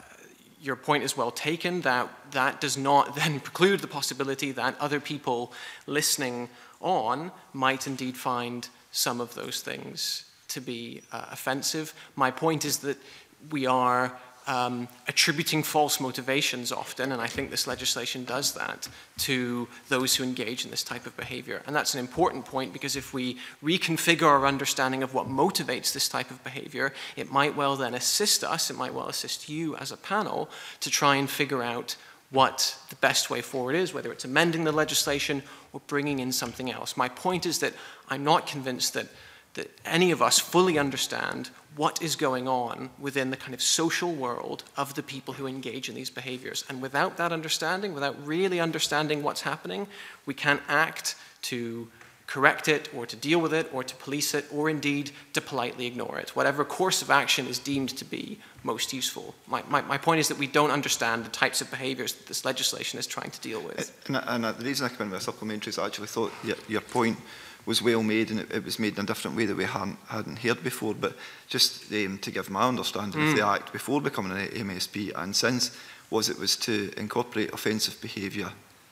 your point is well taken that that does not then preclude the possibility that other people listening on might indeed find some of those things to be uh, offensive. My point is that we are um, attributing false motivations often, and I think this legislation does that, to those who engage in this type of behavior. And that's an important point because if we reconfigure our understanding of what motivates this type of behavior, it might well then assist us, it might well assist you as a panel to try and figure out what the best way forward is, whether it's amending the legislation or bringing in something else. My point is that I'm not convinced that that any of us fully understand what is going on within the kind of social world of the people who engage in these behaviors. And without that understanding, without really understanding what's happening, we can't act to correct it or to deal with it or to police it or indeed to politely ignore it, whatever course of action is deemed to be most useful. My, my, my point is that we don't understand the types of behaviours that this legislation is trying to deal with. And, and, the reason I come in with a supplementary is I actually thought your, your point was well made and it, it was made in a different way that we hadn't, hadn't heard before. But just um, to give my understanding mm. of the mm. Act before becoming an MSP and since was it was to incorporate offensive behaviour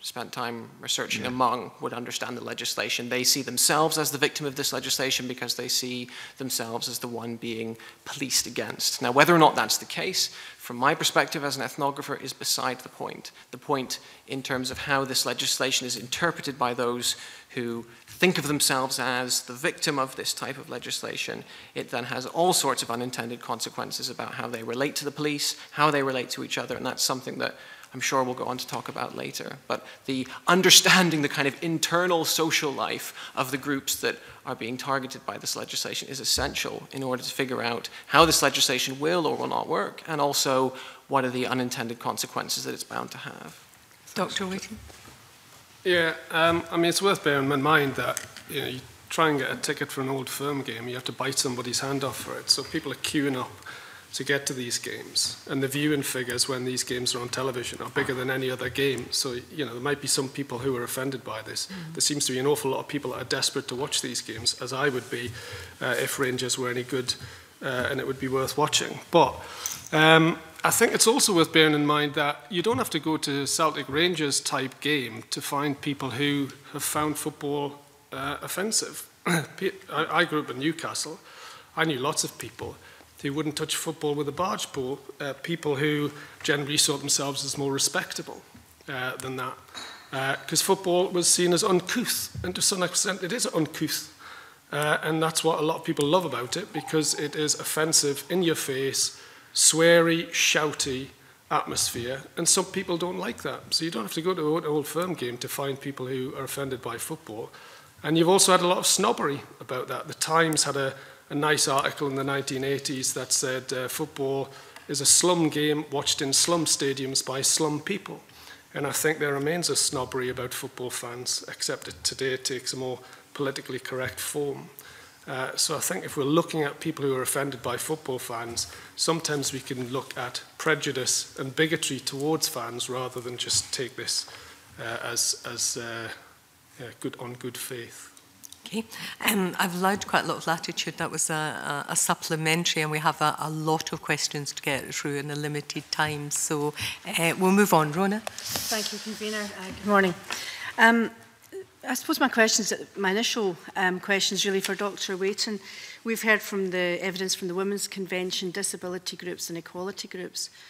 spent time researching yeah. among would understand the legislation. They see themselves as the victim of this legislation because they see themselves as the one being policed against. Now, whether or not that's the case, from my perspective as an ethnographer, is beside the point. The point in terms of how this legislation is interpreted by those who think of themselves as the victim of this type of legislation. It then has all sorts of unintended consequences about how they relate to the police, how they relate to each other, and that's something that I'm sure we'll go on to talk about later. But the understanding the kind of internal social life of the groups that are being targeted by this legislation is essential in order to figure out how this legislation will or will not work, and also what are the unintended consequences that it's bound to have. Dr. Whitty. Yeah, um, I mean, it's worth bearing in mind that you, know, you try and get a ticket for an old firm game, you have to bite somebody's hand off for it. So people are queuing up to get to these games. And the viewing figures when these games are on television are bigger than any other game. So, you know, there might be some people who are offended by this. Mm. There seems to be an awful lot of people that are desperate to watch these games, as I would be uh, if Rangers were any good uh, and it would be worth watching. But Um, I think it's also worth bearing in mind that you don't have to go to Celtic Rangers type game to find people who have found football uh, offensive. I grew up in Newcastle. I knew lots of people who wouldn't touch football with a barge pole, uh, people who generally saw themselves as more respectable uh, than that. Because uh, football was seen as uncouth, and to some extent it is uncouth. Uh, and that's what a lot of people love about it, because it is offensive, in your face, sweary, shouty atmosphere, and some people don't like that. So you don't have to go to an old firm game to find people who are offended by football. And you've also had a lot of snobbery about that. The Times had a, a nice article in the 1980s that said uh, football is a slum game watched in slum stadiums by slum people. And I think there remains a snobbery about football fans, except it today takes a more politically correct form. Uh, so I think if we're looking at people who are offended by football fans, sometimes we can look at prejudice and bigotry towards fans rather than just take this uh, as, as uh, yeah, good on good faith. Okay. Um, I've allowed quite a lot of latitude. That was a, a, a supplementary, and we have a, a lot of questions to get through in a limited time. So uh, we'll move on. Rona. Thank you, Convener. Uh, good morning. Um, I suppose my questions, my initial um, questions really for Dr. Waiton. We've heard from the evidence from the Women's Convention, disability groups and equality groups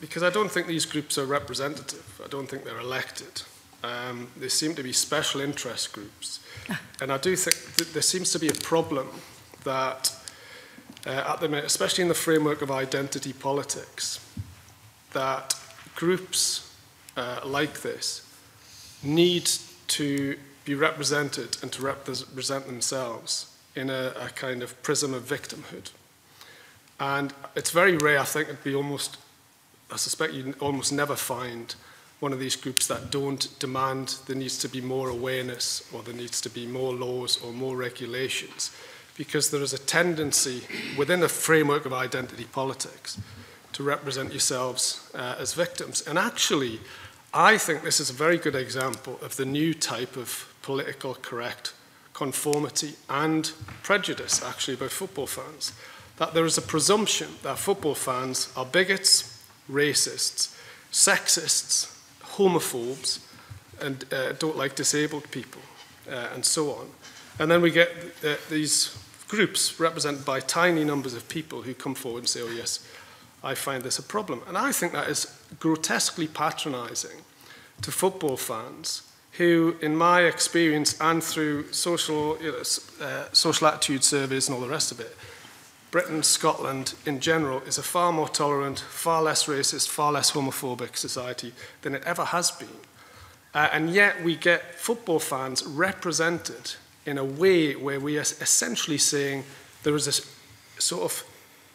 because I don't think these groups are representative. I don't think they're elected. Um, they seem to be special interest groups. And I do think th there seems to be a problem that, uh, at the minute, especially in the framework of identity politics, that groups uh, like this need to be represented and to represent themselves in a, a kind of prism of victimhood. And it's very rare, I think, it'd be almost, I suspect you'd almost never find one of these groups that don't demand there needs to be more awareness or there needs to be more laws or more regulations because there is a tendency within the framework of identity politics to represent yourselves uh, as victims. And actually, I think this is a very good example of the new type of political correct conformity and prejudice, actually, by football fans. That there is a presumption that football fans are bigots, racists, sexists, homophobes, and uh, don't like disabled people, uh, and so on. And then we get uh, these groups represented by tiny numbers of people who come forward and say, oh yes, I find this a problem. And I think that is grotesquely patronising to football fans who, in my experience and through social, you know, uh, social attitude surveys and all the rest of it, Britain, Scotland in general, is a far more tolerant, far less racist, far less homophobic society than it ever has been. Uh, and yet we get football fans represented in a way where we are essentially saying there is this sort of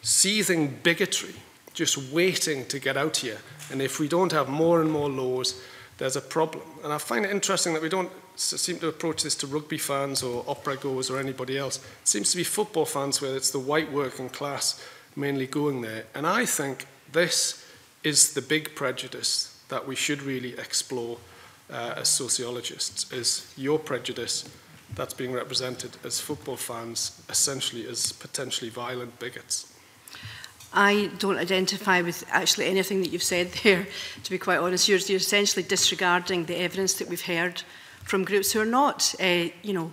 seething bigotry just waiting to get out here. And if we don't have more and more laws, there's a problem. And I find it interesting that we don't seem to approach this to rugby fans or opera goers or anybody else. It seems to be football fans where it's the white working class mainly going there. And I think this is the big prejudice that we should really explore uh, as sociologists, is your prejudice that's being represented as football fans essentially as potentially violent bigots. I don't identify with actually anything that you've said there, to be quite honest. You're, you're essentially disregarding the evidence that we've heard from groups who are not, uh, you know,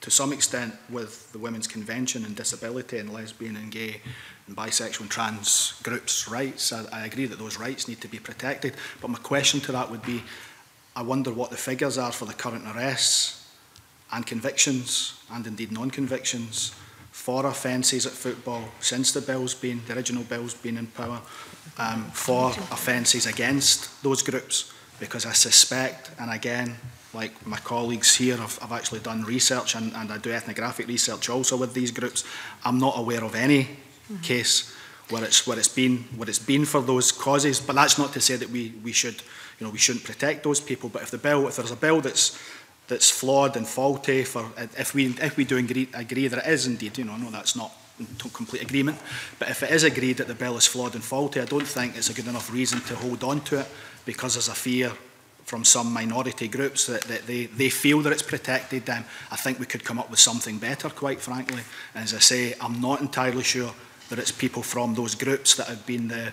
to some extent with the Women's Convention and Disability and Lesbian and Gay and Bisexual and Trans groups' rights. I, I agree that those rights need to be protected. But my question to that would be, I wonder what the figures are for the current arrests and convictions and indeed non-convictions for offences at football since the bill's been, the original bill's been in power, um, for offences against those groups. Because I suspect, and again, like my colleagues here, I've, I've actually done research and, and I do ethnographic research also with these groups. I'm not aware of any mm -hmm. case where it's where it's been where it's been for those causes. But that's not to say that we we should you know we shouldn't protect those people. But if the bill if there's a bill that's that's flawed and faulty for if we if we do agree, agree that it is indeed you know no that's not complete agreement. But if it is agreed that the bill is flawed and faulty, I don't think it's a good enough reason to hold on to it because there's a fear from some minority groups that, that they, they feel that it's protected them. I think we could come up with something better, quite frankly. And as I say, I'm not entirely sure that it's people from those groups that have been the,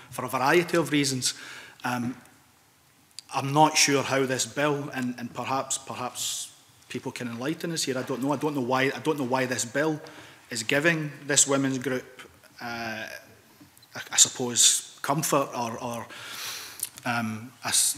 for a variety of reasons. Um, I'm not sure how this bill, and, and perhaps perhaps people can enlighten us here. I don't know. I don't know why. I don't know why this bill is giving this women's group, uh, I, I suppose, comfort or, or um, as,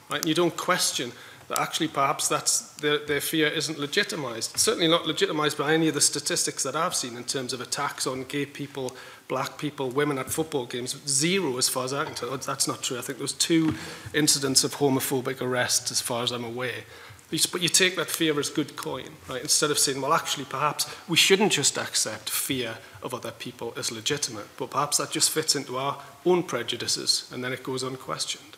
right? And you don't question that actually perhaps that's their, their fear isn't legitimised. Certainly not legitimised by any of the statistics that I've seen in terms of attacks on gay people black people, women at football games, zero as far as I can tell. That's not true. I think there was two incidents of homophobic arrests as far as I'm aware. But you take that fear as good coin, right? Instead of saying, well, actually, perhaps we shouldn't just accept fear of other people as legitimate, but perhaps that just fits into our own prejudices and then it goes unquestioned.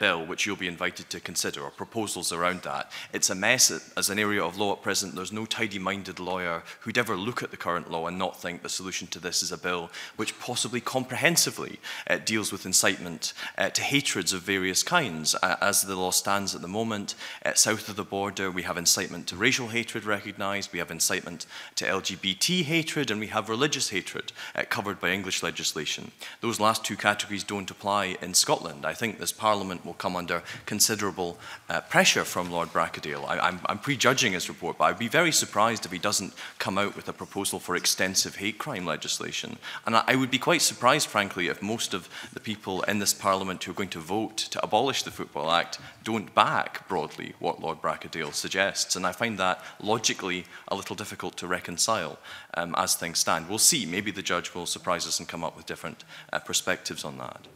bill, which you'll be invited to consider, or proposals around that. It's a mess as an area of law at present. There's no tidy-minded lawyer who'd ever look at the current law and not think the solution to this is a bill which possibly comprehensively uh, deals with incitement uh, to hatreds of various kinds. as the law stands at the moment, uh, south of the border, we have incitement to racial hatred recognised, we have incitement to LGBT hatred, and we have religious hatred covered by English legislation. Those last two categories don't apply in Scotland. I think this Parliament Parliament will come under considerable uh, pressure from Lord Bracadale. I, I'm, I'm prejudging his report, but I'd be very surprised if he doesn't come out with a proposal for extensive hate crime legislation. And I, I would be quite surprised, frankly, if most of the people in this Parliament who are going to vote to abolish the Football Act don't back broadly what Lord Bracadale suggests. And I find that logically a little difficult to reconcile um, as things stand. We'll see. Maybe the judge will surprise us and come up with different uh, perspectives on that.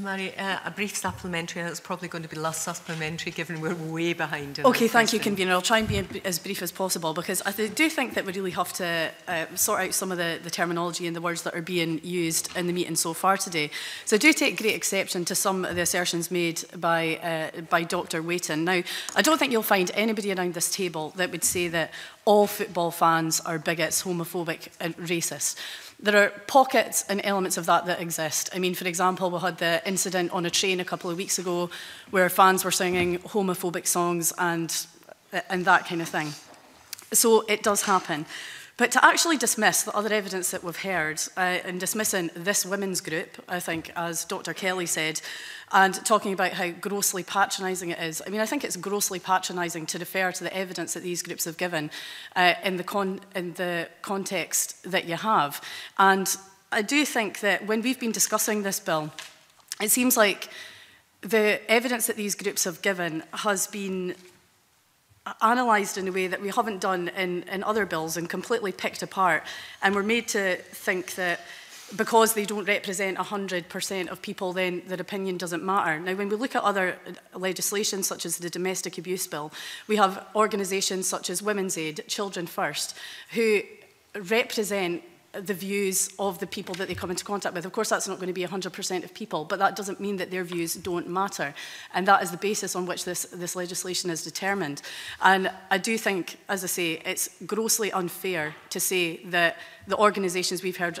Mary, uh, a brief supplementary, and it's probably going to be less supplementary given we're way behind. Okay, thank question. you, Convener. I'll try and be as brief as possible because I do think that we really have to uh, sort out some of the, the terminology and the words that are being used in the meeting so far today. So I do take great exception to some of the assertions made by, uh, by Dr Waiton. Now, I don't think you'll find anybody around this table that would say that all football fans are bigots, homophobic and racist. There are pockets and elements of that that exist. I mean, for example, we had the incident on a train a couple of weeks ago where fans were singing homophobic songs and, and that kind of thing. So it does happen. But to actually dismiss the other evidence that we've heard uh, and dismissing this women's group, I think, as Dr. Kelly said, and talking about how grossly patronising it is. I mean, I think it's grossly patronising to refer to the evidence that these groups have given uh, in, the con in the context that you have. And I do think that when we've been discussing this bill, it seems like the evidence that these groups have given has been analysed in a way that we haven't done in, in other bills and completely picked apart. And we're made to think that because they don't represent 100% of people, then their opinion doesn't matter. Now, when we look at other uh, legislation, such as the Domestic Abuse Bill, we have organisations such as Women's Aid, Children First, who represent the views of the people that they come into contact with. Of course, that's not going to be 100% of people, but that doesn't mean that their views don't matter. And that is the basis on which this, this legislation is determined. And I do think, as I say, it's grossly unfair to say that the organisations we've heard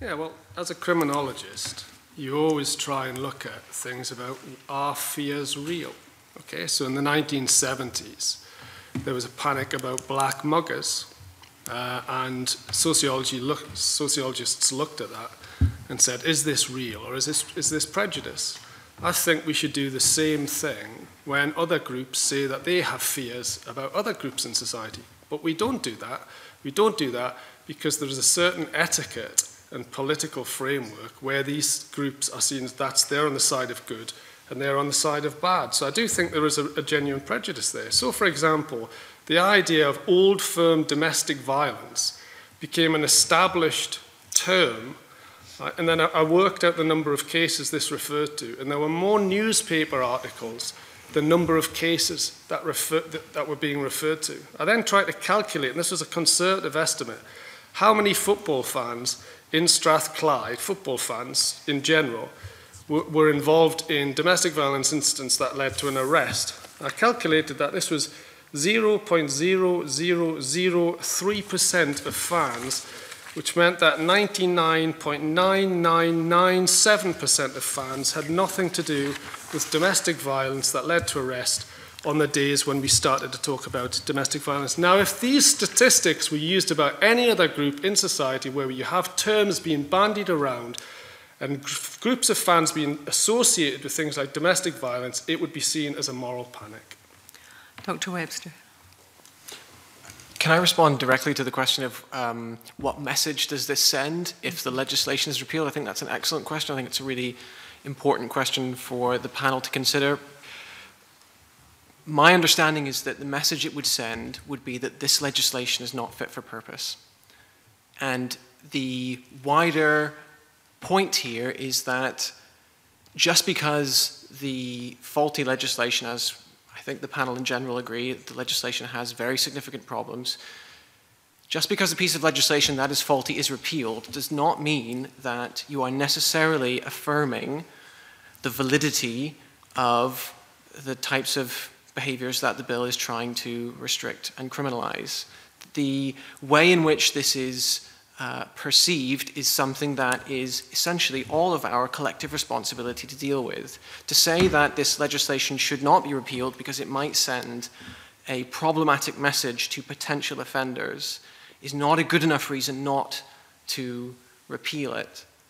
Yeah well as a criminologist you always try and look at things about are fears real? Okay, so in the 1970s, there was a panic about black muggers, uh, and sociology look, sociologists looked at that and said, is this real or is this, is this prejudice? I think we should do the same thing when other groups say that they have fears about other groups in society. But we don't do that. We don't do that because there is a certain etiquette and political framework where these groups are seen as that's they're on the side of good and they're on the side of bad. So I do think there is a, a genuine prejudice there. So, for example, the idea of old firm domestic violence became an established term. Uh, and then I, I worked out the number of cases this referred to, and there were more newspaper articles the number of cases that, refer, that, that, were being referred to. I then tried to calculate, and this was a conservative estimate, how many football fans in Strathclyde, football fans in general, were involved in domestic violence incidents that led to an arrest. I calculated that this was 0.0003% of fans, which meant that 99.9997% of fans had nothing to do with domestic violence that led to arrest on the days when we started to talk about domestic violence. Now, if these statistics were used about any other group in society where you have terms being bandied around and groups of fans being associated with things like domestic violence, it would be seen as a moral panic. Dr. Webster. Can I respond directly to the question of um, what message does this send if the legislation is repealed? I think that's an excellent question. I think it's a really important question for the panel to consider my understanding is that the message it would send would be that this legislation is not fit for purpose. And the wider point here is that just because the faulty legislation, as I think the panel in general agree, the legislation has very significant problems, just because a piece of legislation that is faulty is repealed does not mean that you are necessarily affirming the validity of the types of behaviours that the bill is trying to restrict and criminalise. The way in which this is uh, perceived is something that is essentially all of our collective responsibility to deal with. To say that this legislation should not be repealed because it might send a problematic message to potential offenders is not a good enough reason not to repeal it.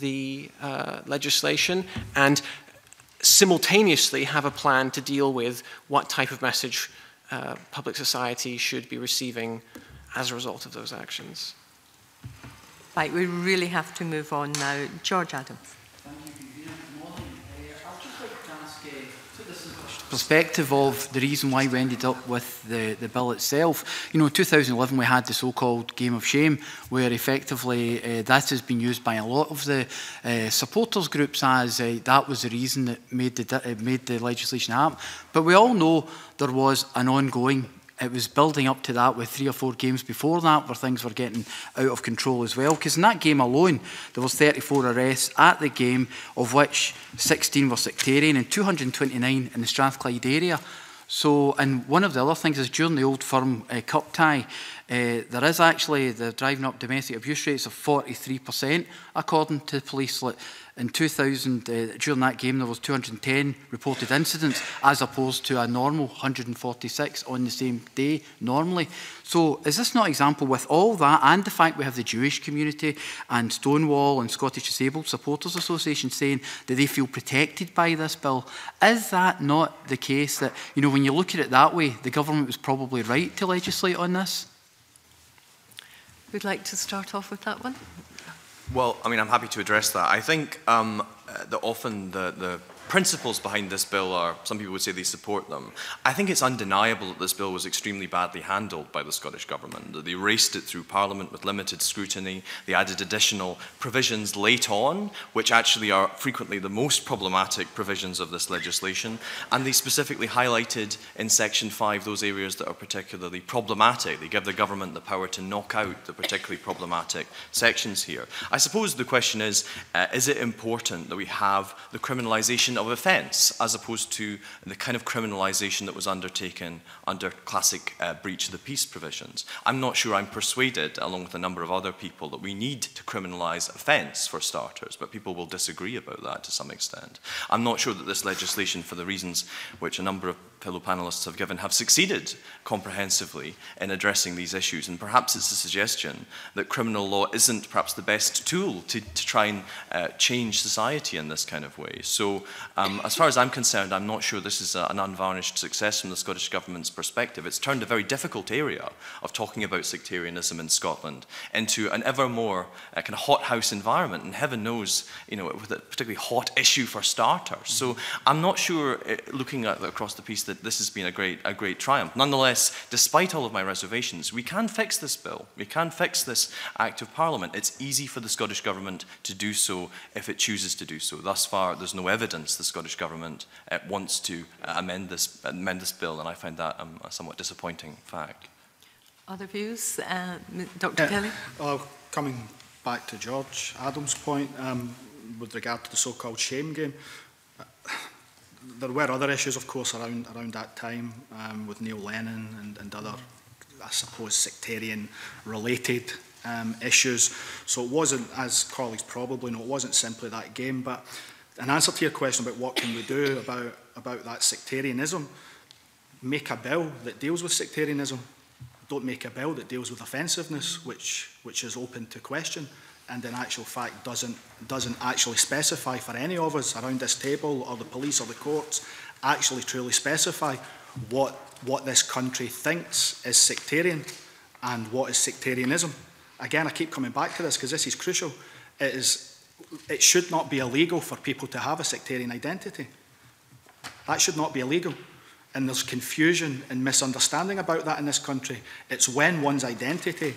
the uh, legislation. And simultaneously have a plan to deal with what type of message uh, public society should be receiving as a result of those actions. Right, we really have to move on now. George Adams. perspective of the reason why we ended up with the, the bill itself. You know, 2011 we had the so-called Game of Shame, where effectively uh, that has been used by a lot of the uh, supporters groups as uh, that was the reason that made the, uh, made the legislation happen. But we all know there was an ongoing it was building up to that with three or four games before that where things were getting out of control as well. Because in that game alone, there was 34 arrests at the game, of which 16 were sectarian and 229 in the Strathclyde area. So, and one of the other things is during the Old Firm uh, Cup tie, uh, there is actually the driving up domestic abuse rates of 43%, according to the police in 2000, uh, during that game, there was 210 reported incidents as opposed to a normal 146 on the same day normally. So is this not an example with all that and the fact we have the Jewish community and Stonewall and Scottish Disabled Supporters Association saying that they feel protected by this bill? Is that not the case that, you know, when you look at it that way, the government was probably right to legislate on this? We'd like to start off with that one. Well, I mean, I'm happy to address that. I think um, that often the, the principles behind this bill are, some people would say they support them. I think it's undeniable that this bill was extremely badly handled by the Scottish Government, that they raced it through Parliament with limited scrutiny, they added additional provisions late on, which actually are frequently the most problematic provisions of this legislation, and they specifically highlighted in Section 5 those areas that are particularly problematic. They give the government the power to knock out the particularly problematic sections here. I suppose the question is, uh, is it important that we have the criminalisation of offence as opposed to the kind of criminalisation that was undertaken under classic uh, breach of the peace provisions. I'm not sure I'm persuaded, along with a number of other people, that we need to criminalise offence for starters, but people will disagree about that to some extent. I'm not sure that this legislation, for the reasons which a number of fellow panelists have given have succeeded comprehensively in addressing these issues. And perhaps it's a suggestion that criminal law isn't perhaps the best tool to, to try and uh, change society in this kind of way. So um, as far as I'm concerned, I'm not sure this is a, an unvarnished success from the Scottish Government's perspective. It's turned a very difficult area of talking about sectarianism in Scotland into an ever more uh, kind of hothouse environment. And heaven knows, you know, with a particularly hot issue for starters. So I'm not sure, uh, looking at across the piece, that this has been a great, a great triumph. Nonetheless, despite all of my reservations, we can fix this bill. We can fix this Act of Parliament. It's easy for the Scottish Government to do so if it chooses to do so. Thus far, there's no evidence the Scottish Government uh, wants to uh, amend, this, amend this bill, and I find that um, a somewhat disappointing fact. Other views? Uh, Dr. Yeah. Kelly? Well, coming back to George Adams' point um, with regard to the so-called shame game, there were other issues, of course, around around that time um, with Neil Lennon and, and other, I suppose, sectarian-related um, issues. So it wasn't, as colleagues probably know, it wasn't simply that game. But an answer to your question about what can we do about about that sectarianism, make a bill that deals with sectarianism. Don't make a bill that deals with offensiveness, which which is open to question and in actual fact doesn't, doesn't actually specify for any of us around this table or the police or the courts, actually truly specify what, what this country thinks is sectarian and what is sectarianism. Again, I keep coming back to this because this is crucial. It, is, it should not be illegal for people to have a sectarian identity. That should not be illegal. And there's confusion and misunderstanding about that in this country. It's when one's identity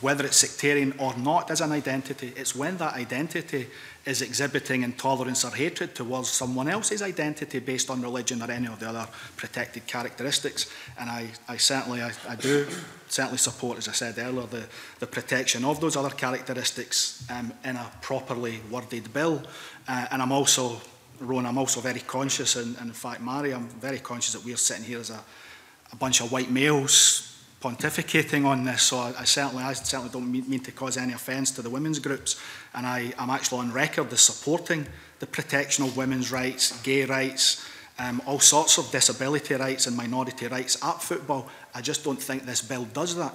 whether it's sectarian or not, as an identity. It's when that identity is exhibiting intolerance or hatred towards someone else's identity based on religion or any of the other protected characteristics. And I, I certainly, I, I do certainly support, as I said earlier, the, the protection of those other characteristics um, in a properly worded bill. Uh, and I'm also, Rowan, I'm also very conscious, and, and in fact, Mary, I'm very conscious that we're sitting here as a, a bunch of white males pontificating on this, so I, I certainly, I certainly don't mean, mean to cause any offence to the women's groups, and I I'm actually on record as supporting the protection of women's rights, gay rights, um, all sorts of disability rights and minority rights at football. I just don't think this bill does that.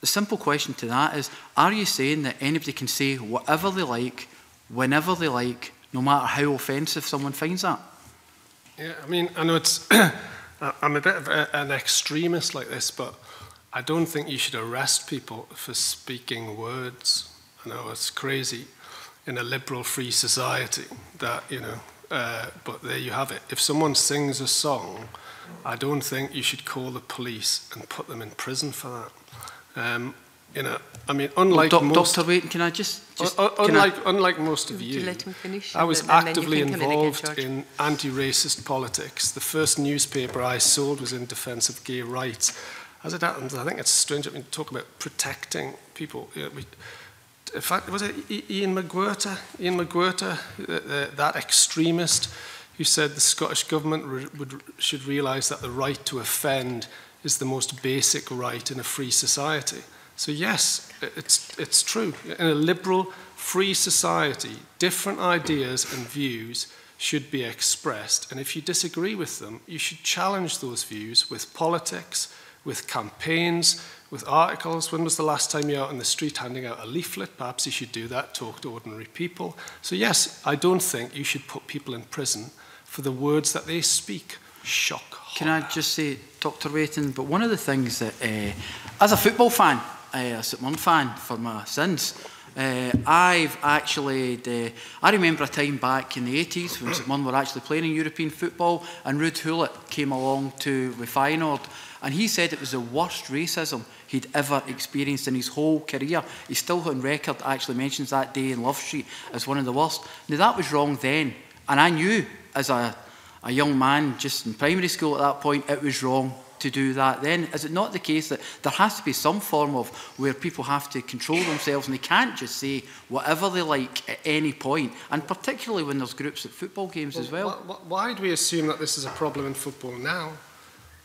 the simple question to that is, are you saying that anybody can say whatever they like, whenever they like, no matter how offensive someone finds that? Yeah, I mean, I know it's, I'm a bit of a, an extremist like this, but I don't think you should arrest people for speaking words. I know it's crazy in a liberal free society that, you know, uh, but there you have it. If someone sings a song, I don't think you should call the police and put them in prison for that. Um, you know, I mean, unlike well, doc, most... Dr. Waiton, can I just... just un unlike, I, unlike most of you, let finish I was actively involved in, in anti-racist politics. The first newspaper I sold was in defense of gay rights as it happens, I think it's strange. that we talk about protecting people. You know, we, in fact, was it Ian McGuirter? Ian McGuirter, that extremist who said the Scottish government re would, should realise that the right to offend is the most basic right in a free society. So yes, it's, it's true. In a liberal, free society, different ideas and views should be expressed. And if you disagree with them, you should challenge those views with politics, with campaigns, with articles. When was the last time you out on the street handing out a leaflet? Perhaps you should do that, talk to ordinary people. So yes, I don't think you should put people in prison for the words that they speak. Shock. Can I just say, Dr Waiton, but one of the things that, uh, as a football fan, uh, a St fan for my sins, Uh, I've actually, uh, I remember a time back in the 80s when St were actually playing in European football and Ruud Hullett came along to with Feyenoord And he said it was the worst racism he'd ever experienced in his whole career. He still on record, actually mentions that day in Love Street as one of the worst. Now, that was wrong then. And I knew as a, a young man just in primary school at that point, it was wrong to do that then? Is it not the case that there has to be some form of where people have to control themselves and they can't just say whatever they like at any point, and particularly when there's groups at football games well, as well? Why do we assume that this is a problem in football now?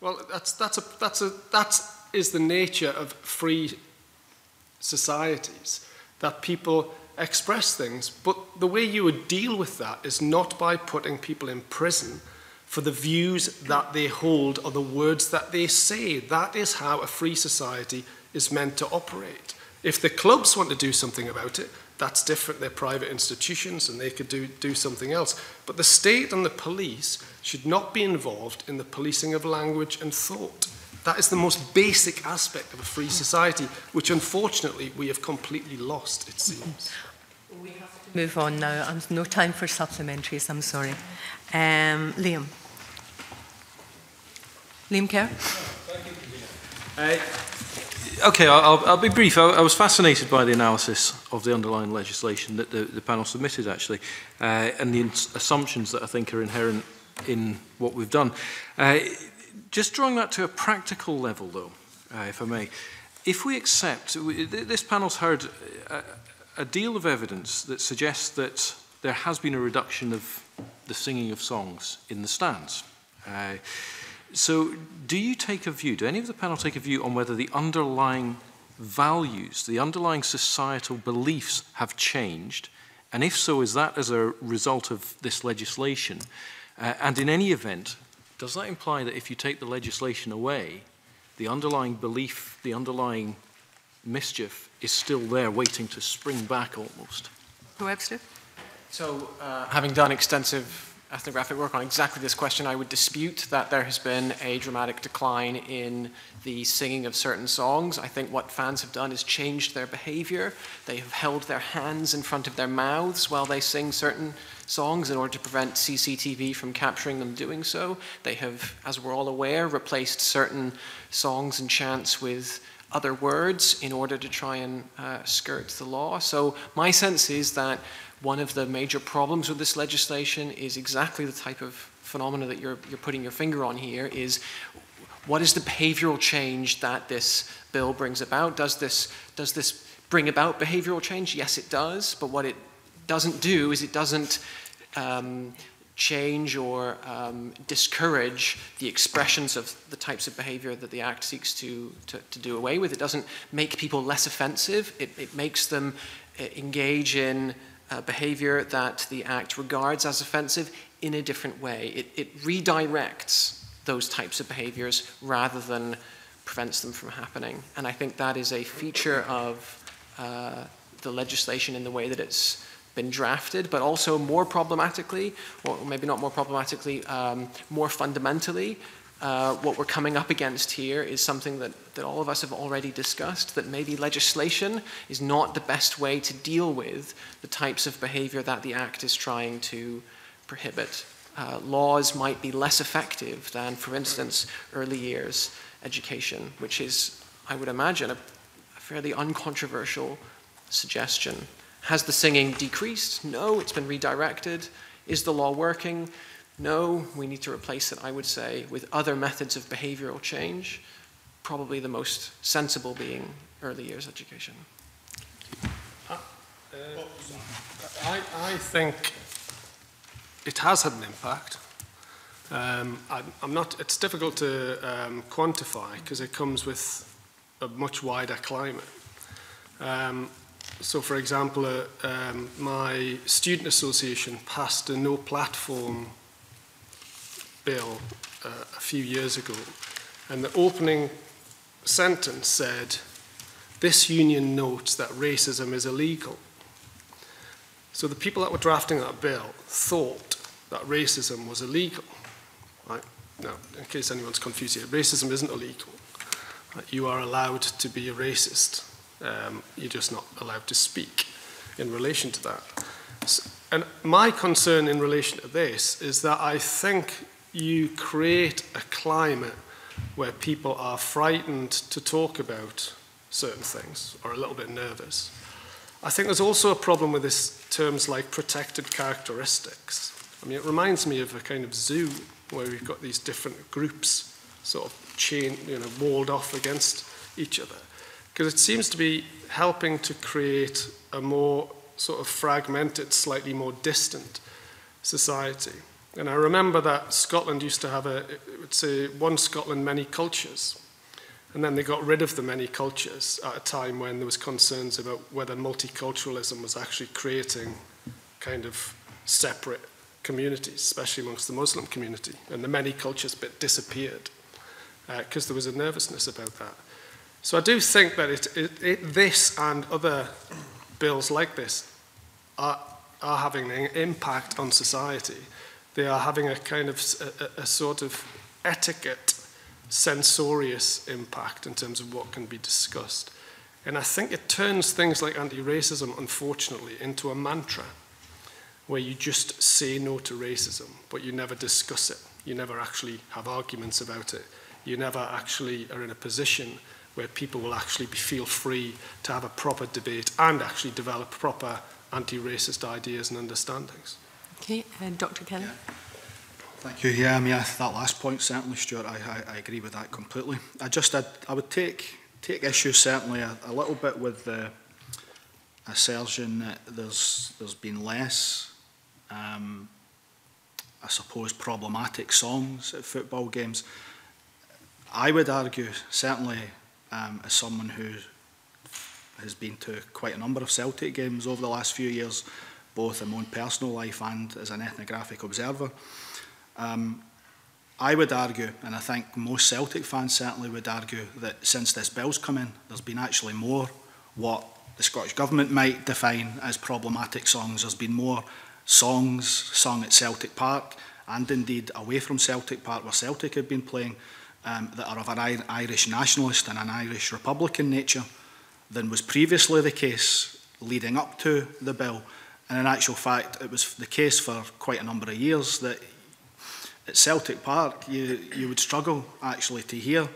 Well, that's, that's a, that's a, that is the nature of free societies, that people express things, but the way you would deal with that is not by putting people in prison for the views that they hold or the words that they say. That is how a free society is meant to operate. If the clubs want to do something about it, that's different. They're private institutions and they could do, do something else. But the state and the police should not be involved in the policing of language and thought. That is the most basic aspect of a free society, which unfortunately we have completely lost, it seems. We have to move on now. I'm no time for supplementaries, I'm sorry. Um, Liam. Liam Kerr. Uh, okay, I'll, I'll be brief. I, I was fascinated by the analysis of the underlying legislation that the, the panel submitted, actually, uh, and the assumptions that I think are inherent in what we've done. Uh, just drawing that to a practical level, though, uh, if I may. If we accept, we, this panel's heard a, uh, a deal of evidence that suggests that there has been a reduction of the singing of songs in the stands. Uh, so do you take a view, do any of the panel take a view on whether the underlying values, the underlying societal beliefs have changed? And if so, is that as a result of this legislation? Uh, and in any event, does that imply that if you take the legislation away, the underlying belief, the underlying mischief is still there waiting to spring back almost? Webster? So, uh, having done extensive ethnographic work on exactly this question, I would dispute that there has been a dramatic decline in the singing of certain songs. I think what fans have done is changed their behavior. They have held their hands in front of their mouths while they sing certain songs in order to prevent CCTV from capturing them doing so. They have, as we're all aware, replaced certain songs and chants with other words in order to try and uh, skirt the law. So my sense is that one of the major problems with this legislation is exactly the type of phenomena that you're, you're putting your finger on here is what is the behavioral change that this bill brings about? Does this, does this bring about behavioral change? Yes, it does, but what it doesn't do is it doesn't um, change or um, discourage the expressions of the types of behavior that the Act seeks to, to, to do away with. It doesn't make people less offensive. It, it makes them eh, engage in uh, behavior that the Act regards as offensive in a different way. It, it redirects those types of behaviors rather than prevents them from happening. And I think that is a feature of uh, the legislation in the way that it's been drafted, but also more problematically, or maybe not more problematically, um, more fundamentally, uh, what we're coming up against here is something that, that all of us have already discussed that maybe legislation is not the best way to deal with the types of behavior that the Act is trying to prohibit. Uh, laws might be less effective than, for instance, early years education, which is, I would imagine, a, a fairly uncontroversial suggestion. Has the singing decreased? No, it's been redirected. Is the law working? No, we need to replace it, I would say, with other methods of behavioral change, probably the most sensible being early years education. Uh, I, I, think it has had an impact. Um, I, am not, it's difficult to um, quantify because it comes with a much wider climate. Um, so, for example, uh, um, my student association passed a no platform bill uh, a few years ago, and the opening sentence said, This union notes that racism is illegal. So the people that were drafting that bill thought that racism was illegal. Right? Now, in case anyone's confused here, racism isn't illegal. You are allowed to be a racist. Um, you're just not allowed to speak in relation to that. So, and my concern in relation to this is that I think you create a climate where people are frightened to talk about certain things or a little bit nervous. I think there's also a problem with this terms like protected characteristics. I mean, it reminds me of a kind of zoo where we've got these different groups sort of chained, you know, walled off against each other. Because it seems to be helping to create a more sort of fragmented, slightly more distant society. And I remember that Scotland used to have a, it's a one Scotland, many cultures. And then they got rid of the many cultures at a time when there was concerns about whether multiculturalism was actually creating kind of separate communities, especially amongst the Muslim community. And the many cultures bit disappeared because uh, there was a nervousness about that. So I do think that it, it, it, this and other bills like this are, are having an impact on society. they are having a kind of a, a sort of etiquette censorious impact in terms of what can be discussed. And I think it turns things like anti-racism, unfortunately, into a mantra where you just say no to racism, but you never discuss it. You never actually have arguments about it. You never actually are in a position where people will actually be, feel free to have a proper debate and actually develop proper anti-racist ideas and understandings. Okay, and Dr Kelly. Yeah. Thank you. Yeah, I mean, I, that last point, certainly, Stuart, I, I, I agree with that completely. I just, I, I would take take issue, certainly, a, a little bit with the assertion that uh, there's, there's been less, um, I suppose, problematic songs at football games. I would argue, certainly, um, as someone who has been to quite a number of Celtic games over the last few years, both in my own personal life and as an ethnographic observer. Um, I would argue, and I think most Celtic fans certainly would argue, that since this bill's come in, there's been actually more what the Scottish Government might define as problematic songs. There's been more songs sung at Celtic Park and indeed away from Celtic Park where Celtic have been playing um, that are of an Irish nationalist and an Irish Republican nature than was previously the case leading up to the bill. And in actual fact, it was the case for quite a number of years that at Celtic Park, you, you would struggle actually to hear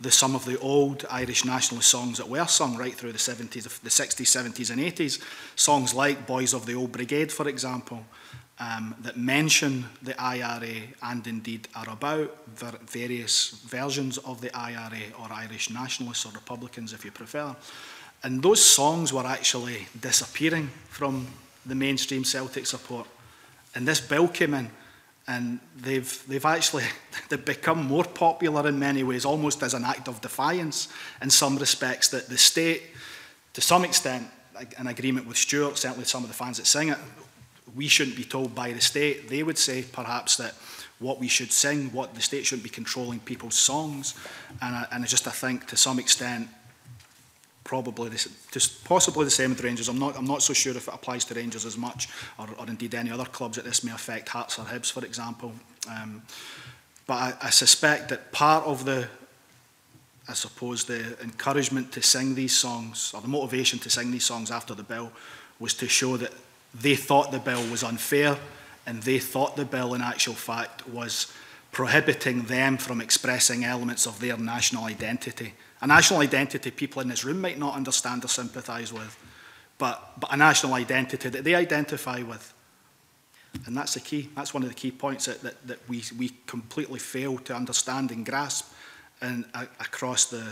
the some of the old Irish nationalist songs that were sung right through the 70s, the 60s, 70s and 80s. Songs like Boys of the Old Brigade, for example, um, that mention the IRA and indeed are about ver various versions of the IRA or Irish nationalists or Republicans, if you prefer. And those songs were actually disappearing from the mainstream Celtic support. And this bill came in and they've, they've actually they've become more popular in many ways, almost as an act of defiance in some respects that the state, to some extent, an agreement with Stuart, certainly some of the fans that sing it, we shouldn't be told by the state. They would say perhaps that what we should sing, what the state shouldn't be controlling people's songs. And I, and I just I think to some extent probably the, just possibly the same with Rangers. I'm not I'm not so sure if it applies to Rangers as much, or, or indeed any other clubs that this may affect, Hearts or Hibs, for example. Um, but I, I suspect that part of the I suppose the encouragement to sing these songs, or the motivation to sing these songs after the bill, was to show that they thought the bill was unfair, and they thought the bill, in actual fact, was prohibiting them from expressing elements of their national identity. A national identity people in this room might not understand or sympathise with, but, but a national identity that they identify with. And that's the key. That's one of the key points that, that, that we, we completely fail to understand and grasp and, uh, across the,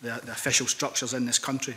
the, the official structures in this country.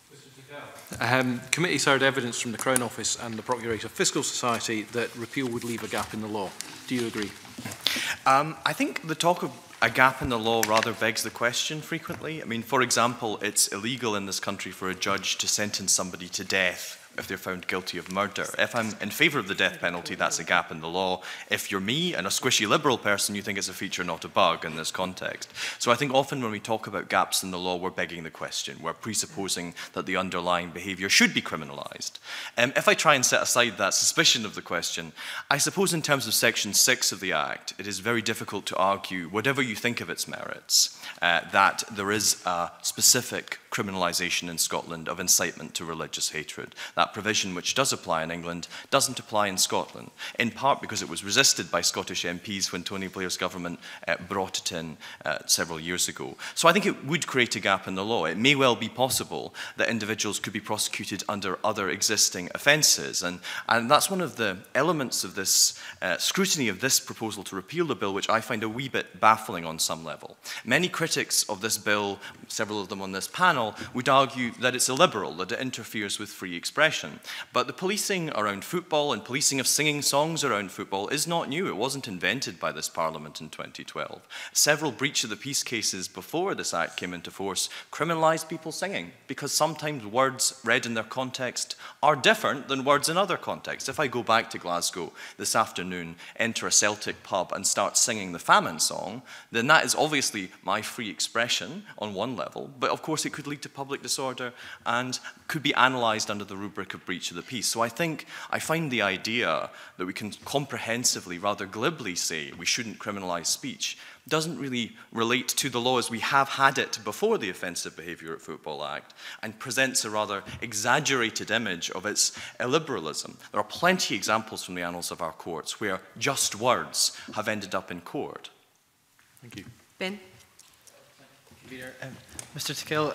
Um, committee heard evidence from the Crown Office and the Procurator Fiscal Society that repeal would leave a gap in the law. Do you agree? Um, I think the talk of a gap in the law rather begs the question frequently. I mean, for example, it's illegal in this country for a judge to sentence somebody to death if they're found guilty of murder. If I'm in favour of the death penalty, that's a gap in the law. If you're me and a squishy liberal person, you think it's a feature, not a bug in this context. So I think often when we talk about gaps in the law, we're begging the question. We're presupposing that the underlying behaviour should be criminalised. Um, if I try and set aside that suspicion of the question, I suppose in terms of Section 6 of the Act, it is very difficult to argue, whatever you think of its merits, uh, that there is a specific criminalisation in Scotland of incitement to religious hatred. That provision, which does apply in England, doesn't apply in Scotland, in part because it was resisted by Scottish MPs when Tony Blair's government uh, brought it in uh, several years ago. So I think it would create a gap in the law. It may well be possible that individuals could be prosecuted under other existing offences, and, and that's one of the elements of this uh, scrutiny of this proposal to repeal the bill, which I find a wee bit baffling on some level. Many critics of this bill, several of them on this panel, panel would argue that it's illiberal, that it interferes with free expression. But the policing around football and policing of singing songs around football is not new. It wasn't invented by this parliament in 2012. Several breach of the peace cases before this act came into force criminalised people singing because sometimes words read in their context are different than words in other contexts. If I go back to Glasgow this afternoon, enter a Celtic pub and start singing the famine song, then that is obviously my free expression on one level, but of course it could lead to public disorder and could be analyzed under the rubric of breach of the peace. So I think I find the idea that we can comprehensively, rather glibly say we shouldn't criminalize speech doesn't really relate to the law as we have had it before the Offensive Behaviour at Football Act and presents a rather exaggerated image of its illiberalism. There are plenty of examples from the annals of our courts where just words have ended up in court. Thank you. Ben? Mr. Tickell,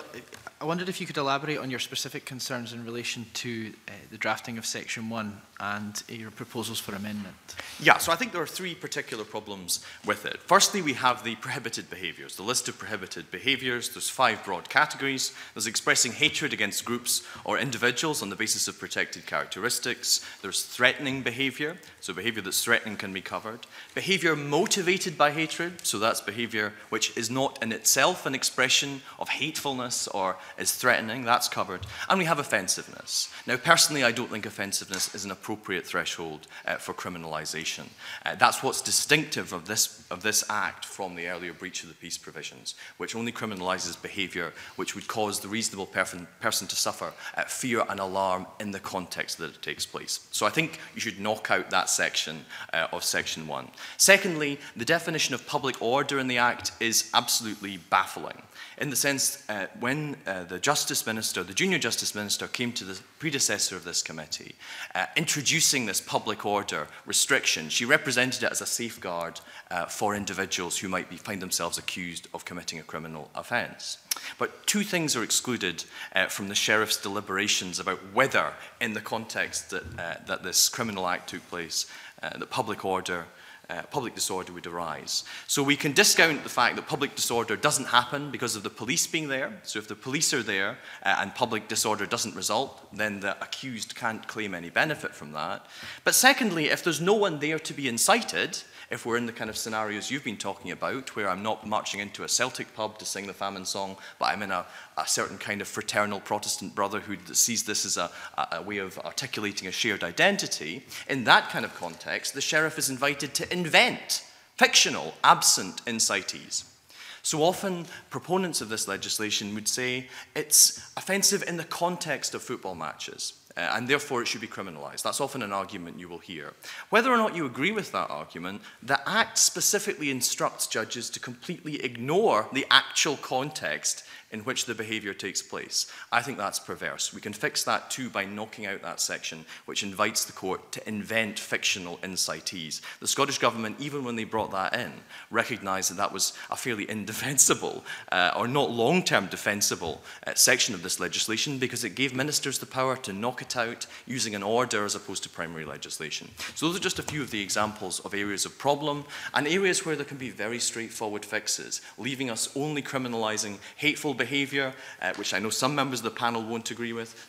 I wondered if you could elaborate on your specific concerns in relation to uh, the drafting of Section 1 and uh, your proposals for amendment. Yeah, so I think there are three particular problems with it. Firstly, we have the prohibited behaviours, the list of prohibited behaviours. There's five broad categories. There's expressing hatred against groups or individuals on the basis of protected characteristics. There's threatening behaviour, so behaviour that's threatening can be covered. Behaviour motivated by hatred, so that's behaviour which is not in itself an expression of hatefulness or is threatening, that's covered. And we have offensiveness. Now, personally, I don't think offensiveness is an appropriate threshold uh, for criminalisation. Uh, that's what's distinctive of this, of this act from the earlier breach of the peace provisions, which only criminalises behaviour which would cause the reasonable person to suffer uh, fear and alarm in the context that it takes place. So I think you should knock out that section uh, of Section 1. Secondly, the definition of public order in the Act is absolutely baffling in the sense uh, when uh, the Justice Minister, the Junior Justice Minister, came to the predecessor of this committee, uh, introducing this public order restriction. She represented it as a safeguard uh, for individuals who might be, find themselves accused of committing a criminal offence. But two things are excluded uh, from the sheriff's deliberations about whether, in the context that, uh, that this criminal act took place, uh, the public order uh, public disorder would arise. So we can discount the fact that public disorder doesn't happen because of the police being there. So if the police are there uh, and public disorder doesn't result, then the accused can't claim any benefit from that. But secondly, if there's no one there to be incited, if we're in the kind of scenarios you've been talking about, where I'm not marching into a Celtic pub to sing the famine song, but I'm in a, a certain kind of fraternal Protestant brotherhood that sees this as a, a way of articulating a shared identity, in that kind of context, the sheriff is invited to invent fictional, absent incites. So often, proponents of this legislation would say it's offensive in the context of football matches. Uh, and therefore it should be criminalized. That's often an argument you will hear. Whether or not you agree with that argument, the Act specifically instructs judges to completely ignore the actual context in which the behavior takes place. I think that's perverse. We can fix that too by knocking out that section, which invites the court to invent fictional incitees. The Scottish Government, even when they brought that in, recognized that that was a fairly indefensible uh, or not long term defensible uh, section of this legislation because it gave ministers the power to knock out using an order as opposed to primary legislation. So those are just a few of the examples of areas of problem and areas where there can be very straightforward fixes, leaving us only criminalizing hateful behavior, uh, which I know some members of the panel won't agree with,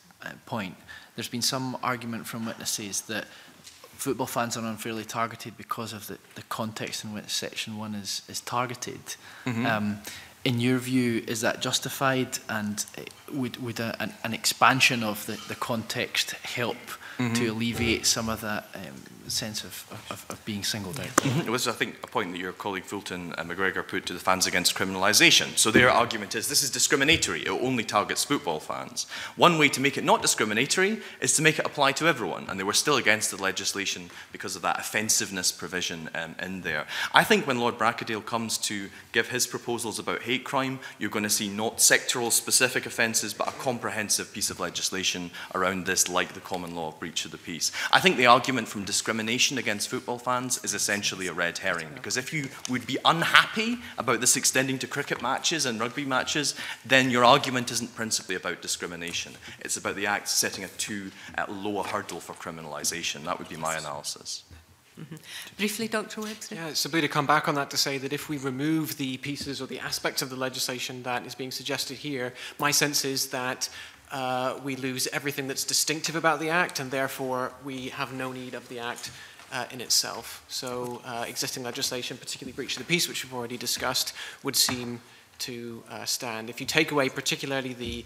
uh, point, there's been some argument from witnesses that football fans are unfairly targeted because of the, the context in which Section 1 is, is targeted. Mm -hmm. um, in your view, is that justified? And uh, would, would a, an, an expansion of the, the context help mm -hmm. to alleviate some of that um, sense of, of, of being singled out. Mm-hmm. It was, I think, a point that your colleague Fulton and uh, McGregor put to the fans against criminalisation. So their argument is this is discriminatory, it only targets football fans. One way to make it not discriminatory is to make it apply to everyone, and they were still against the legislation because of that offensiveness provision um, in there. I think when Lord Brackadale comes to give his proposals about hate crime, you're going to see not sectoral specific offences, but a comprehensive piece of legislation around this, like the common law breach of the peace. I think the argument from discrimination discrimination against football fans is essentially a red herring. Because if you would be unhappy about this extending to cricket matches and rugby matches, then your argument isn't principally about discrimination. It's about the act setting a too uh, low a hurdle for criminalisation. That would be my analysis. Mm -hmm. Briefly, Dr. Webster. Yeah, simply to come back on that to say that if we remove the pieces or the aspects of the legislation that is being suggested here, my sense is that uh, we lose everything that's distinctive about the Act, and therefore we have no need of the Act uh, in itself. So uh, existing legislation, particularly breach of the peace, which we've already discussed, would seem to uh, stand. If you take away particularly the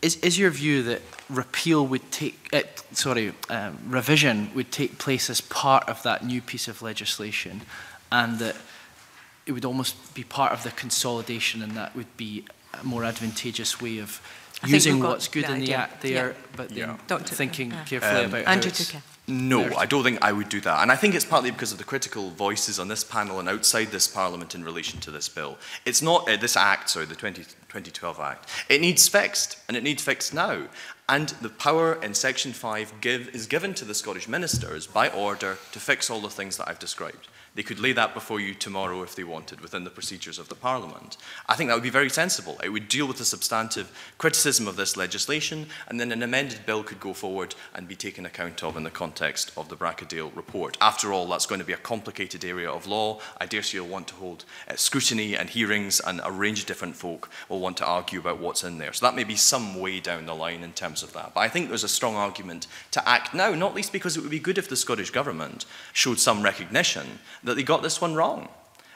is, is your view that repeal would take, uh, sorry, um, revision would take place as part of that new piece of legislation, and that it would almost be part of the consolidation and that would be a more advantageous way of I using what's good the in the act there, yeah. but yeah. thinking yeah. carefully um, about Andrew how no, I don't think I would do that. And I think it's partly because of the critical voices on this panel and outside this parliament in relation to this bill. It's not uh, this act, sorry, the 20, 2012 act. It needs fixed, and it needs fixed now. And the power in Section 5 give, is given to the Scottish ministers by order to fix all the things that I've described. They could lay that before you tomorrow if they wanted within the procedures of the Parliament. I think that would be very sensible. It would deal with the substantive criticism of this legislation, and then an amended bill could go forward and be taken account of in the context of the Bracadale report. After all, that's going to be a complicated area of law. I dare say you'll want to hold uh, scrutiny and hearings, and a range of different folk will want to argue about what's in there. So that may be some way down the line in terms of that. But I think there's a strong argument to act now, not least because it would be good if the Scottish Government showed some recognition that they got this one wrong.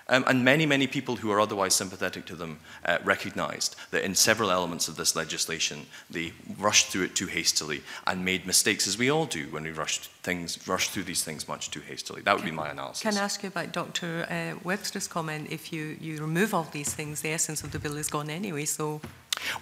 Um, and many, many people who are otherwise sympathetic to them uh, recognized that in several elements of this legislation, they rushed through it too hastily and made mistakes, as we all do when we rush things, rush through these things much too hastily. That would can, be my analysis. Can I ask you about Dr. Uh, Webster's comment? If you, you remove all these things, the essence of the bill is gone anyway, so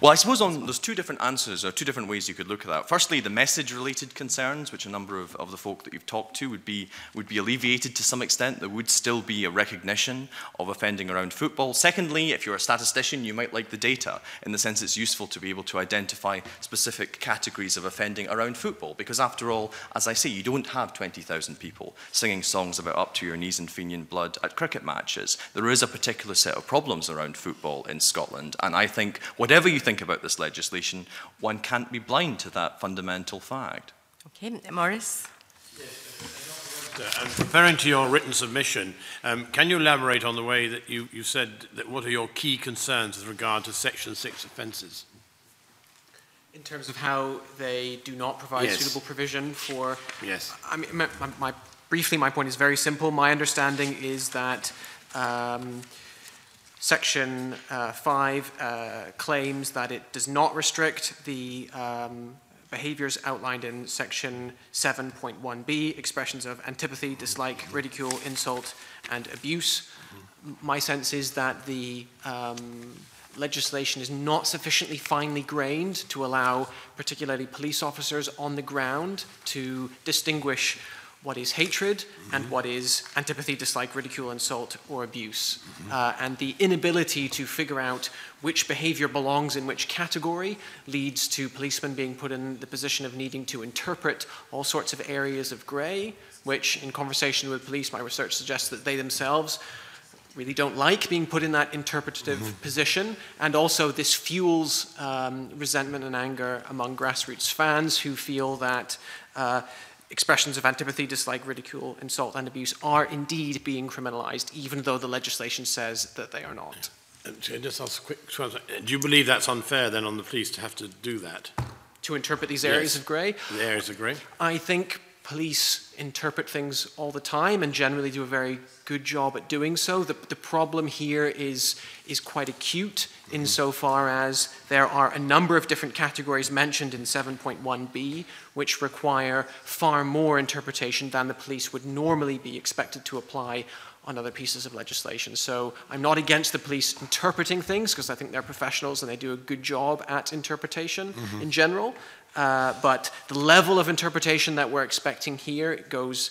Well, I suppose on, there's two different answers, or two different ways you could look at that. Firstly, the message-related concerns, which a number of, of the folk that you've talked to would be, would be alleviated to some extent. There would still be a recognition of offending around football. Secondly, if you're a statistician, you might like the data, in the sense it's useful to be able to identify specific categories of offending around football, because after all, as I say, you don't have 20,000 people singing songs about up to your knees in Fenian blood at cricket matches. There is a particular set of problems around football in Scotland, and I think whatever whatever you think about this legislation, one can't be blind to that fundamental fact. Okay, Morris. i referring to your written submission, um, can you elaborate on the way that you, you said that what are your key concerns with regard to Section 6 offences? In terms of how they do not provide yes. suitable provision for... Yes. I mean, my, my, briefly, my point is very simple. My understanding is that um, Section uh, 5 uh, claims that it does not restrict the um, behaviors outlined in Section 7.1b, expressions of antipathy, dislike, ridicule, insult, and abuse. My sense is that the um, legislation is not sufficiently finely grained to allow particularly police officers on the ground to distinguish what is hatred mm -hmm. and what is antipathy, dislike, ridicule, insult, or abuse, mm -hmm. uh, and the inability to figure out which behavior belongs in which category leads to policemen being put in the position of needing to interpret all sorts of areas of gray, which, in conversation with police, my research suggests that they themselves really don't like being put in that interpretative mm -hmm. position. And also, this fuels um, resentment and anger among grassroots fans who feel that. Uh, expressions of antipathy, dislike, ridicule, insult, and abuse are indeed being criminalized, even though the legislation says that they are not. And just ask a quick question. Do you believe that's unfair then on the police to have to do that? To interpret these areas yes. of grey? The areas of grey? I think police interpret things all the time and generally do a very good job at doing so. The, the problem here is, is quite acute insofar as there are a number of different categories mentioned in 7.1b which require far more interpretation than the police would normally be expected to apply on other pieces of legislation. So I'm not against the police interpreting things because I think they're professionals and they do a good job at interpretation mm -hmm. in general. Uh, but the level of interpretation that we're expecting here goes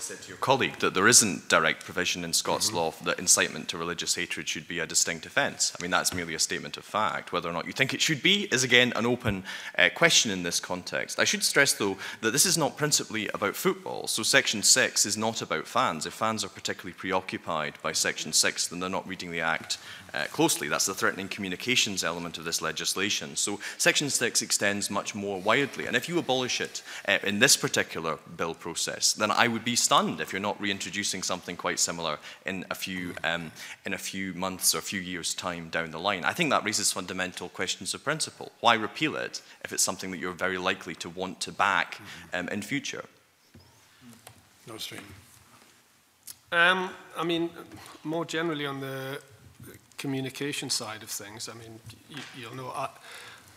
rightly said to your colleague, that there isn't direct provision in Scots mm -hmm. law that incitement to religious hatred should be a distinct offence. I mean, that's merely a statement of fact. Whether or not you think it should be is, again, an open uh, question in this context. I should stress, though, that this is not principally about football. So Section 6 is not about fans. If fans are particularly preoccupied by Section 6, then they're not reading the Act uh, closely. That's the threatening communications element of this legislation. So Section 6 extends much more widely. And if you abolish it uh, in this particular bill process, then I would be stunned if you're not reintroducing something quite similar in a few, um, in a few months or a few years' time down the line. I think that raises fundamental questions of principle. Why repeal it if it's something that you're very likely to want to back mm-hmm. um, in future? No stream. Um, I mean, more generally on the communication side of things. I mean, you, will know, I,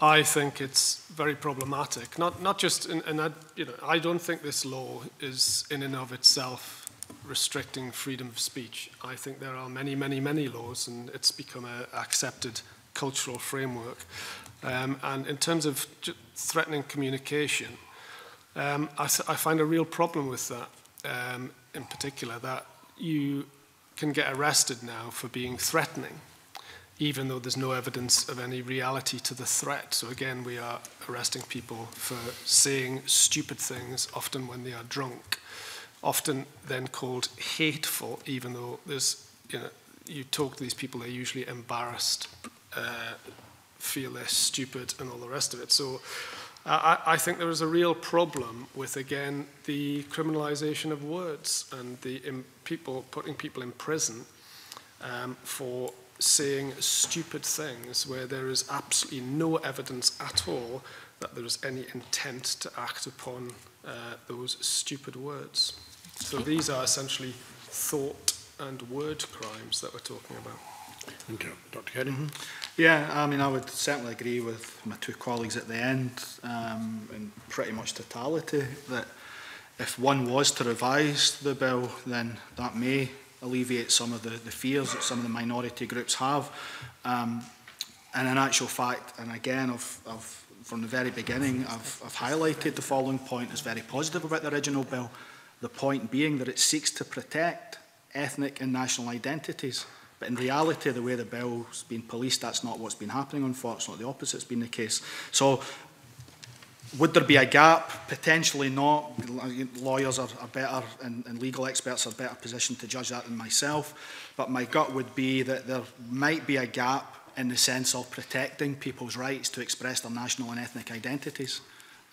I, think it's very problematic. Not, not just, and I, you know, I don't think this law is in and of itself restricting freedom of speech. I think there are many, many, many laws, and it's become an accepted cultural framework. Um, and in terms of threatening communication, um, I, I, find a real problem with that, um, in particular, that you can get arrested now for being threatening. even though there's no evidence of any reality to the threat. So again, we are arresting people for saying stupid things, often when they are drunk, often then called hateful, even though there's, you know, you talk to these people, they're usually embarrassed, uh, feel they're stupid and all the rest of it. So I, I think there is a real problem with, again, the criminalization of words and the people putting people in prison um, for saying stupid things where there is absolutely no evidence at all that there is any intent to act upon uh, those stupid words. So these are essentially thought and word crimes that we're talking about. Thank you. Dr. Kerry. Mm -hmm. Yeah, I mean, I would certainly agree with my two colleagues at the end, um, in pretty much totality, that if one was to revise the bill, then that may alleviate some of the, the fears that some of the minority groups have. Um, and in actual fact, and again, I've, I've, from the very beginning, I've, I've highlighted the following point as very positive about the original bill. The point being that it seeks to protect ethnic and national identities. But in reality, the way the bill's been policed, that's not what's been happening, unfortunately. The opposite's been the case. So would there be a gap? Potentially not. Lawyers are, are better and, and legal experts are better positioned to judge that than myself. But my gut would be that there might be a gap in the sense of protecting people's rights to express their national and ethnic identities.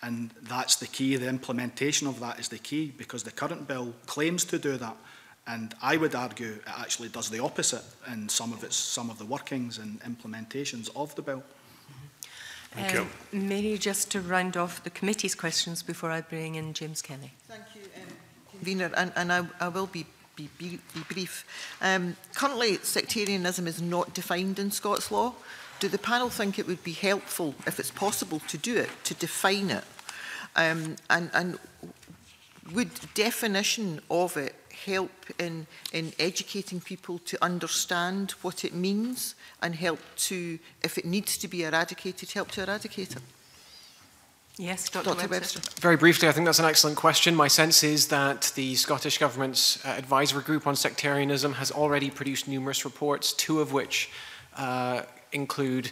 And that's the key. The implementation of that is the key because the current bill claims to do that. And I would argue it actually does the opposite in some of, its, some of the workings and implementations of the bill. Thank um, maybe just to round off the committee's questions before I bring in James Kelly. Thank you, um, convener, and, and I, I will be, be, be brief. Um, currently, sectarianism is not defined in Scots law. Do the panel think it would be helpful, if it's possible to do it, to define it? Um, and, and would definition of it help in, in educating people to understand what it means and help to, if it needs to be eradicated, help to eradicate it. Yes, Dr. Dr. Webster. Very briefly, I think that's an excellent question. My sense is that the Scottish Government's uh, advisory group on sectarianism has already produced numerous reports, two of which uh, include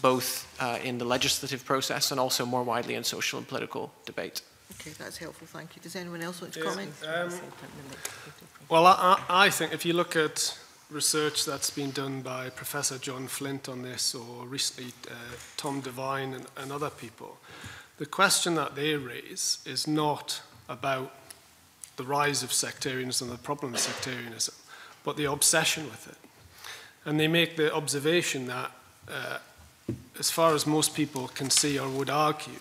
both uh, in the legislative process and also more widely in social and political debate. Okay, that's helpful, thank you. Does anyone else want to comment? Um, well, I, I think if you look at research that's been done by Professor John Flint on this, or recently uh, Tom Devine and, and other people, the question that they raise is not about the rise of sectarianism, the problem of sectarianism, but the obsession with it. And they make the observation that, uh, as far as most people can see or would argue,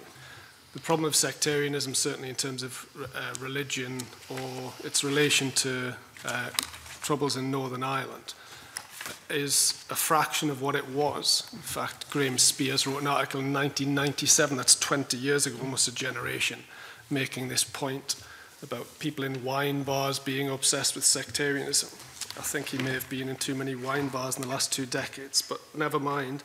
the problem of sectarianism, certainly in terms of uh, religion or its relation to uh, troubles in Northern Ireland is a fraction of what it was. In fact, Graham Spears wrote an article in 1997, that's 20 years ago, almost a generation, making this point about people in wine bars being obsessed with sectarianism. I think he may have been in too many wine bars in the last two decades, but never mind.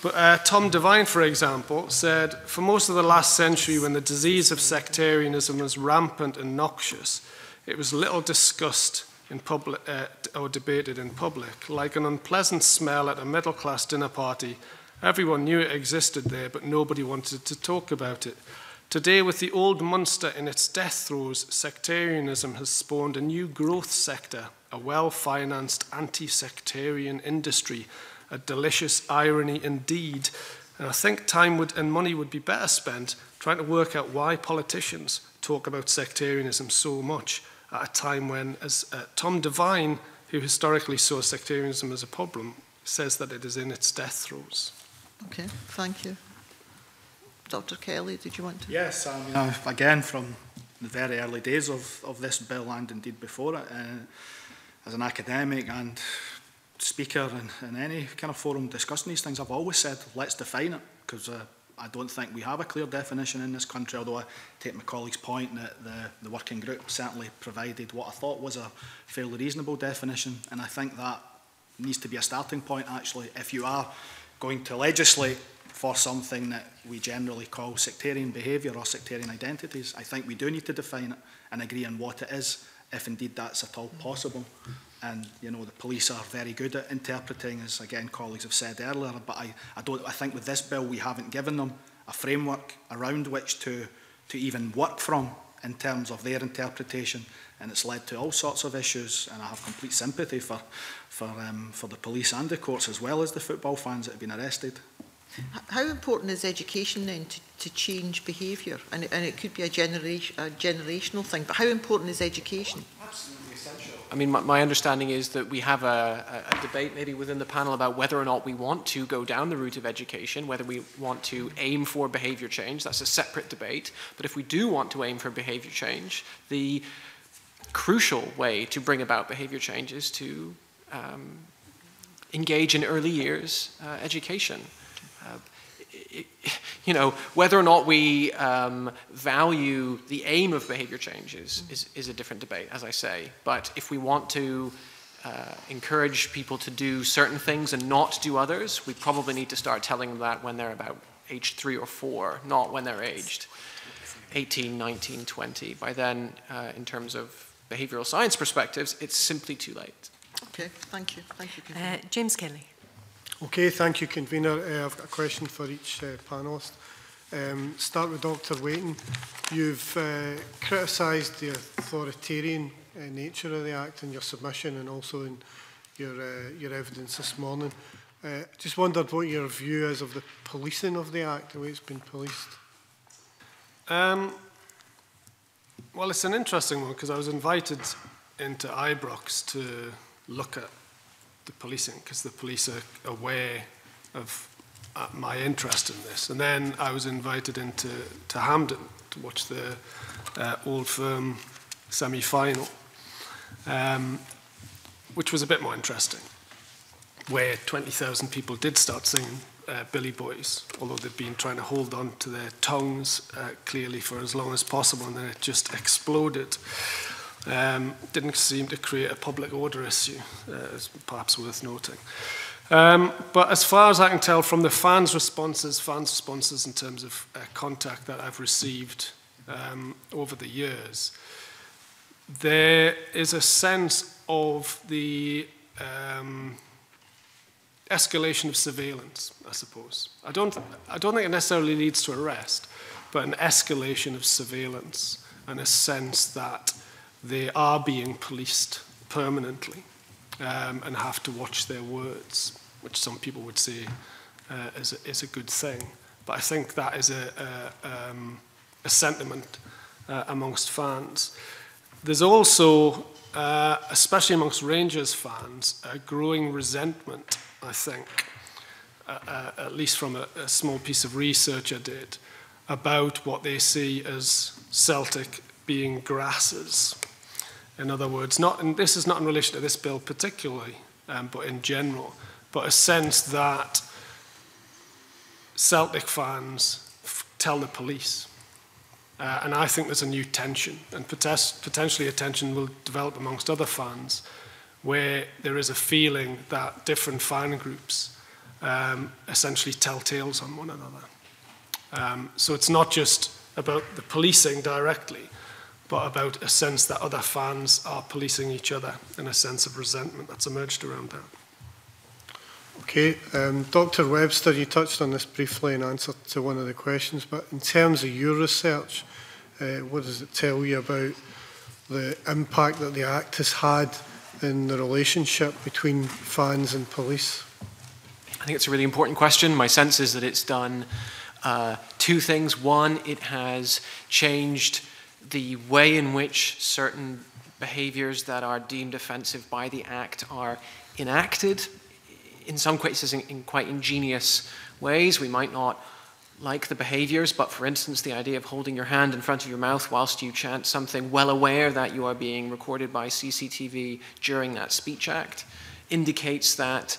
But uh, Tom Devine, for example, said, for most of the last century when the disease of sectarianism was rampant and noxious, it was little discussed in public, uh, or debated in public. Like an unpleasant smell at a middle class dinner party, everyone knew it existed there, but nobody wanted to talk about it. Today, with the old monster in its death throes, sectarianism has spawned a new growth sector, a well financed anti sectarian industry, a delicious irony indeed. And I think time would, and money would be better spent trying to work out why politicians talk about sectarianism so much at a time when, as uh, Tom Devine, who historically saw sectarianism as a problem, says that it is in its death throes. Okay, thank you. Dr Kelly, did you want to? Yes, I mean, uh, again, from the very early days of, of this bill and indeed before it, uh, as an academic and speaker in, in any kind of forum discussing these things, I've always said, let's define it, because uh, I don't think we have a clear definition in this country, although I take my colleague's point that the, the working group certainly provided what I thought was a fairly reasonable definition, and I think that needs to be a starting point, actually, if you are going to legislate for something that we generally call sectarian behaviour or sectarian identities. I think we do need to define it and agree on what it is, if indeed that's at all possible and you know the police are very good at interpreting, as again colleagues have said earlier. But I, I don't I think with this bill we haven't given them a framework around which to to even work from in terms of their interpretation, and it's led to all sorts of issues. And I have complete sympathy for for um, for the police and the courts as well as the football fans that have been arrested. How important is education then to, to change behaviour? And, and it could be a, generation, a generational thing, but how important is education? Absolutely. I mean, my, my, understanding is that we have a, a, a, debate maybe within the panel about whether or not we want to go down the route of education, whether we want to aim for behavior change. That's a separate debate. But if we do want to aim for behavior change, the crucial way to bring about behavior change is to um, engage in early years uh, education. Uh, you know, whether or not we um, value the aim of behavior changes is, is, is, a different debate, as I say. But if we want to uh, encourage people to do certain things and not do others, we probably need to start telling them that when they're about age three or four, not when they're aged 18, 19, 20. By then, uh, in terms of behavioral science perspectives, it's simply too late. Okay, thank you. Thank you. Uh, James Kelly. Okay, thank you, Convener. Uh, I've got a question for each uh, panellist. Um, start with Dr Waiton. You've uh, criticised the authoritarian uh, nature of the Act in your submission and also in your, uh, your evidence this morning. Uh, just wondered what your view is of the policing of the Act, the way it's been policed. Um, well, it's an interesting one because I was invited into Ibrox to look at the policing because the police are aware of uh, my interest in this. And then I was invited into to Hamden to watch the uh, Old Firm semi-final, um, which was a bit more interesting, where 20,000 people did start singing uh, Billy Boys, although they've been trying to hold on to their tongues uh, clearly for as long as possible, and then it just exploded um, didn't seem to create a public order issue, uh, is perhaps worth noting. Um, but as far as I can tell from the fans' responses, fans' responses in terms of uh, contact that I've received um, over the years, there is a sense of the um, escalation of surveillance, I suppose. I don't, I don't think it necessarily leads to arrest, but an escalation of surveillance and a sense that they are being policed permanently um, and have to watch their words, which some people would say uh, is, a, is a good thing. But I think that is a, a, um, a sentiment uh, amongst fans. There's also, uh, especially amongst Rangers fans, a growing resentment, I think, uh, uh, at least from a, a small piece of research I did, about what they see as Celtic being grasses in other words. Not, and this is not in relation to this bill particularly, um, but in general, but a sense that Celtic fans tell the police. Uh, and I think there's a new tension, and potentially a tension will develop amongst other fans, where there is a feeling that different fan groups um, essentially tell tales on one another. Um, so it's not just about the policing directly, but about a sense that other fans are policing each other and a sense of resentment that's emerged around that. Okay, um, Dr. Webster, you touched on this briefly in answer to one of the questions, but in terms of your research, uh, what does it tell you about the impact that the Act has had in the relationship between fans and police? I think it's a really important question. My sense is that it's done uh, two things. One, it has changed the way in which certain behaviors that are deemed offensive by the Act are enacted, in some cases in, in quite ingenious ways. We might not like the behaviors, but for instance, the idea of holding your hand in front of your mouth whilst you chant something well aware that you are being recorded by CCTV during that speech act indicates that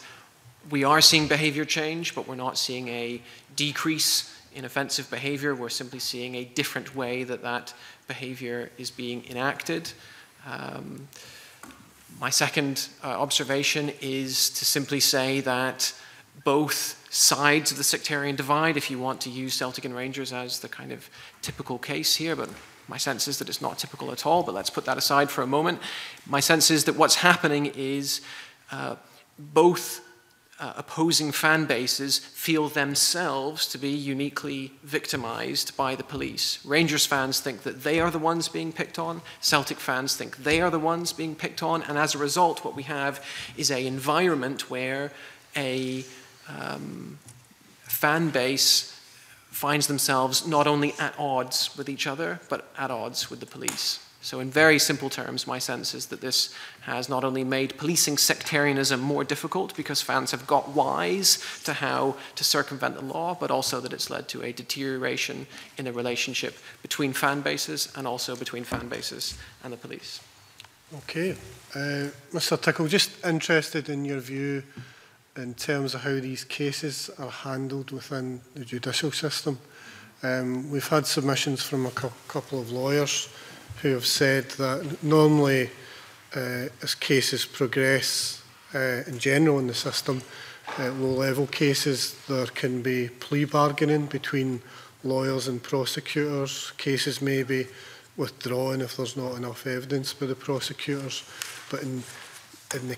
we are seeing behavior change, but we're not seeing a decrease in offensive behavior. We're simply seeing a different way that that behavior is being enacted. Um, my second uh, observation is to simply say that both sides of the sectarian divide, if you want to use Celtic and Rangers as the kind of typical case here, but my sense is that it's not typical at all, but let's put that aside for a moment. My sense is that what's happening is uh, both uh, opposing fan bases feel themselves to be uniquely victimized by the police. Rangers fans think that they are the ones being picked on, Celtic fans think they are the ones being picked on, and as a result, what we have is an environment where a um, fan base finds themselves not only at odds with each other, but at odds with the police. So in very simple terms, my sense is that this has not only made policing sectarianism more difficult because fans have got wise to how to circumvent the law, but also that it's led to a deterioration in the relationship between fan bases and also between fan bases and the police. Okay. Uh, Mr Tickle, just interested in your view in terms of how these cases are handled within the judicial system. Um, we've had submissions from a couple of lawyers who have said that normally uh, as cases progress uh, in general in the system, uh, low-level cases, there can be plea bargaining between lawyers and prosecutors. Cases may be withdrawn if there's not enough evidence by the prosecutors. But in, in, the,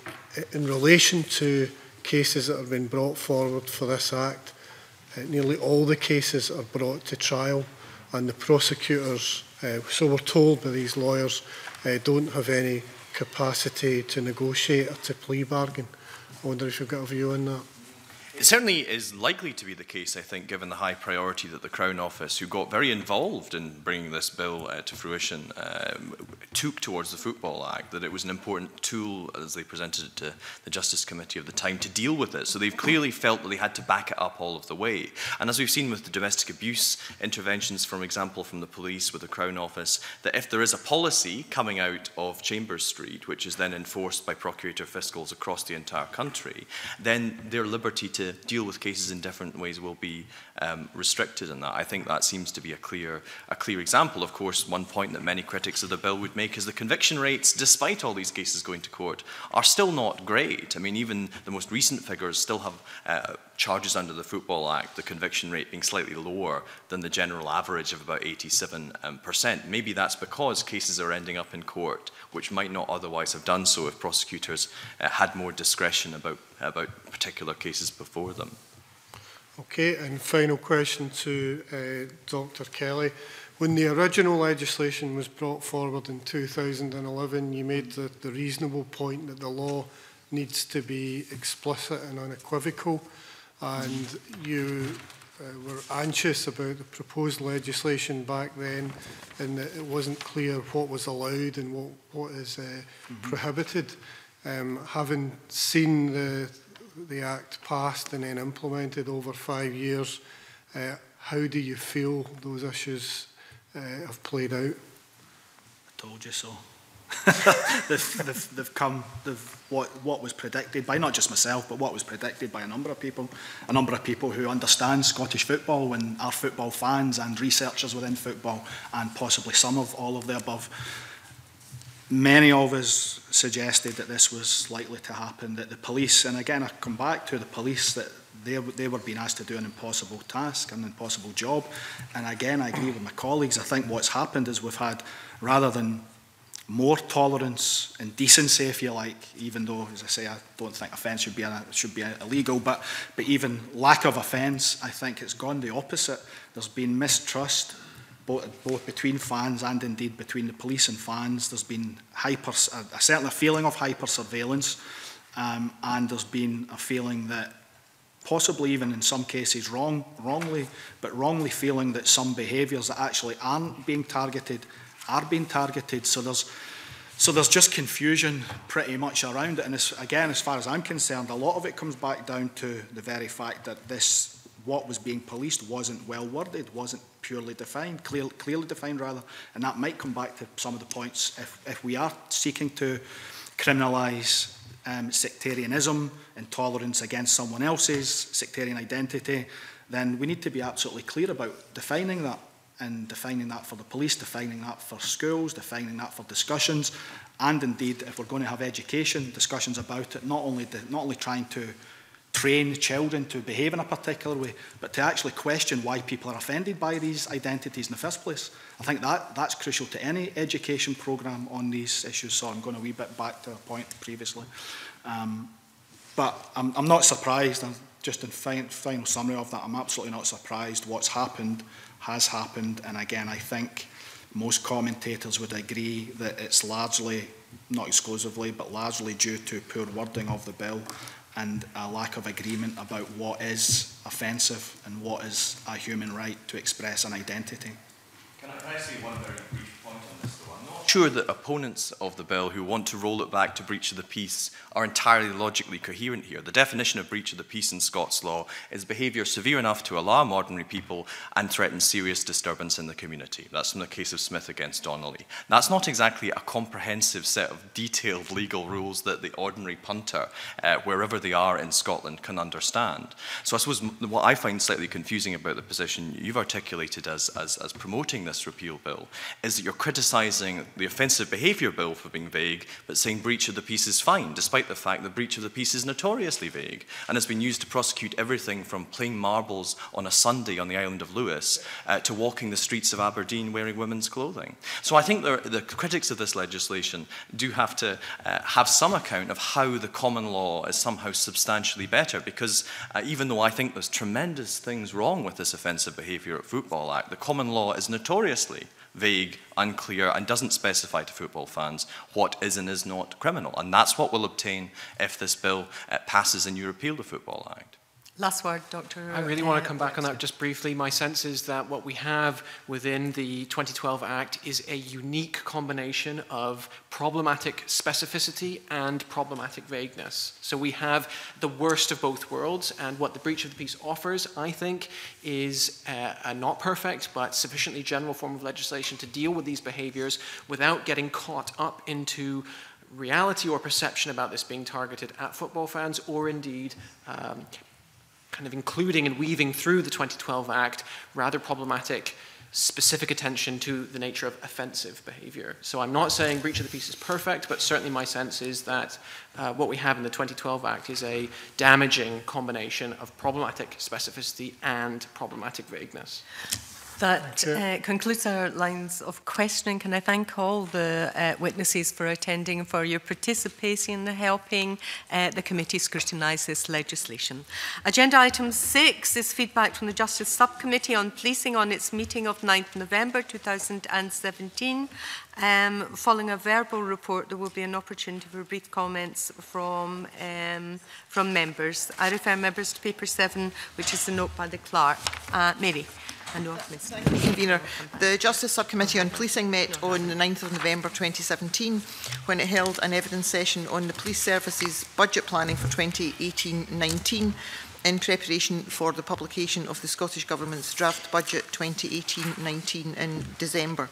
in relation to cases that have been brought forward for this act, uh, nearly all the cases are brought to trial and the prosecutors Uh, so we're told by these lawyers uh, don't have any capacity to negotiate or to plea bargain. I wonder if you've got a view on that. It certainly is likely to be the case, I think, given the high priority that the Crown Office, who got very involved in bringing this bill uh, to fruition, um, took towards the Football Act, that it was an important tool as they presented it to the Justice Committee of the time to deal with it. So they've clearly felt that they had to back it up all of the way. And as we've seen with the domestic abuse interventions, for example, from the police with the Crown Office, that if there is a policy coming out of Chambers Street, which is then enforced by Procurator Fiscals across the entire country, then their liberty to deal with cases in different ways will be um, restricted in that. I think that seems to be a clear, a clear example. Of course, one point that many critics of the bill would make is the conviction rates, despite all these cases going to court, are still not great. I mean, even the most recent figures still have uh, charges under the Football Act, the conviction rate being slightly lower than the general average of about 87%. Um, Maybe that's because cases are ending up in court, which might not otherwise have done so if prosecutors uh, had more discretion about, about particular cases before them. Okay, and final question to uh, Dr Kelly. When the original legislation was brought forward in 2011, you made the, the reasonable point that the law needs to be explicit and unequivocal, and you uh, were anxious about the proposed legislation back then, and that it wasn't clear what was allowed and what, what is uh, mm -hmm. prohibited. Um, having seen the the Act passed and then implemented over five years, uh, how do you feel those issues uh, have played out? I told you so. they've, they've, they've come, they've, what, what was predicted by not just myself, but what was predicted by a number of people, a number of people who understand Scottish football and are football fans and researchers within football and possibly some of all of the above. Many of us suggested that this was likely to happen, that the police, and again I come back to the police, that they, they were being asked to do an impossible task, an impossible job. And again, I agree with my colleagues. I think what's happened is we've had, rather than more tolerance and decency, if you like, even though, as I say, I don't think offence should be, a, should be illegal, but, but even lack of offence, I think it's gone the opposite. There's been mistrust, both, between fans and indeed between the police and fans. There's been hyper, a, a certain feeling of hyper-surveillance um, and there's been a feeling that possibly even in some cases wrong, wrongly, but wrongly feeling that some behaviours that actually aren't being targeted are being targeted. So there's, so there's just confusion pretty much around it. And as, again, as far as I'm concerned, a lot of it comes back down to the very fact that this what was being policed wasn't well worded, wasn't purely defined, clear, clearly defined rather, and that might come back to some of the points if, if we are seeking to criminalise um, sectarianism, intolerance against someone else's sectarian identity, then we need to be absolutely clear about defining that and defining that for the police, defining that for schools, defining that for discussions, and indeed, if we're going to have education, discussions about it, not only, the, not only trying to train children to behave in a particular way, but to actually question why people are offended by these identities in the first place. I think that, that's crucial to any education programme on these issues. So I'm going a wee bit back to a point previously. Um, but I'm, I'm not surprised, I'm just in fi final summary of that, I'm absolutely not surprised what's happened has happened. And again, I think most commentators would agree that it's largely, not exclusively, but largely due to poor wording of the bill and a lack of agreement about what is offensive and what is a human right to express an identity. Can I, can I say one very brief point on this? Sure, that opponents of the bill who want to roll it back to breach of the peace are entirely logically coherent here. The definition of breach of the peace in Scots law is behaviour severe enough to alarm ordinary people and threaten serious disturbance in the community. That's from the case of Smith against Donnelly. That's not exactly a comprehensive set of detailed legal rules that the ordinary punter, uh, wherever they are in Scotland, can understand. So I suppose what I find slightly confusing about the position you've articulated as, as, as promoting this repeal bill is that you're criticising the offensive behaviour bill for being vague, but saying breach of the peace is fine, despite the fact that breach of the peace is notoriously vague and has been used to prosecute everything from playing marbles on a Sunday on the island of Lewis uh, to walking the streets of Aberdeen wearing women's clothing. So I think the, the critics of this legislation do have to uh, have some account of how the common law is somehow substantially better, because uh, even though I think there's tremendous things wrong with this offensive behaviour at Football Act, the common law is notoriously vague, unclear, and doesn't specify to football fans what is and is not criminal. And that's what we'll obtain if this bill uh, passes a European Appeal to Football Act. Last word, Dr. I really want to come back on that just briefly. My sense is that what we have within the 2012 Act is a unique combination of problematic specificity and problematic vagueness. So we have the worst of both worlds, and what the breach of the peace offers, I think, is a, uh, a not perfect but sufficiently general form of legislation to deal with these behaviors without getting caught up into reality or perception about this being targeted at football fans or indeed um, kind of including and weaving through the 2012 Act rather problematic specific attention to the nature of offensive behavior. So I'm not saying breach of the peace is perfect, but certainly my sense is that uh, what we have in the 2012 Act is a damaging combination of problematic specificity and problematic vagueness. That uh, concludes our lines of questioning. Can I thank all the uh, witnesses for attending and for your participation in helping uh, the committee scrutinise this legislation. Agenda item six is feedback from the Justice Subcommittee on Policing on its meeting of 9th November 2017. Um, following a verbal report, there will be an opportunity for brief comments from, um, from members. I refer members to paper seven, which is the note by the clerk. Uh, Mary. Convener, the Justice Subcommittee on Policing met on the 9th of November 2017 when it held an evidence session on the police services budget planning for 2018-19 in preparation for the publication of the Scottish Government's draft budget 2018-19 in December.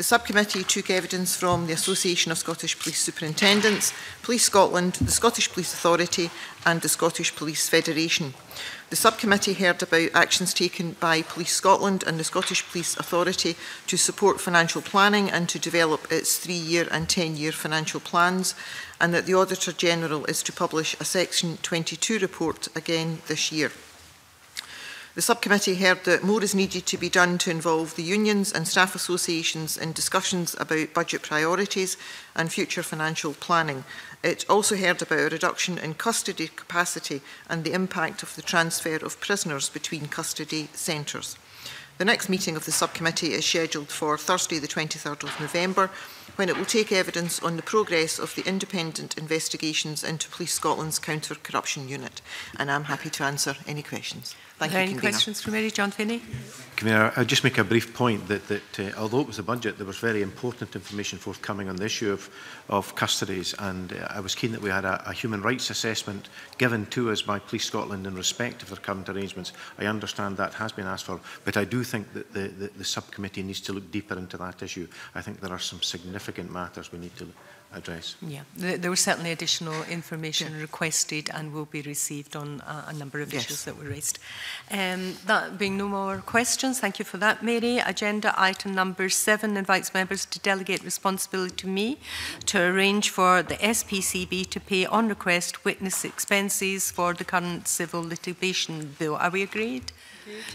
The subcommittee took evidence from the Association of Scottish Police Superintendents, Police Scotland, the Scottish Police Authority and the Scottish Police Federation. The subcommittee heard about actions taken by Police Scotland and the Scottish Police Authority to support financial planning and to develop its three-year and 10-year financial plans, and that the Auditor General is to publish a Section 22 report again this year. The subcommittee heard that more is needed to be done to involve the unions and staff associations in discussions about budget priorities and future financial planning. It also heard about a reduction in custody capacity and the impact of the transfer of prisoners between custody centres. The next meeting of the subcommittee is scheduled for Thursday the 23rd of November when it will take evidence on the progress of the independent investigations into Police Scotland's Counter-Corruption Unit and I'm happy to answer any questions. Thank you, any questions from Mary John Finney? Convener, I'll just make a brief point that, that uh, although it was a budget, there was very important information forthcoming on the issue of, of custodies, and uh, I was keen that we had a, a human rights assessment given to us by Police Scotland in respect of their current arrangements. I understand that has been asked for, but I do think that the, the, the subcommittee needs to look deeper into that issue. I think there are some significant matters we need to address. Yeah, there was certainly additional information yeah. requested and will be received on a, a number of yes. issues that were raised. Um, that being no more questions, thank you for that, Mary. Agenda item number seven invites members to delegate responsibility to me to arrange for the SPCB to pay on request witness expenses for the current civil litigation bill. Are we agreed?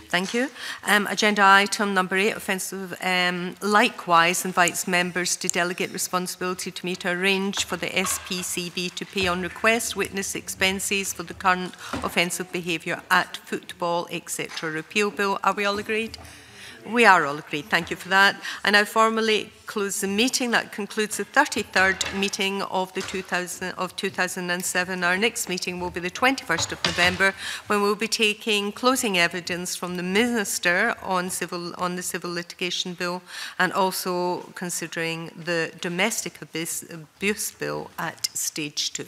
Thank you. Um, agenda item number eight, offensive, um, likewise invites members to delegate responsibility to meet a range for the SPCB to pay on request witness expenses for the current offensive behaviour at football, etc. Repeal bill. Are we all agreed? We are all agreed. Thank you for that. I now formally close the meeting. That concludes the 33rd meeting of, the 2000, of 2007. Our next meeting will be the 21st of November when we'll be taking closing evidence from the Minister on, civil, on the Civil Litigation Bill and also considering the Domestic Abuse, abuse Bill at Stage 2.